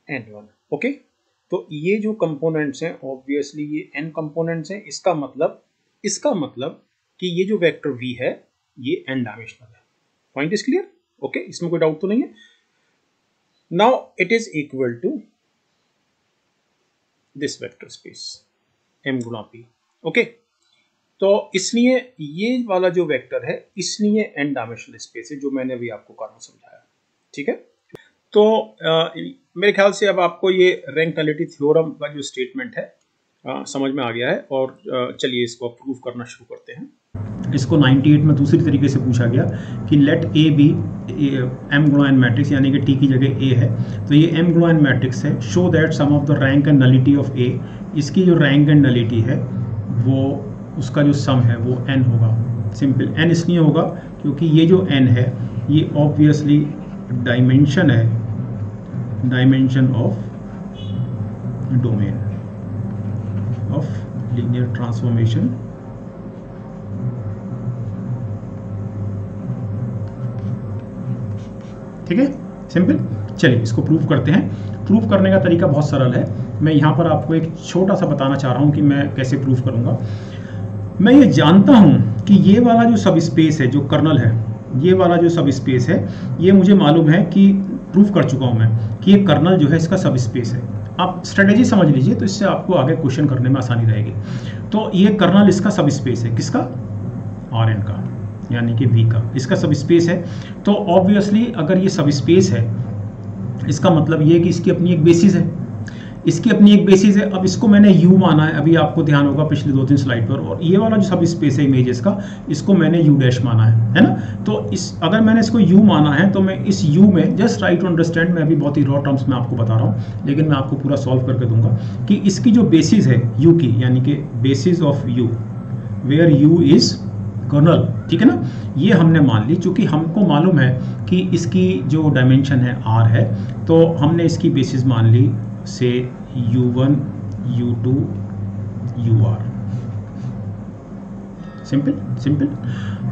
n one okay तो ये जो कंपोनेंट्स हैं ऑब्वियसली ये एन कंपोनेंट्स हैं, इसका मतलब इसका मतलब कि ये जो वेक्टर वी है, ये एन डायमेंशनल है। पॉइंट इज़ क्लियर ओके इसमें कोई डाउट तो नहीं है। Now it is equal to this vector space m गुना p. ओके तो इसलिए ये वाला जो वेक्टर है इसलिए एन डायमेंशनल स्पेस है जो मैंने अभी आपको कारण समझाया। ठीक है? तो आ, मेरे ख्याल से अब आपको ये रैंक नलिटी थ्योरम का जो स्टेटमेंट है समझ में आ गया है और चलिए इसको प्रूव करना शुरू करते हैं। इसको 98 में दूसरी तरीके से पूछा गया कि लेट ए बी एम गुणा एन मैट्रिक्स यानी कि टी की जगह ए है। तो ये एम गुणा एन मैट्रिक्स है। Show that sum of the rank and nullity of A इसकी जो रैंक एंड नलिटी है, वो, उसका जो सम है, वो एन होगा। सिंपल एन इसलिए होगा क्योंकि ये जो एन है, ये ऑब्वियसली डायमेंशन है। Dimension of domain of linear transformation ठीक है? सिंपल चलिए, इसको प्रूव करते हैं। प्रूव करने का तरीका बहुत सरल है। मैं यहाँ पर आपको एक छोटा सा बताना चाह रहा हूँ कि मैं कैसे प्रूव करूँगा। मैं ये जानता हूँ कि ये वाला जो सब स्पेस है, जो कर्नल है, ये वाला जो सब स्पेस है, ये मुझे मालूम है कि प्रूव कर चुका हूँ मैं कि ये कर्नल जो है, इसका सब स्पेस है। आप स्ट्रेटेजी समझ लीजिए तो इससे आपको आगे क्वेश्चन करने में आसानी रहेगी। तो ये कर्नल इसका सब स्पेस है। किसका? आर एन का, यानी कि वी का। इसका सब स्पेस है। तो ऑब्वियसली अगर ये सब स्पेस है, इसका मतलब ये है कि इसकी अपनी एक बेसिस है। इसकी अपनी एक बेसिस है। अब इसको मैंने यू माना है। अभी आपको ध्यान होगा पिछले दो तीन स्लाइड पर। और ये वाला जो सब स्पेस है इमेजेस का, इसको मैंने यू डैश माना है। है ना? तो इस, अगर मैंने इसको यू माना है तो मैं इस यू में जस्ट राइट टू अंडरस्टैंड मैं अभी बहुत ही रॉ टर्म्स में आपको बता रहा हूँ। लेकिन मैं आपको पूरा सॉल्व करके दूँगा कि इसकी जो बेसिस है यू की, यानी कि basis of u where u is kernel ठीक है ना? ये हमने मान ली। चूँकि हमको मालूम है कि इसकी जो डायमेंशन है आर है तो हमने इसकी बेसिस मान ली। Say u one u two u r simple simple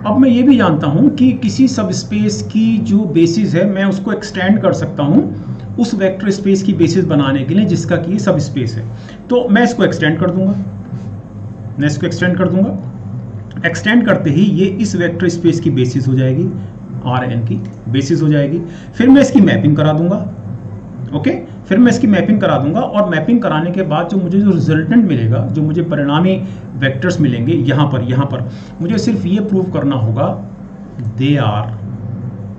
अब मैं ये भी जानता हूँ कि किसी सब स्पेस की जो बेसिस है, मैं उसको एक्सटेंड कर सकता हूँ उस वेक्टर स्पेस की बेसिस बनाने के लिए जिसका कि सब स्पेस है। तो मैं इसको एक्सटेंड कर दूँगा। मैं इसको एक्सटेंड कर दूँगा। एक्सटेंड करते ही ये इस वेक्टर स्पेस की बेसिस हो जाएगी आर एन की बेसिस हो जाएगी। फिर मैं इसकी मैपिंग करा दूँगा। ओके फिर मैं इसकी मैपिंग करा दूँगा और मैपिंग कराने के बाद जो मुझे जो रिजल्टेंट मिलेगा जो मुझे परिणामी वेक्टर्स मिलेंगे यहाँ पर यहाँ पर मुझे सिर्फ़ ये प्रूव करना होगा they are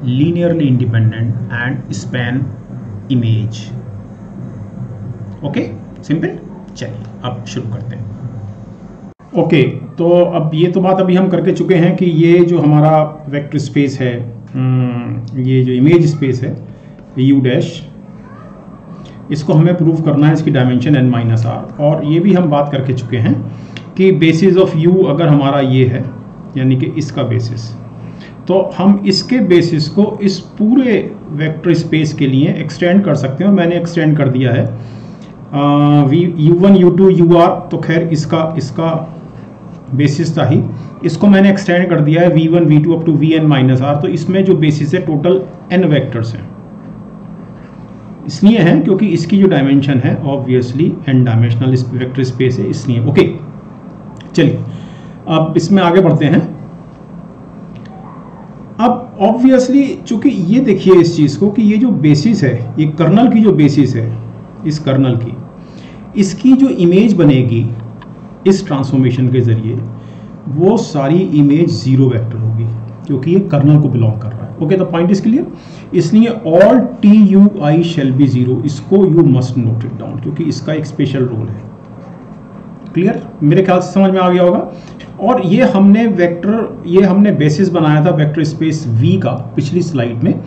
linearly independent and span image okay simple चलिए अब शुरू करते हैं। ओके okay, तो अब ये तो बात अभी हम करके चुके हैं कि ये जो हमारा वेक्टर स्पेस है हम्म, ये जो इमेज स्पेस है यू डैश इसको हमें प्रूव करना है इसकी डायमेंशन एन माइनस आर और ये भी हम बात करके चुके हैं कि बेसिस ऑफ़ यू अगर हमारा ये है, यानी कि इसका बेसिस तो हम इसके बेसिस को इस पूरे वेक्टर स्पेस के लिए एक्सटेंड कर सकते हैं। मैंने एक्सटेंड कर दिया है। V u one u two u r तो खैर इसका इसका बेसिस था ही। इसको मैंने एक्सटेंड कर दिया है। V one v two up to v n minus r तो इसमें जो बेसिस है टोटल एन वेक्टर्स हैं। इसलिए है क्योंकि इसकी जो डायमेंशन है obviously n dimensional vector space है, इसलिए ओके चलिए, अब इसमें आगे बढ़ते हैं। अब ऑब्वियसली चूँकि ये देखिए इस चीज़ को कि ये जो बेसिस है, ये कर्नल की जो बेसिस है, इस कर्नल की, इसकी जो इमेज बनेगी इस ट्रांसफॉर्मेशन के ज़रिए, वो सारी इमेज ज़ीरो वेक्टर होगी, क्योंकि ये कर्नल को बिलोंग कर okay the point is clear इसलिए all T u i shall be zero इसको you must note it down क्योंकि इसका एक स्पेशल रोल है। क्लियर मेरे ख्याल से समझ में आ गया होगा? और ये हमने वेक्टर ये हमने बेसिस बनाया था वेक्टर स्पेस वी का पिछली स्लाइड में।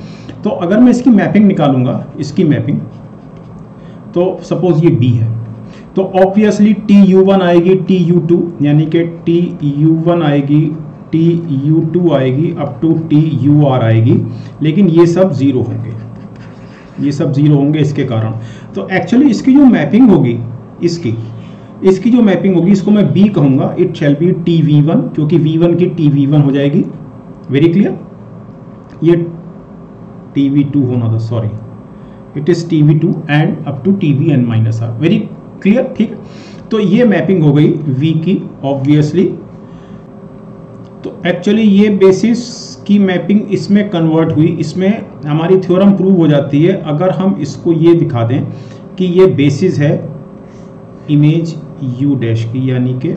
तो अगर मैं इसकी मैपिंग निकालूँगा, इसकी मैपिंग तो सपोज़ ये बी है। तो ऑब्वियसली टी यू वन आएगी टी यू टू यानी कि टी यू वन आएगी टी यू टू आएगी up to T u r आएगी, लेकिन ये सब ज़ीरो होंगे। ये सब ज़ीरो होंगे इसके कारण। तो एक्चुअली इसकी जो मैपिंग होगी, इसकी इसकी जो मैपिंग होगी, इसको मैं बी कहूँगा। It shall be T v one क्योंकि वी वन की टी वी वन हो जाएगी। वेरी क्लियर ये टी वी टू होना था sorry it is T v two and up to T v n minus r very clear ठीक? तो ये मैपिंग हो गई वी की ऑब्वियसली तो एक्चुअली ये बेसिस की मैपिंग इसमें कन्वर्ट हुई। इसमें हमारी थ्योरम प्रूव हो जाती है। अगर हम इसको ये दिखा दें कि ये बेसिस है इमेज यू डैश की, यानी कि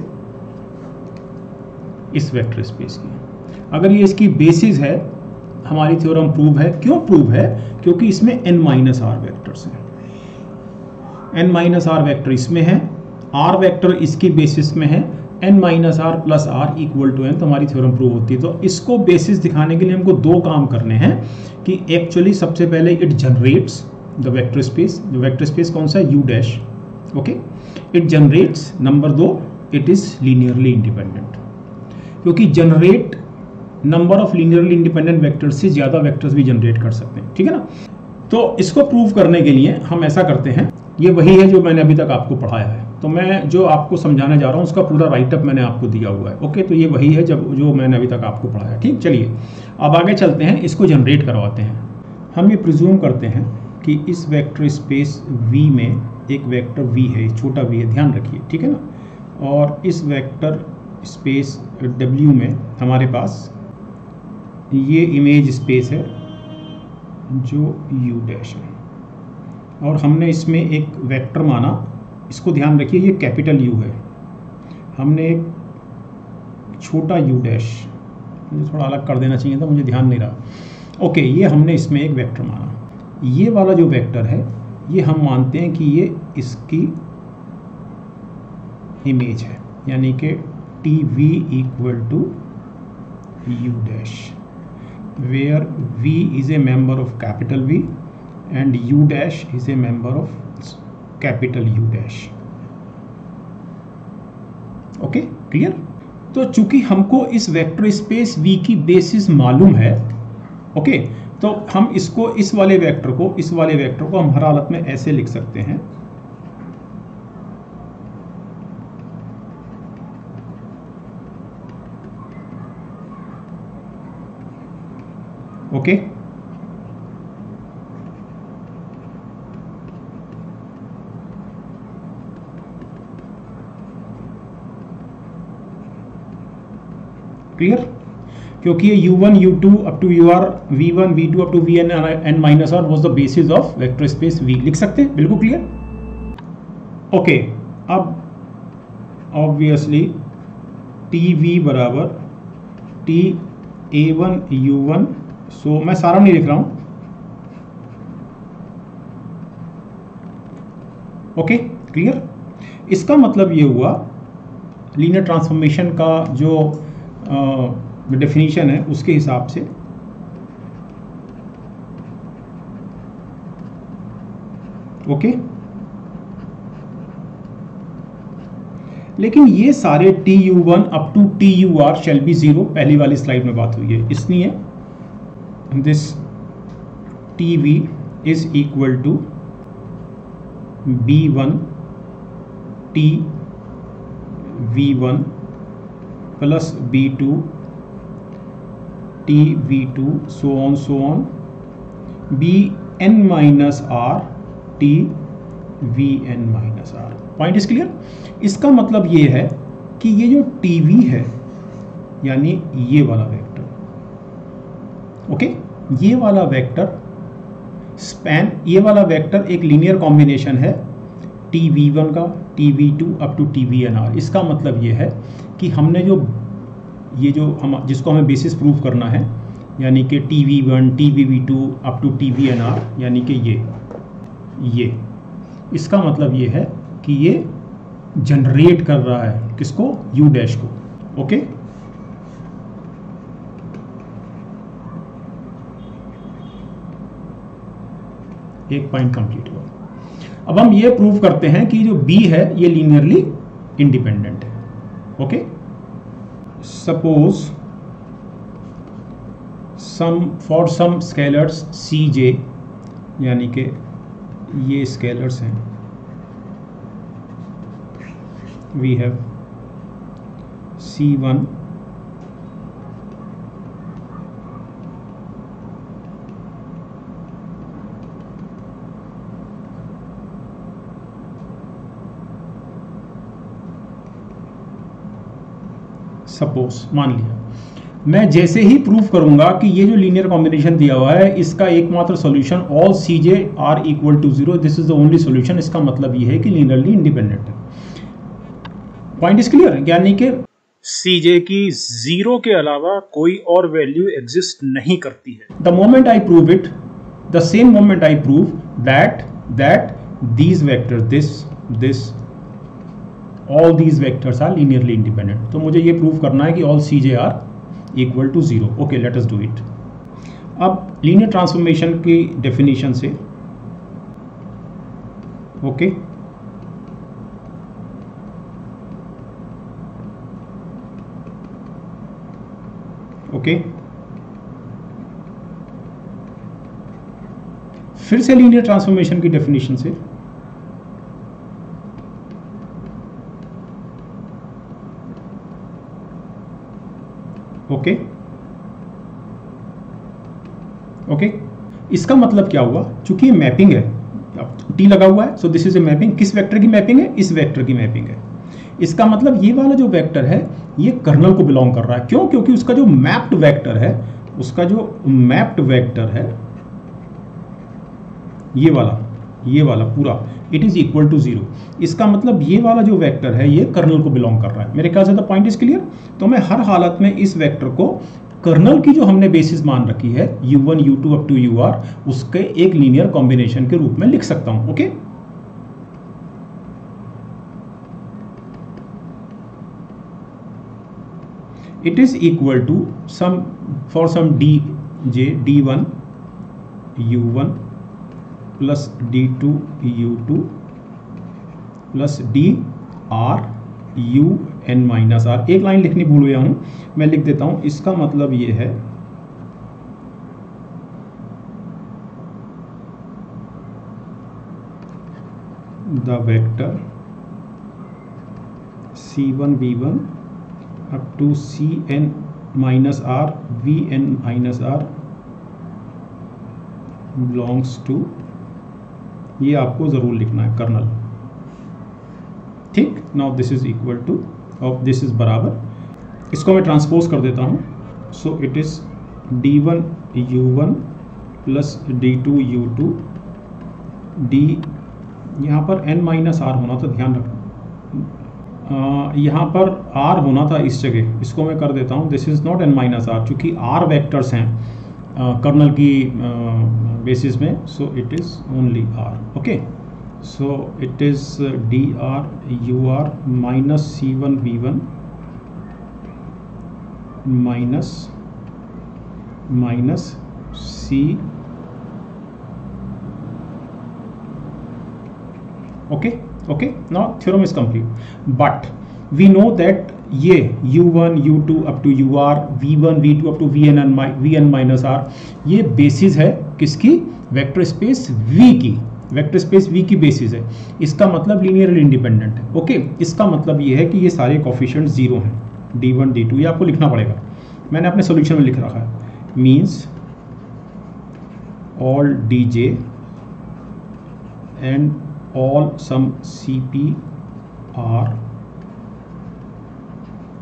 इस वेक्टर स्पेस की। अगर ये इसकी बेसिस है, हमारी थ्योरम प्रूव है। क्यों प्रूव है? क्योंकि इसमें एन माइनस आर वैक्टर्स हैं। एन माइनस आर वैक्टर इसमें है। आर वैक्टर इसकी बेसिस में है। N minus r plus r equal to n तो हमारी थ्योरम प्रूव होती है। तो इसको बेसिस दिखाने के लिए हमको दो काम करने हैं कि एक्चुअली सबसे पहले it generates the vector space vector space कौन सा u dash okay it generates number दो इट इज़ लीनियरली इंडिपेंडेंट क्योंकि generate number of linearly independent vectors से ज़्यादा वेक्टर्स भी जनरेट कर सकते हैं। ठीक है ना? तो इसको प्रूव करने के लिए हम ऐसा करते हैं। ये वही है जो मैंने अभी तक आपको पढ़ाया है। तो मैं जो आपको समझाने जा रहा हूँ, उसका पूरा राइटअप मैंने आपको दिया हुआ है। ओके तो ये वही है जब जो मैंने अभी तक आपको पढ़ाया ठीक, चलिए। अब आगे चलते हैं, इसको जनरेट करवाते हैं। हम ये प्रिज्यूम करते हैं कि इस वेक्टर स्पेस वी में एक वेक्टर वी है छोटा वी है, ध्यान रखिए, ठीक है ना? और इस वेक्टर स्पेस डब्ल्यू में हमारे पास ये इमेज स्पेस है जो यू डैश है। और हमने इसमें एक वेक्टर माना। इसको ध्यान रखिए, ये कैपिटल यू है। हमने एक छोटा यू डैश मुझे थोड़ा अलग कर देना चाहिए था, मुझे ध्यान नहीं रहा। ओके ये हमने इसमें एक वेक्टर माना। ये वाला जो वेक्टर है, ये हम मानते हैं कि ये इसकी इमेज है, यानी कि T v equal to u dash where v is a member of capital V and u dash is a member of capital U dash okay clear तो चूँकि हमको इस वेक्टर स्पेस वी की बेसिस मालूम है ओके okay, तो हम इसको इस वाले वेक्टर को इस वाले वेक्टर को हम हर हालत में ऐसे लिख सकते हैं। ओके क्लियर क्योंकि ये u1 u2 up to u r v one v two up to v n n minus r was the basis of vector space v. लिख सकते? हैं बिल्कुल क्लियर ओके अब ऑब्वियसली टी वी बराबर T a one u one so मैं सारा नहीं लिख रहा हूँ। ओके क्लियर इसका मतलब ये हुआ लीनियर ट्रांसफॉर्मेशन का जो डेफिनेशन है, उसके हिसाब से। ओके लेकिन ये सारे T u one up to T u r shall be zero पहली वाली स्लाइड में बात हुई है। इसलिए this T v is equal to b one T v one two T v two so on so on b n minus r T v n minus r point is clear इसका मतलब ये है कि ये जो T V है, यानी ये वाला वेक्टर ओके ये वाला वेक्टर स्पैन ये वाला वेक्टर एक लीनियर कॉम्बिनेशन है टी वी वन का T v two up to T v n r इसका मतलब ये है कि हमने जो, ये जो हम, जिसको हमें बेसिस प्रूव करना है, यानी कि T v one T v v two up to T v n r यानी कि ये ये। इसका मतलब ये है कि ये जनरेट कर रहा है किसको? यू डैश को। ओके एक पॉइंट कंप्लीट हुआ। अब हम ये प्रूव करते हैं कि जो बी है, ये लीनियरली इंडिपेंडेंट है। Okay suppose sum for some scalars c j यानी कि ये स्केलर्स हैं। We have c one suppose मान लिया। मैं जैसे ही प्रूफ करूँगा कि ये जो लीनियर कॉम्बिनेशन दिया हुआ है, इसका एकमात्र solution all C J R equal to zero this is the only solution इसका मतलब ये है कि लीनियरली इंडिपेंडेंट है। पॉइंट इज़ क्लियर यानी कि सी जे की ज़ीरो के अलावा कोई और वैल्यू एग्जिस्ट नहीं करती है। The moment I prove it the same moment I prove that that these vector this this all these vectors are linearly independent तो मुझे ये प्रूव करना है कि all c j are equal to zero okay let us do it अब linear transformation की definition से okay okay. फिर से लीनियर ट्रांसफॉर्मेशन की डेफिनेशन से ओके ओके इसका मतलब क्या हुआ? चूँकि मैपिंग है टी लगा हुआ है so this is a mapping किस वेक्टर की मैपिंग है? इस वेक्टर की मैपिंग है। इसका मतलब ये वाला जो वेक्टर है, ये कर्नल को बिलोंग कर रहा है। क्यों? क्योंकि उसका जो मैप्ड वेक्टर है, उसका जो मैप्ड वेक्टर है, ये वाला ये वाला पूरा it is equal to zero इसका मतलब ये वाला जो वेक्टर है, ये कर्नल को बिलोंग कर रहा है। मेरे ख्याल से द पॉइंट इज़ क्लियर तो मैं हर हालत में इस वेक्टर को कर्नल की जो हमने बेसिस मान रखी है u1 u2 up to ur उसके एक लीनियर कॉम्बिनेशन के रूप में लिख सकता हूँ okay it is equal to some, for some d, j d1 u1 plus d2 u2 plus d r n minus r एक लाइन लिखनी भूल गया हूँ। मैं लिख देता हूँ। इसका मतलब ये है the vector c1 v1 c n minus r v n minus r belongs to ये आपको ज़रूर लिखना है, कर्नल। ठीक now this is equal to of this is बराबर। इसको मैं ट्रांसपोज कर देता हूँ। So it is d one u one plus d two u two d यहाँ पर एन माइनस आर होना था, ध्यान रखना। यहाँ पर आर होना था इस जगह। इसको मैं कर देता हूँ this is not n minus r चूँकि आर वेक्टर्स हैं कर्नल की बेसिस में so it is only r okay r u r minus c one v one minus minus c okay okay? okay now theorem is complete but we know that ये u1 u2 up to ur v1 v2 up to vn vn minus r ये basis है किसकी vector space v की vector space we की basis है। इसका मतलब linearly independent है। ओके इसका मतलब ये है कि ये सारे कॉफिशेंट ज़ीरो हैं। डी वन डी टू ये आपको लिखना पड़ेगा। मैंने अपने सोल्यूशन में लिख रखा है। Means all d j and all sum c p are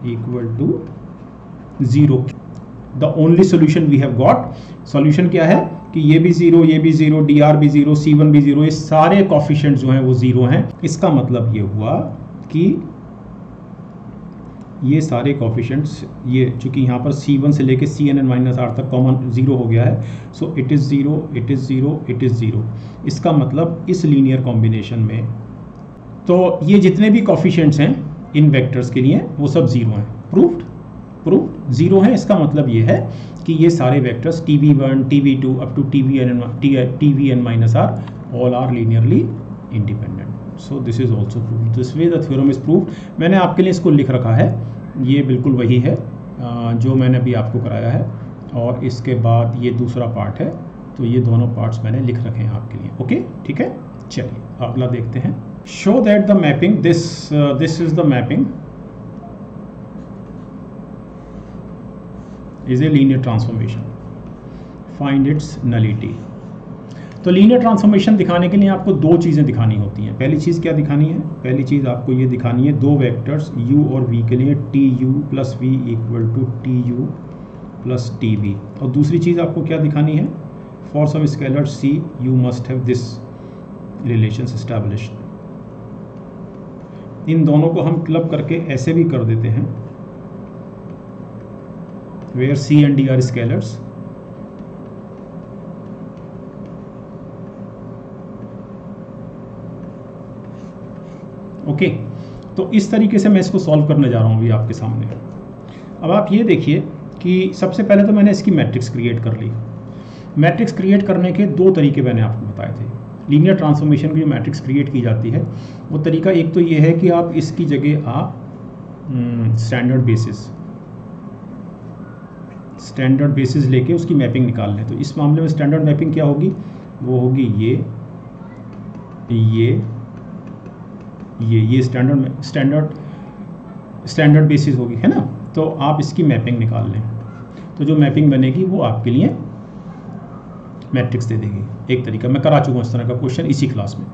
equal to zero the only solution we have got solution क्या है? कि ये भी ज़ीरो ये भी ज़ीरो डी आर भी ज़ीरो सी वन भी ज़ीरो ये सारे कॉफिशेंट जो हैं वो ज़ीरो हैं। इसका मतलब ये हुआ कि ये सारे कॉफिशेंट्स ये चूँकि यहाँ पर सी वन से लेके c n n minus r तक कॉमन ज़ीरो हो गया है so it is zero it is zero it is zero इसका मतलब इस लीनियर कॉम्बिनेशन में तो ये जितने भी कॉफिशेंट्स हैं इन वेक्टर्स के लिए, वो सब ज़ीरो हैं। प्रूफ्ड प्रूफ ज़ीरो है, इसका मतलब ये है कि ये सारे vectors T V one T V two up to T V N T V N minus R all are linearly independent so this is also proof this way the theorem is proof मैंने आपके लिए इसको लिख रखा है। ये बिल्कुल वही है जो मैंने अभी आपको कराया है। और इसके बाद ये दूसरा पार्ट है। तो ये दोनों पार्ट्स मैंने लिख रखे हैं आपके लिए। ओके ठीक है? चलिए, अगला देखते हैं। Show that the mapping this this is the mapping is a linear transformation. Find its nullity. तो लीनियर ट्रांसफॉर्मेशन दिखाने के लिए आपको दो चीज़ें दिखानी होती हैं। पहली चीज़ क्या दिखानी है? पहली चीज़ आपको ये दिखानी है दो वेक्टर्स u और v के लिए T U plus V equal to T U plus T V और दूसरी चीज़ आपको क्या दिखानी है? For some scalar c you must have this relation established इन दोनों को हम क्लब करके ऐसे भी कर देते हैं। Where C and D are scalars. Okay okay, तो इस तरीके से मैं इसको सॉल्व करने जा रहा हूँ अभी आपके सामने। अब आप ये देखिए कि सबसे पहले तो मैंने इसकी मैट्रिक्स क्रिएट कर ली। मैट्रिक्स क्रिएट करने के दो तरीके मैंने आपको बताए थे। लीनियर ट्रांसफॉर्मेशन की जो मैट्रिक्स क्रिएट की जाती है। वो तरीका एक तो ये है कि आप इसकी जगह आप स्टैंडर्ड बेसिस स्टैंडर्ड बेसिस लेके उसकी मैपिंग निकाल लें। तो इस मामले में स्टैंडर्ड मैपिंग क्या होगी? वो होगी ये ये ये ये स्टैंडर्ड स्टैंडर्ड स्टैंडर्ड बेसिस होगी, है ना? तो आप इसकी मैपिंग निकाल लें। तो जो मैपिंग बनेगी वो आपके लिए मैट्रिक्स दे देगी। एक तरीका, मैं करा चुका हूँ इस तरह का क्वेश्चन इसी क्लास में।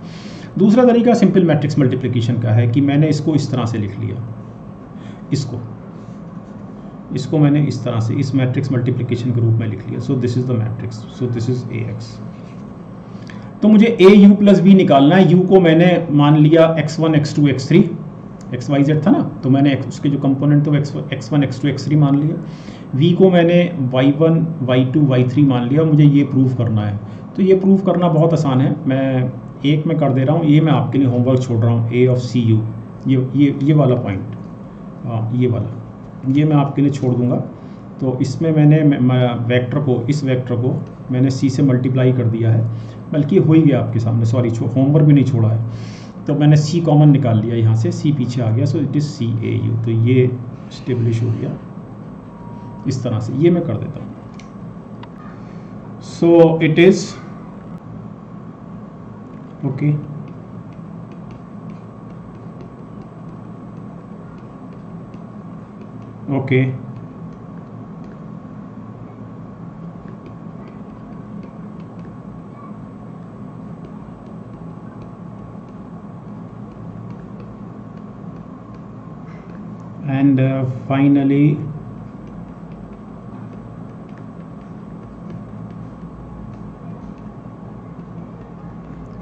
दूसरा तरीका सिंपल मैट्रिक्स मल्टीप्लिकेशन का है कि मैंने इसको इस तरह से लिख लिया। इसको। इसको मैंने इस तरह से, इस मैट्रिक्स मल्टीप्लिकेशन के रूप में लिख लिया। So this is the matrix so this is A X तो मुझे ए यू प्लस बी निकालना है। यू को मैंने मान लिया X one X two X three X Y Z था ना? तो मैंने उसके जो कंपोनेंट थे X one X two X three मान लिया। वी को मैंने Y one Y two Y three मान लिया और मुझे ये प्रूव करना है। तो ये प्रूव करना बहुत आसान है। मैं एक में कर दे रहा हूँ। ये मैं आपके लिए होमवर्क छोड़ रहा हूँ। ए ऑफ़ सी यू ये ये ये वाला पॉइंट हाँ ये वाला। ये मैं आपके लिए छोड़ दूँगा। तो इसमें मैंने वेक्टर को, इस वेक्टर को मैंने सी से मल्टीप्लाई कर दिया है। बल्कि हो ही गया आपके सामने सॉरी होमवर्क भी नहीं छोड़ा है। तो मैंने सी कॉमन निकाल लिया यहाँ से सी पीछे आ गया so it is C A U तो ये स्टेब्लिश हो गया। इस तरह से, ये मैं कर देता हूँ। So it is okay and uh, finally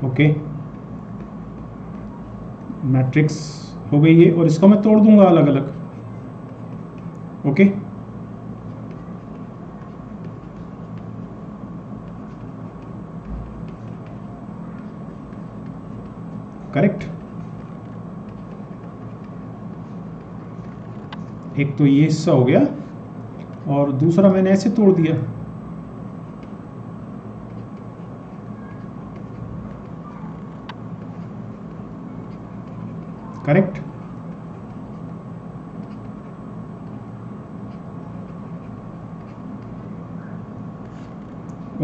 okay matrix हो गई है और इसको मैं तोड़ दूँगा अलग अलग okay? करेक्ट एक तो ये हिस्सा हो गया और दूसरा मैंने ऐसे तोड़ दिया। Correct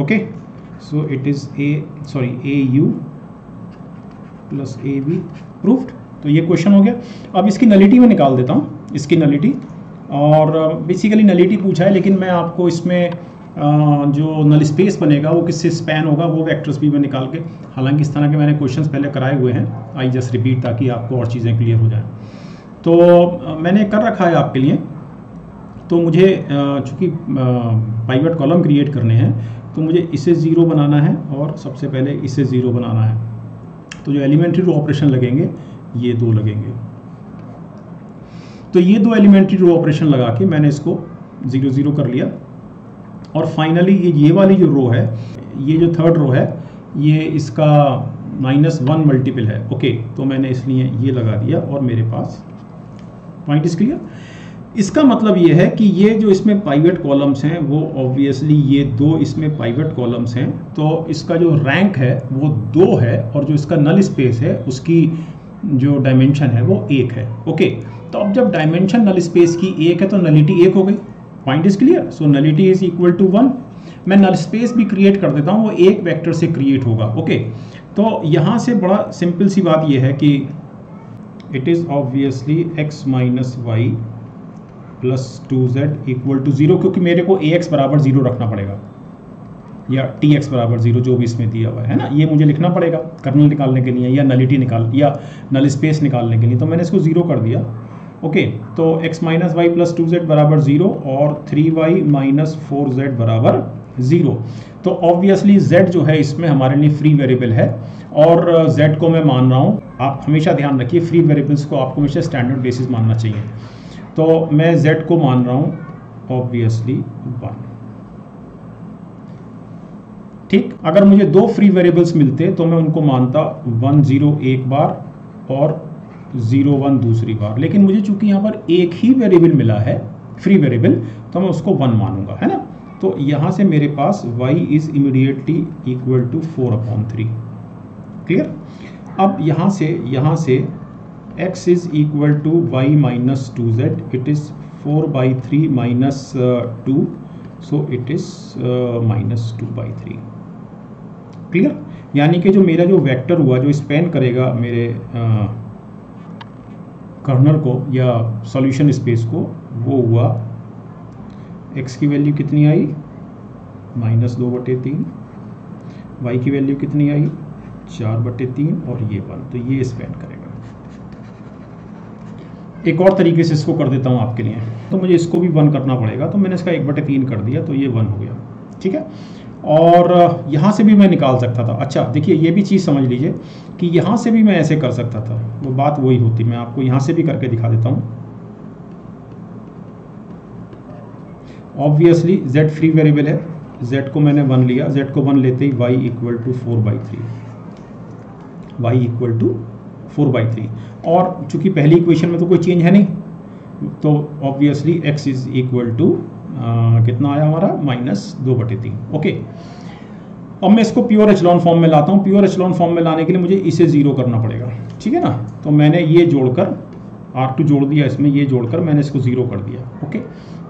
okay. So, it is a, sorry, a u plus A B proofed तो ये क्वेश्चन हो गया। अब इसकी नलिटी में निकाल देता हूँ। इसकी नलिटी और बेसिकली नलिटी पूछा है, लेकिन मैं आपको इसमें जो नल स्पेस बनेगा, वो किससे स्पैन होगा, वो वेक्टर्स भी मैं निकाल के, हालाँकि इस तरह के मैंने क्वेश्चंस पहले कराए हुए हैं। आई जस्ट रिपीट ताकि आपको और चीज़ें क्लियर हो जाएँ। तो मैंने कर रखा है आपके लिए। तो मुझे चूँकि पाइवेट कॉलम क्रिएट करने हैं तो मुझे इसे ज़ीरो बनाना है और सबसे पहले इसे ज़ीरो बनाना है। तो जो एलिमेंट्री रो ऑपरेशन लगेंगे, ये दो लगेंगे। तो ये दो एलिमेंट्री रो ऑपरेशन लगा के मैंने इसको ज़ीरो ज़ीरो कर लिया। और फाइनली ये ये वाली जो रो है, ये जो थर्ड रो है, ये इसका माइनस वन मल्टीपल है। ओके तो मैंने इसलिए ये लगा दिया और मेरे पास पॉइंट इज़ क्लियर। इसका मतलब ये है कि ये जो इसमें पाइवेट कॉलम्स हैं, वो ऑब्वियसली ये दो इसमें पाइवेट कॉलम्स हैं। तो इसका जो रैंक है, वो दो है और जो इसका नल स्पेस है, उसकी जो डायमेंशन है, वो एक है। ओके तो अब जब डायमेंशन नल स्पेस की एक है तो नलिटी एक हो गई। Point is clear so nullity is equal to one मैं नल स्पेस भी क्रिएट कर देता हूँ, वो एक वेक्टर से क्रिएट होगा। ओके तो यहाँ से बड़ा सिंपल सी बात यह है कि it is obviously X minus Y plus two Z equal to zero क्योंकि मेरे को ए एक्स बराबर ज़ीरो रखना पड़ेगा। या टी एक्स बराबर ज़ीरो जो भी इसमें दिया हुआ है ना? ये मुझे लिखना पड़ेगा कर्नल निकालने के लिए या नलिटी निकाल, या नल स्पेस निकालने के लिए। तो मैंने इसको ज़ीरो कर दिया। ओके तो x minus Y plus two Z बराबर ज़ीरो और three Y minus four Z बराबर ज़ीरो तो ऑब्वियसली z जो है इसमें हमारे लिए फ्री वेरिएबल है और z को मैं मान रहा हूँ। आप हमेशा ध्यान रखिए फ्री वेरिएबल्स को आपको हमेशा स्टैंडर्ड बेसिस मानना चाहिए। तो मैं z को मान रहा हूँ ऑब्वियसली वन ठीक? अगर मुझे दो फ्री वेरिएबल्स मिलते तो मैं उनको मानता वन ज़ीरो एक बार और ज़ीरो वन दूसरी बार। लेकिन मुझे चूँकि यहाँ पर एक ही वेरिएबल मिला है फ्री वेरिएबल तो मैं उसको वन मानूँगा, है ना? तो यहाँ से मेरे पास y is immediately equal to four upon three clear अब यहाँ से यहाँ से x is equal to Y minus two Z it is four by three minus two so it is minus two by three clear यानी कि जो मेरा जो वेक्टर हुआ जो स्पेन करेगा मेरे uh, कर्नल को या सॉल्यूशन स्पेस को वो हुआ एक्स की वैल्यू कितनी आई? माइनस दो बटे तीन। वाई की वैल्यू कितनी आई? चार बटे तीन और ये वन तो ये स्पेन करेगा। एक और तरीके से इसको कर देता हूँ आपके लिए। तो मुझे इसको भी वन करना पड़ेगा। तो मैंने इसका एक बटे तीन कर दिया तो ये वन हो गया। ठीक है? और यहाँ से भी मैं निकाल सकता था। अच्छा देखिए, ये भी चीज़ समझ लीजिए कि यहाँ से भी मैं ऐसे कर सकता था। वो बात वही होती, मैं आपको यहाँ से भी करके दिखा देता हूँ। ऑब्वियसली z फ्री वेरिएबल है। Z को मैंने वन लिया। Z को वन लेते ही y equal to four by three Y equal to four by three और चूँकि पहली इक्वेशन में तो कोई चेंज है नहीं तो obviously x is equal to कितना आया हमारा? माइनस दो बटे तीन. ओके अब मैं इसको प्योर एचलॉन फॉर्म में लाता हूँ. प्योर एचलॉन फॉर्म में लाने के लिए मुझे इसे ज़ीरो करना पड़ेगा. ठीक है ना? तो मैंने ये जोड़कर आर टू जोड़ दिया इसमें, ये जोड़कर मैंने इसको ज़ीरो कर दिया. ओके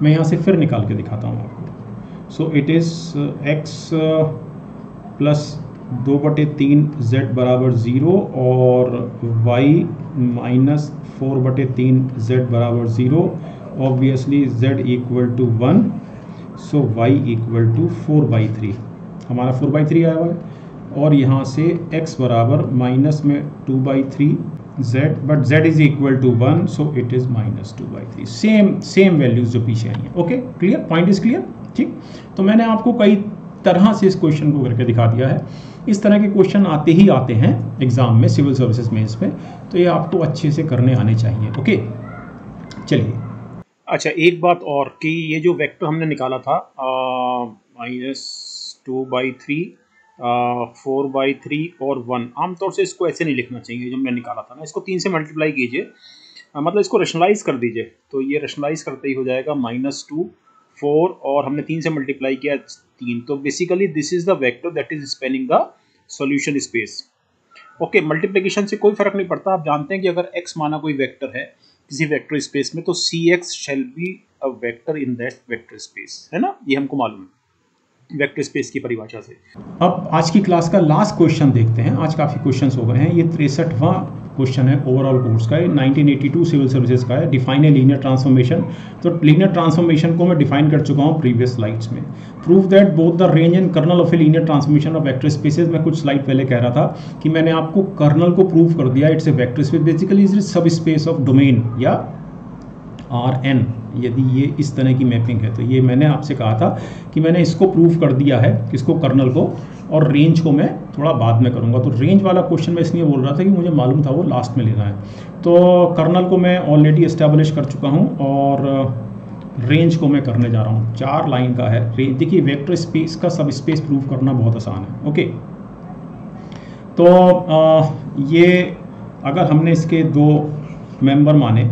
मैं यहाँ से फिर निकाल के दिखाता हूँ आपको. So it is X plus दो बटे तीन जेड बराबर ज़ीरो और वाई माइनस फोर बटे तीन जेड बराबर zero. Obviously Z equal to one so Y equal to four by three हमारा फोर बाई थ्री आया हुआ है और यहाँ से x बराबर माइनस में two by three Z but z is equal to one so it is minus two by three same same values जो पीछे आई हैं। Okay clear point is clear ठीक? तो मैंने आपको कई तरह से इस क्वेश्चन को करके दिखा दिया है। इस तरह के क्वेश्चन आते ही आते हैं एग्ज़ाम में सिविल सर्विसेज़ में तो ये आपको अच्छे से करने आने चाहिए ओके चलिए। अच्छा एक बात और कि ये जो वेक्टर हमने निकाला था minus two by three four by three और वन आमतौर से इसको ऐसे नहीं लिखना चाहिए जो हमने निकाला था ना। इसको तीन से मल्टीप्लाई कीजिए मतलब इसको रेशनलाइज कर दीजिए। तो ये रेशनलाइज करते ही हो जाएगा माइनस टू फोर और हमने तीन से मल्टीप्लाई किया तीन। तो basically this is the vector that is spanning the solution space okay multiplication से कोई फ़र्क नहीं पड़ता। आप जानते हैं कि अगर एक्स माना कोई वेक्टर है किसी वेक्टर स्पेस में तो C X shall be a vector in that vector space है ना? ये हमको मालूम है वेक्टर स्पेस की परिभाषा से। अब आज की क्लास का लास्ट क्वेश्चन देखते हैं। आज काफ़ी क्वेश्चंस हो गए हैं। ये तिरसठवां क्वेश्चन है ओवरऑल कोर्स का है। 1982 सिविल सर्विसेज़ का है। डिफाइन ए लीनियर ट्रांसफॉर्मेशन तो लीनियर ट्रांसफॉर्मेशन को मैं डिफाइन कर चुका हूँ प्रीवियस स्लाइड्स में। Prove that both the range and kernel of a linear transformation of vector spaces मैं कुछ स्लाइड पहले कह रहा था कि मैंने आपको कर्नल को प्रूव कर दिया। It's a vector space basically is subspace of domain या आर एन यदि ये इस तरह की मैपिंग है तो ये मैंने आपसे कहा था कि मैंने इसको प्रूव कर दिया है किसको कर्नल को और रेंज को मैं थोड़ा बाद में करूँगा। तो रेंज वाला क्वेश्चन मैं इसलिए बोल रहा था कि मुझे मालूम था वो लास्ट में लेना है। तो कर्नल को मैं ऑलरेडी इस्टेब्लिश कर चुका हूँ और रेंज को मैं करने जा रहा हूँ। चार लाइन का है। रेंज देखिए वेक्टर स्पेस का सब स्पेस प्रूव करना बहुत आसान है ओके तो आ, ये अगर हमने इसके दो मेंबर माने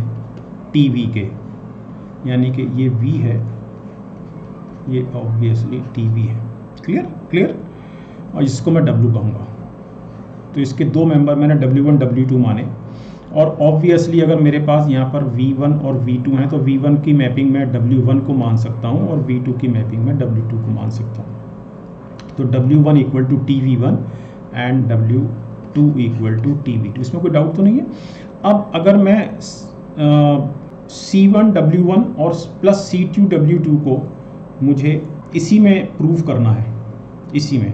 टीवी के यानी कि ये वी है, ये ऑब्वियसली टीवी है। क्लियर क्लियर और इसको मैं डब्ल्यू कहूँगा। तो इसके दो मेंबर मैंने डब्ल्यू वन डब्ल्यू टू माने। और ऑब्वियसली अगर मेरे पास यहाँ पर V1 और V2 हैं तो V1 की मैपिंग मैं W1 को मान सकता हूँ और V2 की मैपिंग मैं W2 को मान सकता हूँ। तो W1 one equal to T V one and W two equal to T V two इसमें कोई डाउट तो नहीं है? अब अगर मैं सी वन डब्ल्यू वन और plus C two W two को मुझे इसी में प्रूव करना है। इसी में।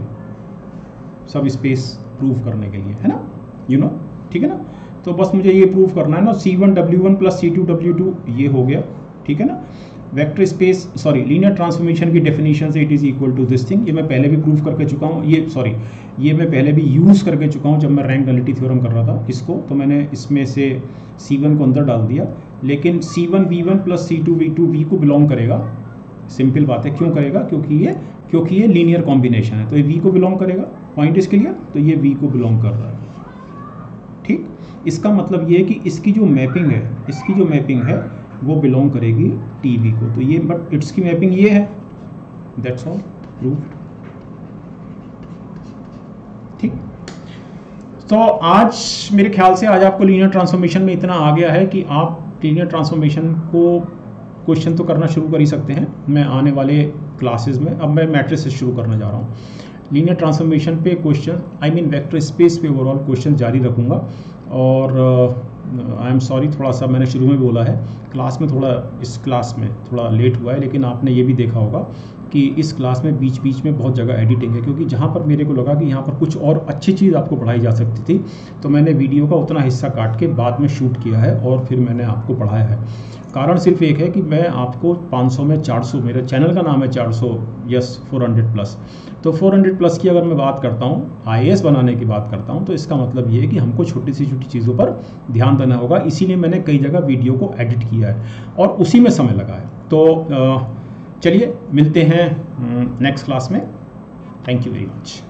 सब स्पेस प्रूव करने के लिए, है ना? यू नो ठीक है ना? तो बस मुझे ये प्रूव करना है ना C one W one plus C two W two ये हो गया। ठीक है ना? Vector space sorry linear transformation की डेफिनेशन से it is equal to this thing ये मैं पहले भी प्रूव करके चुका हूँ। ये सॉरी ये मैं पहले भी यूज़ करके चुका हूँ जब मैं रैंक नलिटी थ्योरम कर रहा था इसको। तो मैंने इसमें से सी वन को अंदर डाल दिया। लेकिन C one V one plus C two V two V को बिलोंग करेगा। सिंपल बात है। क्यों करेगा? क्योंकि ये क्योंकि ये लीनियर कॉम्बिनेशन है। तो ये वी को बिलोंग करेगा। पॉइंट इज़ क्लियर तो ये वी को बिलोंग कर रहा है। ठीक? इसका मतलब ये है कि इसकी जो मैपिंग है, इसकी जो मैपिंग है वो बिलोंग करेगी टीवी को। तो ये बट इट्स की मैपिंग ये है। दैट्स ऑल प्रूव्ड ठीक। तो आज मेरे ख्याल से आज आपको लीनियर ट्रांसफॉर्मेशन में इतना आ गया है कि आप लीनियर ट्रांसफॉर्मेशन को क्वेश्चन तो करना शुरू कर ही सकते हैं। मैं आने वाले क्लासेस में, अब मैं मैट्रिक्स से शुरू करने जा रहा हूँ। लीनियर ट्रांसफॉर्मेशन पे question I mean vector space पे ओवरऑल क्वेश्चन जारी रखूँगा। और आई एम सॉरी थोड़ा सा मैंने शुरू में बोला है। क्लास में थोड़ा, इस क्लास में थोड़ा लेट हुआ है, लेकिन आपने ये भी देखा होगा कि इस क्लास में बीच बीच में बहुत जगह एडिटिंग है, क्योंकि जहाँ पर मेरे को लगा कि यहाँ पर कुछ और अच्छी चीज़ आपको पढ़ाई जा सकती थी तो मैंने वीडियो का उतना हिस्सा काट के बाद में शूट किया है और फिर मैंने आपको पढ़ाया है। कारण सिर्फ़ एक है कि मैं आपको 500 में 400 मेरे चैनल का नाम है 400 यस 400 प्लस। तो 400 प्लस की अगर मैं बात करता हूँ आई बनाने की बात करता हूँ तो इसका मतलब ये है कि हमको छोटी सी छोटी चीज़ों पर ध्यान देना होगा। इसीलिए मैंने कई जगह वीडियो को एडिट किया है और उसी में समय लगा है। तो चलिए, मिलते हैं नेक्स्ट क्लास में। Thank you very much